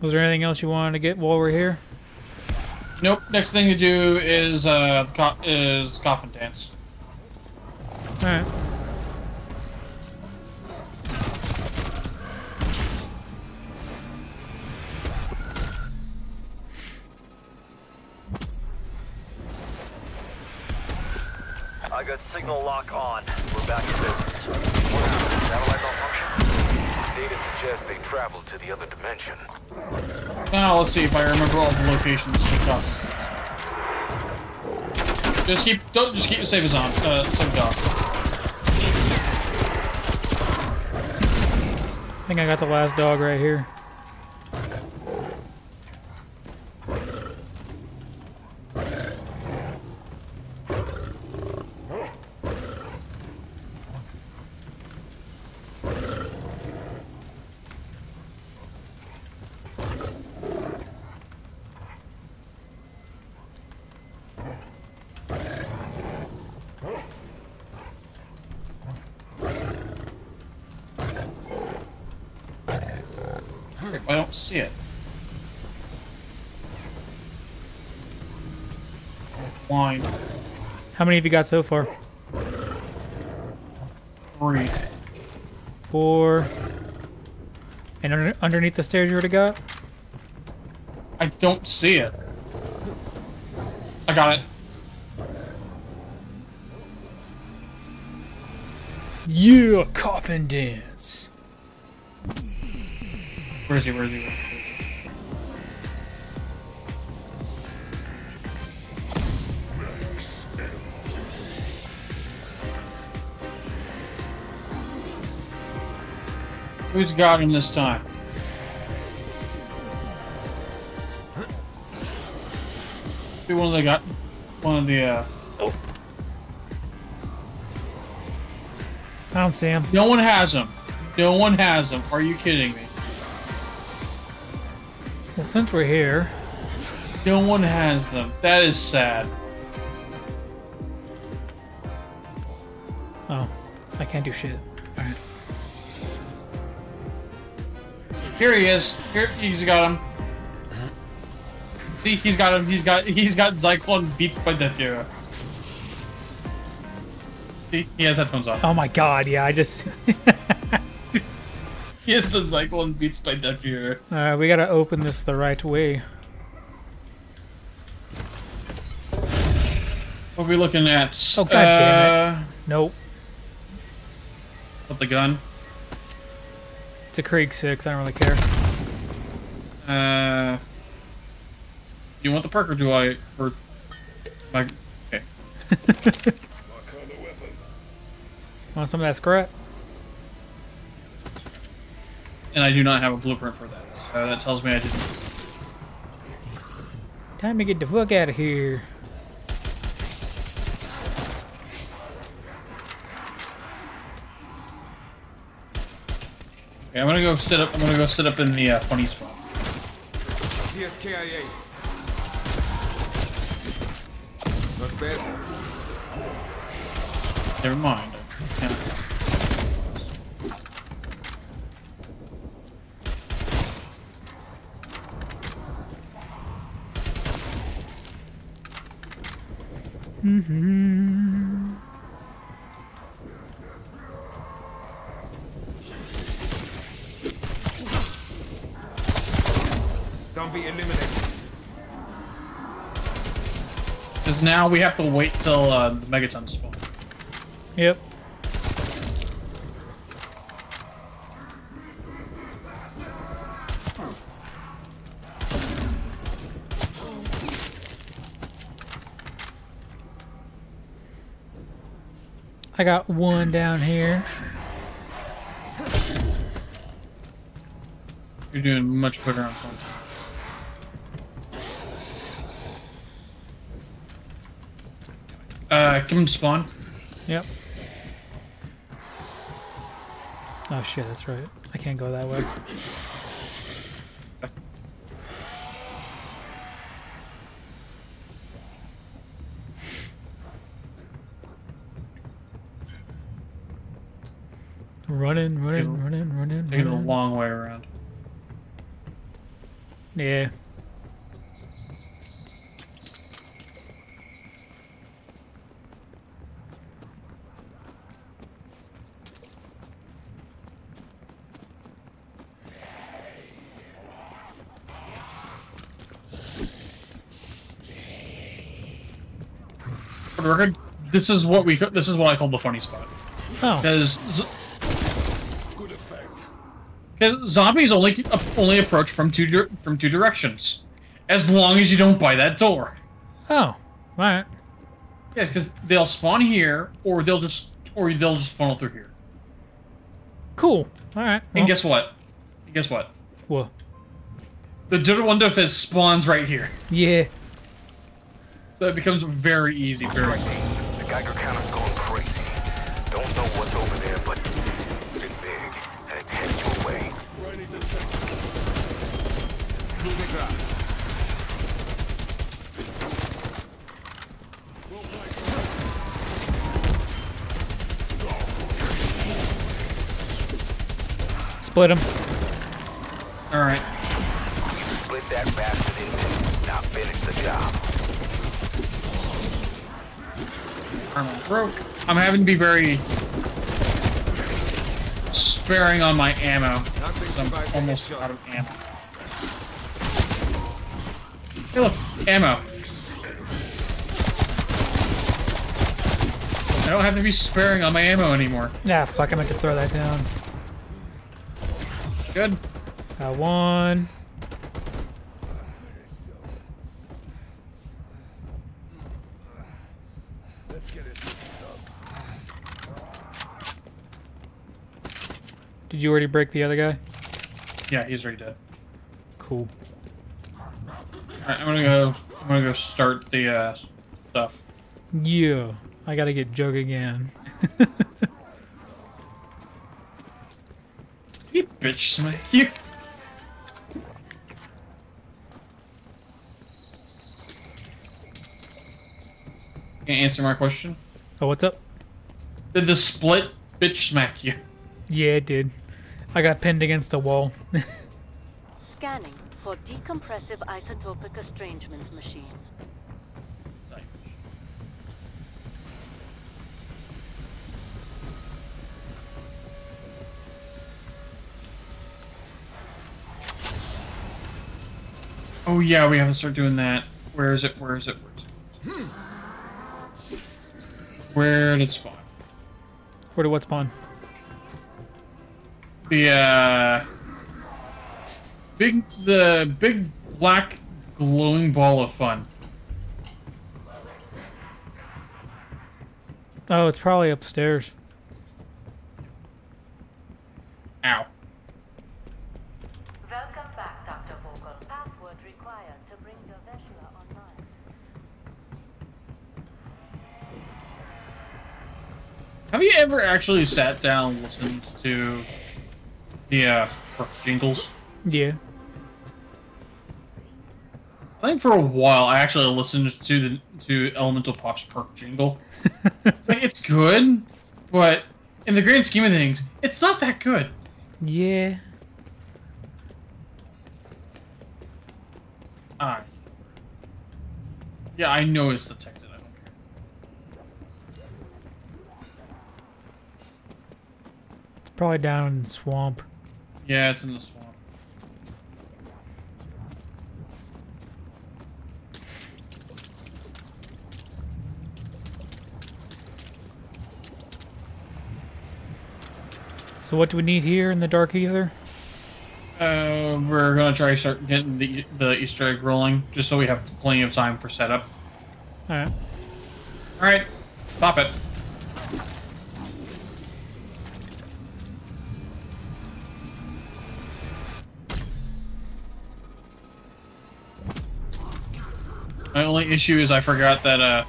[SPEAKER 1] Was there anything else you wanted to get while we're here?
[SPEAKER 3] Nope. Next thing to do is uh the co- is coffin dance.
[SPEAKER 1] Alright.
[SPEAKER 7] I signal lock on. We're back to business. What? Satellite malfunction?
[SPEAKER 5] Data suggests they traveled to the other dimension.
[SPEAKER 3] Now let's see if I remember all the locations. Just keep don't just keep the save as on. Uh, save it off.
[SPEAKER 1] I think I got the last dog right here. How many have you got so far?
[SPEAKER 3] Three.
[SPEAKER 1] Four. And under, underneath the stairs you already got?
[SPEAKER 3] I don't see it. I got it.
[SPEAKER 1] Yeah, coffin dance.
[SPEAKER 3] Where is he? Where is he? Where is he? Who's got him this time? Be one of the got one of the uh
[SPEAKER 1] I don't see him.
[SPEAKER 3] no one has him. No one has him. Are you kidding me?
[SPEAKER 1] Well, since we're here,
[SPEAKER 3] No one has them. That is sad.
[SPEAKER 1] oh, I can't do shit.
[SPEAKER 3] Here he is. Here he's got him. See, he's got him. He's got he's got Zyklon beats by Death Hero. See, he has headphones on.
[SPEAKER 1] Oh my god, yeah, I just. (laughs)
[SPEAKER 3] He has the Zyklon beats by Death Hero.
[SPEAKER 1] Alright, we gotta open this the right way.
[SPEAKER 3] What are we looking at?
[SPEAKER 1] Oh, God damn
[SPEAKER 3] Uh,
[SPEAKER 1] Nope.
[SPEAKER 3] With the gun.
[SPEAKER 1] It's a Krig 6, I don't really care.
[SPEAKER 3] Uh, you want the perk or do I? Or like, okay. (laughs)
[SPEAKER 1] Want some of that scrap?
[SPEAKER 3] And I do not have a blueprint for that. So that tells me I didn't.
[SPEAKER 1] Time to get the fuck out of here.
[SPEAKER 3] Okay, I'm gonna go sit up. I'm gonna go sit up in the uh, funny spot.
[SPEAKER 11] PSKIA. Not bad.
[SPEAKER 3] Never mind. Yeah.
[SPEAKER 1] Mm-hmm.
[SPEAKER 3] Now we have to wait till uh, the megaton spawn.
[SPEAKER 1] Yep. I got one down here.
[SPEAKER 3] You're doing much better on punch. Uh, come spawn.
[SPEAKER 1] Yep. Oh shit, that's right. I can't go that way. Running, running, running, running,
[SPEAKER 3] Taking a long way around.
[SPEAKER 1] Yeah.
[SPEAKER 3] For the record, this is what we. This is what I call the funny spot.
[SPEAKER 1] Oh.
[SPEAKER 3] Because because zombies only only approach from two from two directions, as long as you don't buy that door.
[SPEAKER 1] Oh. Alright.
[SPEAKER 3] Yeah, because they'll spawn here, or they'll just or they'll just funnel through here.
[SPEAKER 1] Cool. Alright.
[SPEAKER 3] And guess what? Guess what?
[SPEAKER 1] What?
[SPEAKER 3] The Durwandufis spawns right here,
[SPEAKER 1] Yeah.
[SPEAKER 3] So it becomes very easy. Very. easy.
[SPEAKER 5] The Geiger counter's going crazy. Don't know what's over there, but it's big, and it's heading your way.
[SPEAKER 11] Through the grass.
[SPEAKER 1] Split him.
[SPEAKER 3] All right.
[SPEAKER 5] that bastard in there. Now finish the job.
[SPEAKER 3] Armor broke. I'm having to be very sparing on my ammo. I'm almost out of ammo. Hey, look, ammo. I don't have to be sparing on my ammo anymore.
[SPEAKER 1] Yeah, fuck, I'm gonna throw that down.
[SPEAKER 3] Good.
[SPEAKER 1] Got one. Did you already break the other guy?
[SPEAKER 3] Yeah, he's already dead.
[SPEAKER 1] Cool.
[SPEAKER 3] Alright, I'm gonna go. I'm gonna go start the uh, stuff.
[SPEAKER 1] Yeah, I gotta get Jug again. (laughs)
[SPEAKER 3] You bitch smack you. Can't answer my question.
[SPEAKER 1] Oh, what's up?
[SPEAKER 3] Did the split bitch smack you?
[SPEAKER 1] Yeah, it did. I got pinned against a wall.
[SPEAKER 12] Scanning for decompressive isotopic estrangement machine.
[SPEAKER 3] Oh yeah, we have to start doing that. Where is it? Where is it? Where is it? Hmm. Where did it spawn?
[SPEAKER 1] Where did what spawn?
[SPEAKER 3] The uh, big, the big black glowing ball of fun.
[SPEAKER 1] Oh, it's probably upstairs.
[SPEAKER 3] Ow.
[SPEAKER 12] Welcome back, Dr. Vogel. Password required to bring the Veshla online.
[SPEAKER 3] Have you ever actually sat down and listened to the uh, perk jingles?
[SPEAKER 1] Yeah.
[SPEAKER 3] I think for a while I actually listened to the to Elemental Pop's perk jingle. it's, (laughs) like, it's good, but in the grand scheme of things, it's not that good.
[SPEAKER 1] Yeah.
[SPEAKER 3] Ah. Yeah, I know it's detected. I don't care.
[SPEAKER 1] It's probably down in the swamp.
[SPEAKER 3] Yeah, it's in the swamp.
[SPEAKER 1] So what do we need here in the Dark Ether?
[SPEAKER 3] Uh, we're gonna try to start getting the the Easter egg rolling, just so we have plenty of time for setup.
[SPEAKER 1] Alright.
[SPEAKER 3] All right, stop it. My only issue is I forgot that uh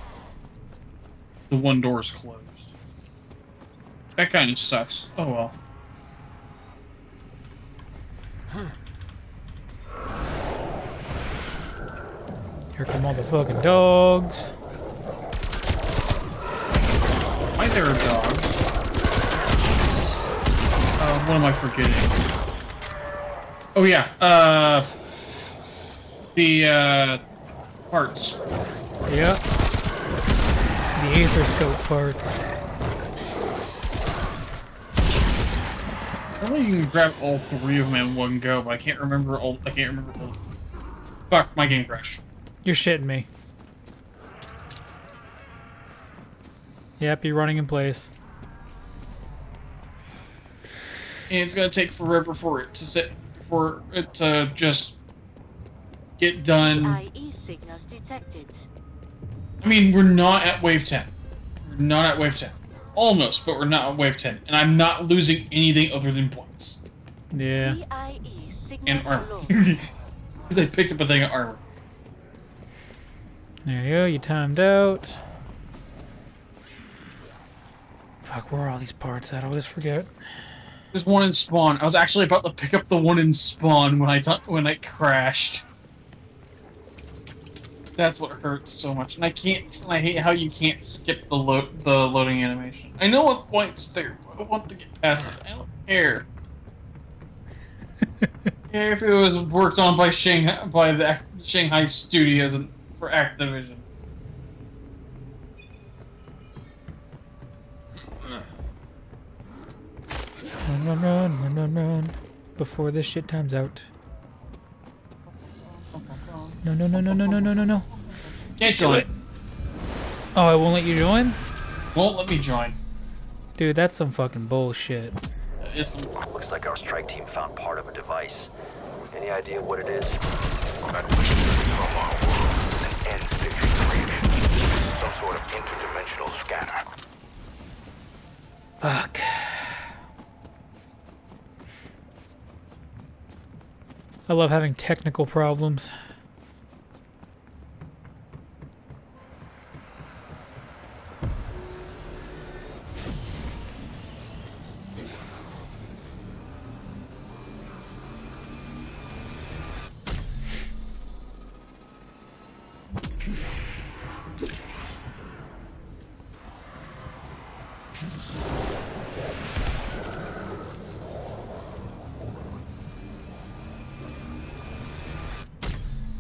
[SPEAKER 3] the one door is closed. That kind of sucks. Oh well.
[SPEAKER 1] Here come all the fucking dogs.
[SPEAKER 3] Why there are dogs? Uh, what am I forgetting? Oh yeah, uh, the uh, parts.
[SPEAKER 1] Yep. The Aether Scope parts.
[SPEAKER 3] Probably you can grab all three of them in one go, but I can't remember all. I can't remember all. Fuck, my game crashed.
[SPEAKER 1] You're shitting me. Yep, you're running in place.
[SPEAKER 3] And it's gonna take forever for it to sit, for it to just get done.
[SPEAKER 12] IE signals detected.
[SPEAKER 3] I mean, we're not at wave 10. We're not at wave 10. Almost, but we're not at wave 10. And I'm not losing anything other than points.
[SPEAKER 1] Yeah.
[SPEAKER 3] And armor. Because (laughs) I picked up a thing of armor.
[SPEAKER 1] There you go, you timed out. Fuck, where are all these parts at? I always forget.
[SPEAKER 3] There's one in spawn. I was actually about to pick up the one in spawn when I t- when I crashed. That's what hurts so much, and I can't. And I hate how you can't skip the load the loading animation. I know what point's there. But I want to get past it. I don't care. care (laughs) if it was worked on by Shanghai by the Shanghai studios and for Activision.
[SPEAKER 1] Run, run, run, run, run, run. Before this shit times out. No, no, no, no, no, no, no, no, no.
[SPEAKER 3] Can't join.
[SPEAKER 1] Oh, I won't let you join?
[SPEAKER 3] Won't let me join.
[SPEAKER 1] Dude, that's some fucking bullshit.
[SPEAKER 3] It's
[SPEAKER 7] Looks like our strike team found part of a device. Any idea what it is?
[SPEAKER 5] That wishes from our world an end station created. Some sort of interdimensional scanner.
[SPEAKER 1] Fuck. I love having technical problems.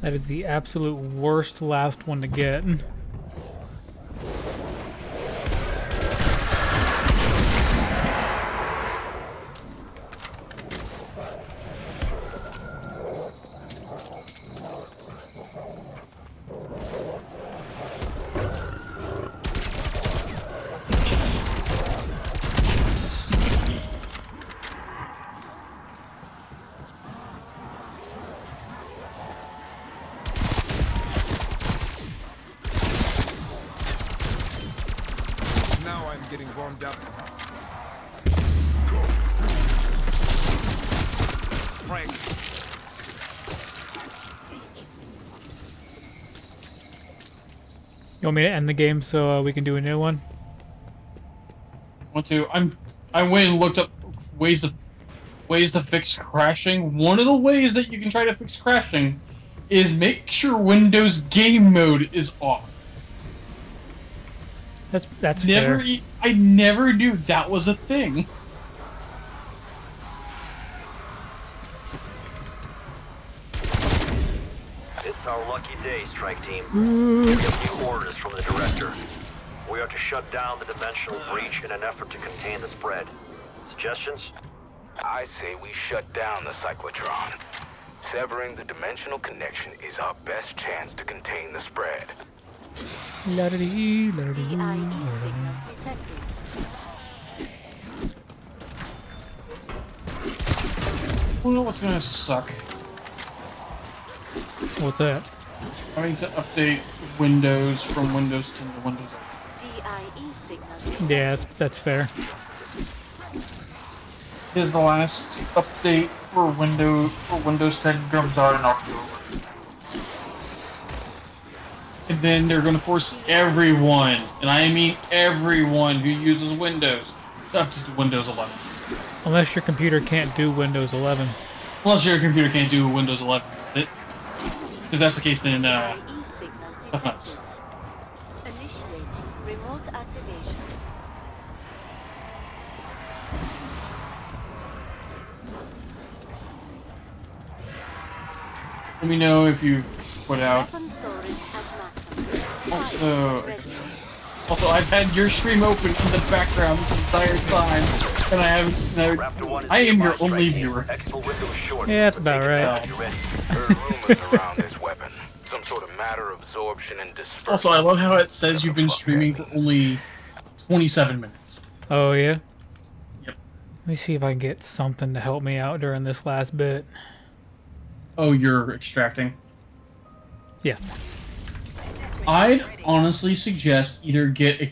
[SPEAKER 1] That is the absolute worst last one to get.
[SPEAKER 11] Now I'm up. Frank,
[SPEAKER 1] You want me to end the game so uh, we can do a new one?
[SPEAKER 3] want to. I'm. I went and looked up ways to ways to fix crashing. One of the ways that you can try to fix crashing is make sure Windows Game Mode is off.
[SPEAKER 1] That's that's
[SPEAKER 3] Never.
[SPEAKER 1] fair.
[SPEAKER 3] e- I never knew that was a thing.
[SPEAKER 7] It's our lucky day, strike team. Mm. We have new orders from the director. We are to shut down the dimensional breach in an effort to contain the spread. Suggestions?
[SPEAKER 5] I say we shut down the cyclotron. Severing the dimensional connection is our best chance to contain the spread.
[SPEAKER 1] La-da-dee, la-da-dee, la-da-dee.
[SPEAKER 12] signals detected.
[SPEAKER 3] Know what's gonna suck?
[SPEAKER 1] What's that?
[SPEAKER 3] Having to update Windows from Windows 10 to Windows 11.
[SPEAKER 1] Yeah, that's that's fair.
[SPEAKER 3] is the last update for Windows for Windows 10 comes out in October. And then they're going to force everyone, and I mean everyone who uses Windows, to update to Windows 11.
[SPEAKER 1] Unless your computer can't do Windows 11.
[SPEAKER 3] Unless your computer can't do Windows 11. It- if that's the case, then uh, tough nuts.
[SPEAKER 12] detected. Initiating remote activation.
[SPEAKER 3] Let me know if you put out.
[SPEAKER 12] Weapon storage.
[SPEAKER 3] Also, I've had your stream open in the background this entire time, and I haven't.
[SPEAKER 7] Raptor 1 is
[SPEAKER 3] I am your only viewer.
[SPEAKER 7] Exfil window is short.
[SPEAKER 1] Yeah, that's about right.
[SPEAKER 7] down when you're ready.
[SPEAKER 5] Heard rumors around this weapon. Some sort of matter absorption and dispersion.
[SPEAKER 3] Also, I love how it says you've been streaming for only 27 minutes.
[SPEAKER 1] Oh yeah.
[SPEAKER 3] Yep.
[SPEAKER 1] Let me see if I can get something to help me out during this last bit.
[SPEAKER 3] Oh, you're extracting.
[SPEAKER 1] Yeah.
[SPEAKER 3] I'd honestly suggest either get a.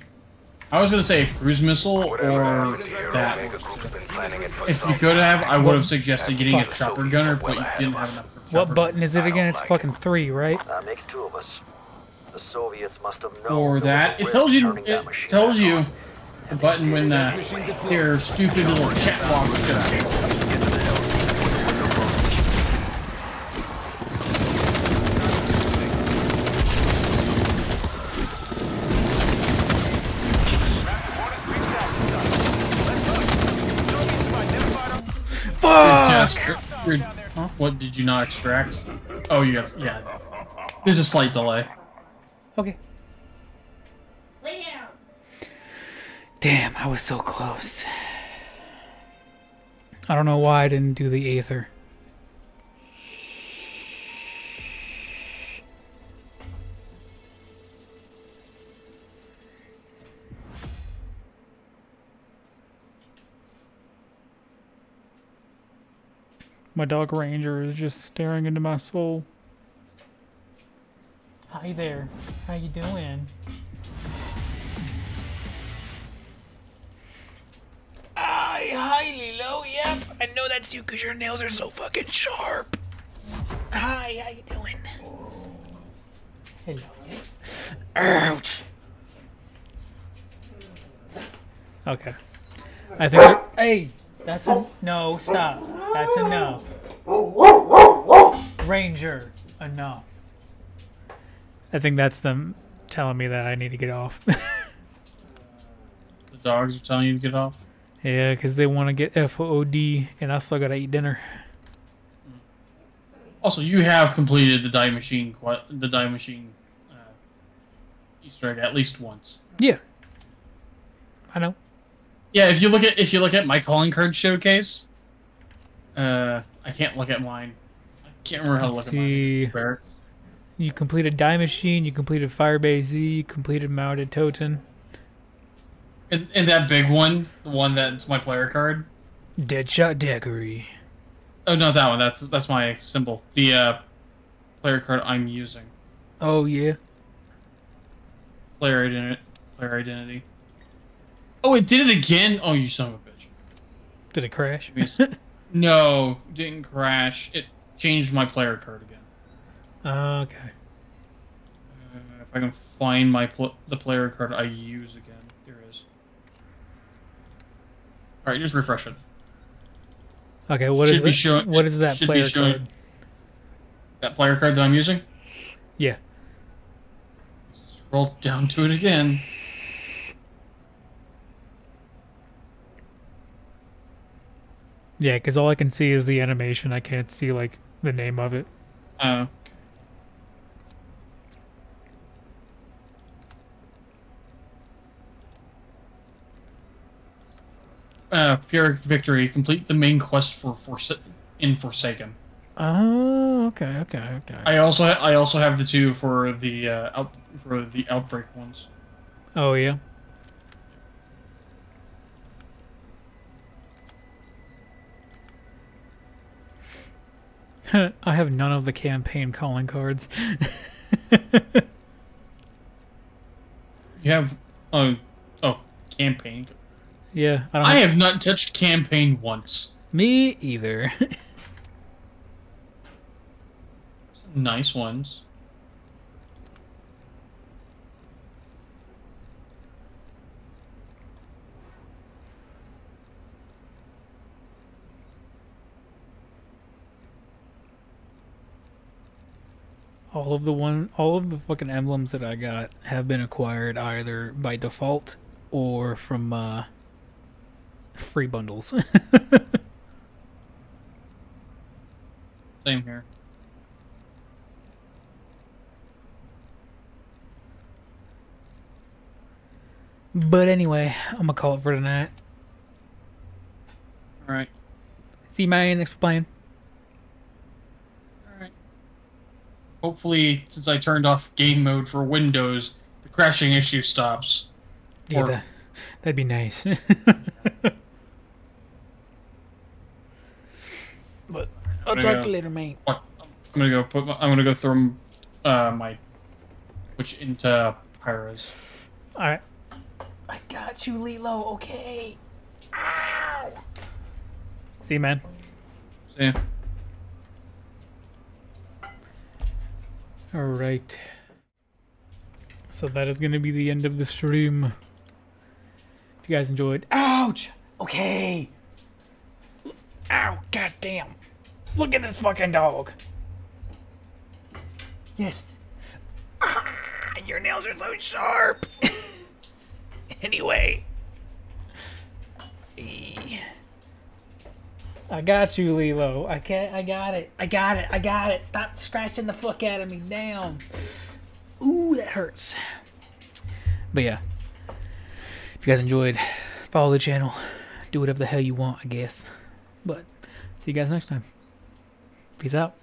[SPEAKER 3] I was gonna say a cruise missile or that.
[SPEAKER 5] Omega Group's been planning it for
[SPEAKER 3] If you could have, I would have suggested getting a chopper gunner, but you didn't have enough. For
[SPEAKER 1] What button is it again? It's fucking three, right?
[SPEAKER 7] That makes two of us. The Soviets must have known.
[SPEAKER 3] Or that. It tells you. It tells you the button when uh, their stupid little chat box shut up.
[SPEAKER 1] Fuck! Huh?
[SPEAKER 3] What did you not extract? Oh, you got yeah. There's a slight delay.
[SPEAKER 1] Okay.
[SPEAKER 9] Lay down.
[SPEAKER 1] Damn, I was so close. I don't know why I didn't do the Aether. My dog Ranger is just staring into my soul. Hi there. How you doing? Hi, hi, Lilo. Yep, I know that's you because your nails are so fucking sharp. Hi, how you doing? Hello. Ouch. Okay. I think. Hey, that's a no. Stop. That's enough. Ranger, enough. I think that's them telling me that I need to get off. (laughs)
[SPEAKER 3] The dogs are telling you to get off.
[SPEAKER 1] Yeah, because they want to get FOD, and I still gotta eat dinner.
[SPEAKER 3] Also, you have completed the die machine the die machine uh, Easter egg at least once.
[SPEAKER 1] Yeah. I know.
[SPEAKER 3] Yeah, if you look at if you look at my calling card showcase, uh, I can't look at mine. I can't remember how to
[SPEAKER 1] Let's
[SPEAKER 3] look at mine.
[SPEAKER 1] see. You completed Die Machine, you completed Firebase Z, you completed Mauer der Toten.
[SPEAKER 3] And, and that big one, the one that's my player card.
[SPEAKER 1] Deadshot Daiquiri.
[SPEAKER 3] Oh, not that one. That's that's my symbol. The uh, player card I'm using.
[SPEAKER 1] Oh, yeah.
[SPEAKER 3] Player identity. Player identity. Oh, it did it again. Oh, you son of a bitch.
[SPEAKER 1] Did it crash? (laughs)
[SPEAKER 3] No, didn't crash. It changed my player card again.
[SPEAKER 1] okay.
[SPEAKER 3] Uh, if I can find my pl- the player card I use again, there it is. All right, just refresh it.
[SPEAKER 1] Okay, what is
[SPEAKER 3] Should be
[SPEAKER 1] it?
[SPEAKER 3] showing-
[SPEAKER 1] what is that player card?
[SPEAKER 3] That player card that I'm using.
[SPEAKER 1] Yeah.
[SPEAKER 3] Scroll down to it again.
[SPEAKER 1] Yeah, because all I can see is the animation. I can't see, like, the name of it.
[SPEAKER 3] Uh, uh, Pyrrhic Victory. Complete the main quest for Forsa- in Forsaken.
[SPEAKER 1] Oh, okay, okay, okay.
[SPEAKER 3] I also I also have the two for the uh, out for the outbreak ones.
[SPEAKER 1] Oh, yeah. (laughs) I have none of the campaign calling cards.
[SPEAKER 3] You have oh oh campaign.
[SPEAKER 1] yeah, I don't.
[SPEAKER 3] I have not touched campaign once.
[SPEAKER 1] Me either. (laughs)
[SPEAKER 3] Nice ones.
[SPEAKER 1] All of the one, all of the fucking emblems that I got have been acquired either by default or from uh, free bundles. (laughs)
[SPEAKER 3] Same here.
[SPEAKER 1] but anyway, I'm gonna call it for tonight.
[SPEAKER 3] All right.
[SPEAKER 1] See you, man, explain.
[SPEAKER 3] All Hopefully, since I turned off game mode for Windows, the crashing issue stops.
[SPEAKER 1] Yeah,
[SPEAKER 3] Or-
[SPEAKER 1] that, that'd be nice. (laughs) but I'll talk
[SPEAKER 3] go.
[SPEAKER 1] to you later, mate.
[SPEAKER 3] I'm gonna go put. My, I'm gonna go throw uh, my which into Pyras.
[SPEAKER 1] All right. I got you, Lilo. Okay. Ow. See, you, man.
[SPEAKER 3] See ya.
[SPEAKER 1] All right. So that is going to be the end of the stream. If you guys enjoyed. Ouch! Okay. Ow, goddamn. Look at this fucking dog. Yes. Ah, your nails are so sharp. (laughs) anyway. I got you, Lilo. I can't. I got it. I got it. I got it. Stop scratching the fuck out of me. Damn. Ooh, that hurts. But yeah, if you guys enjoyed, follow the channel. Do whatever the hell you want, I guess. But see you guys next time. Peace out.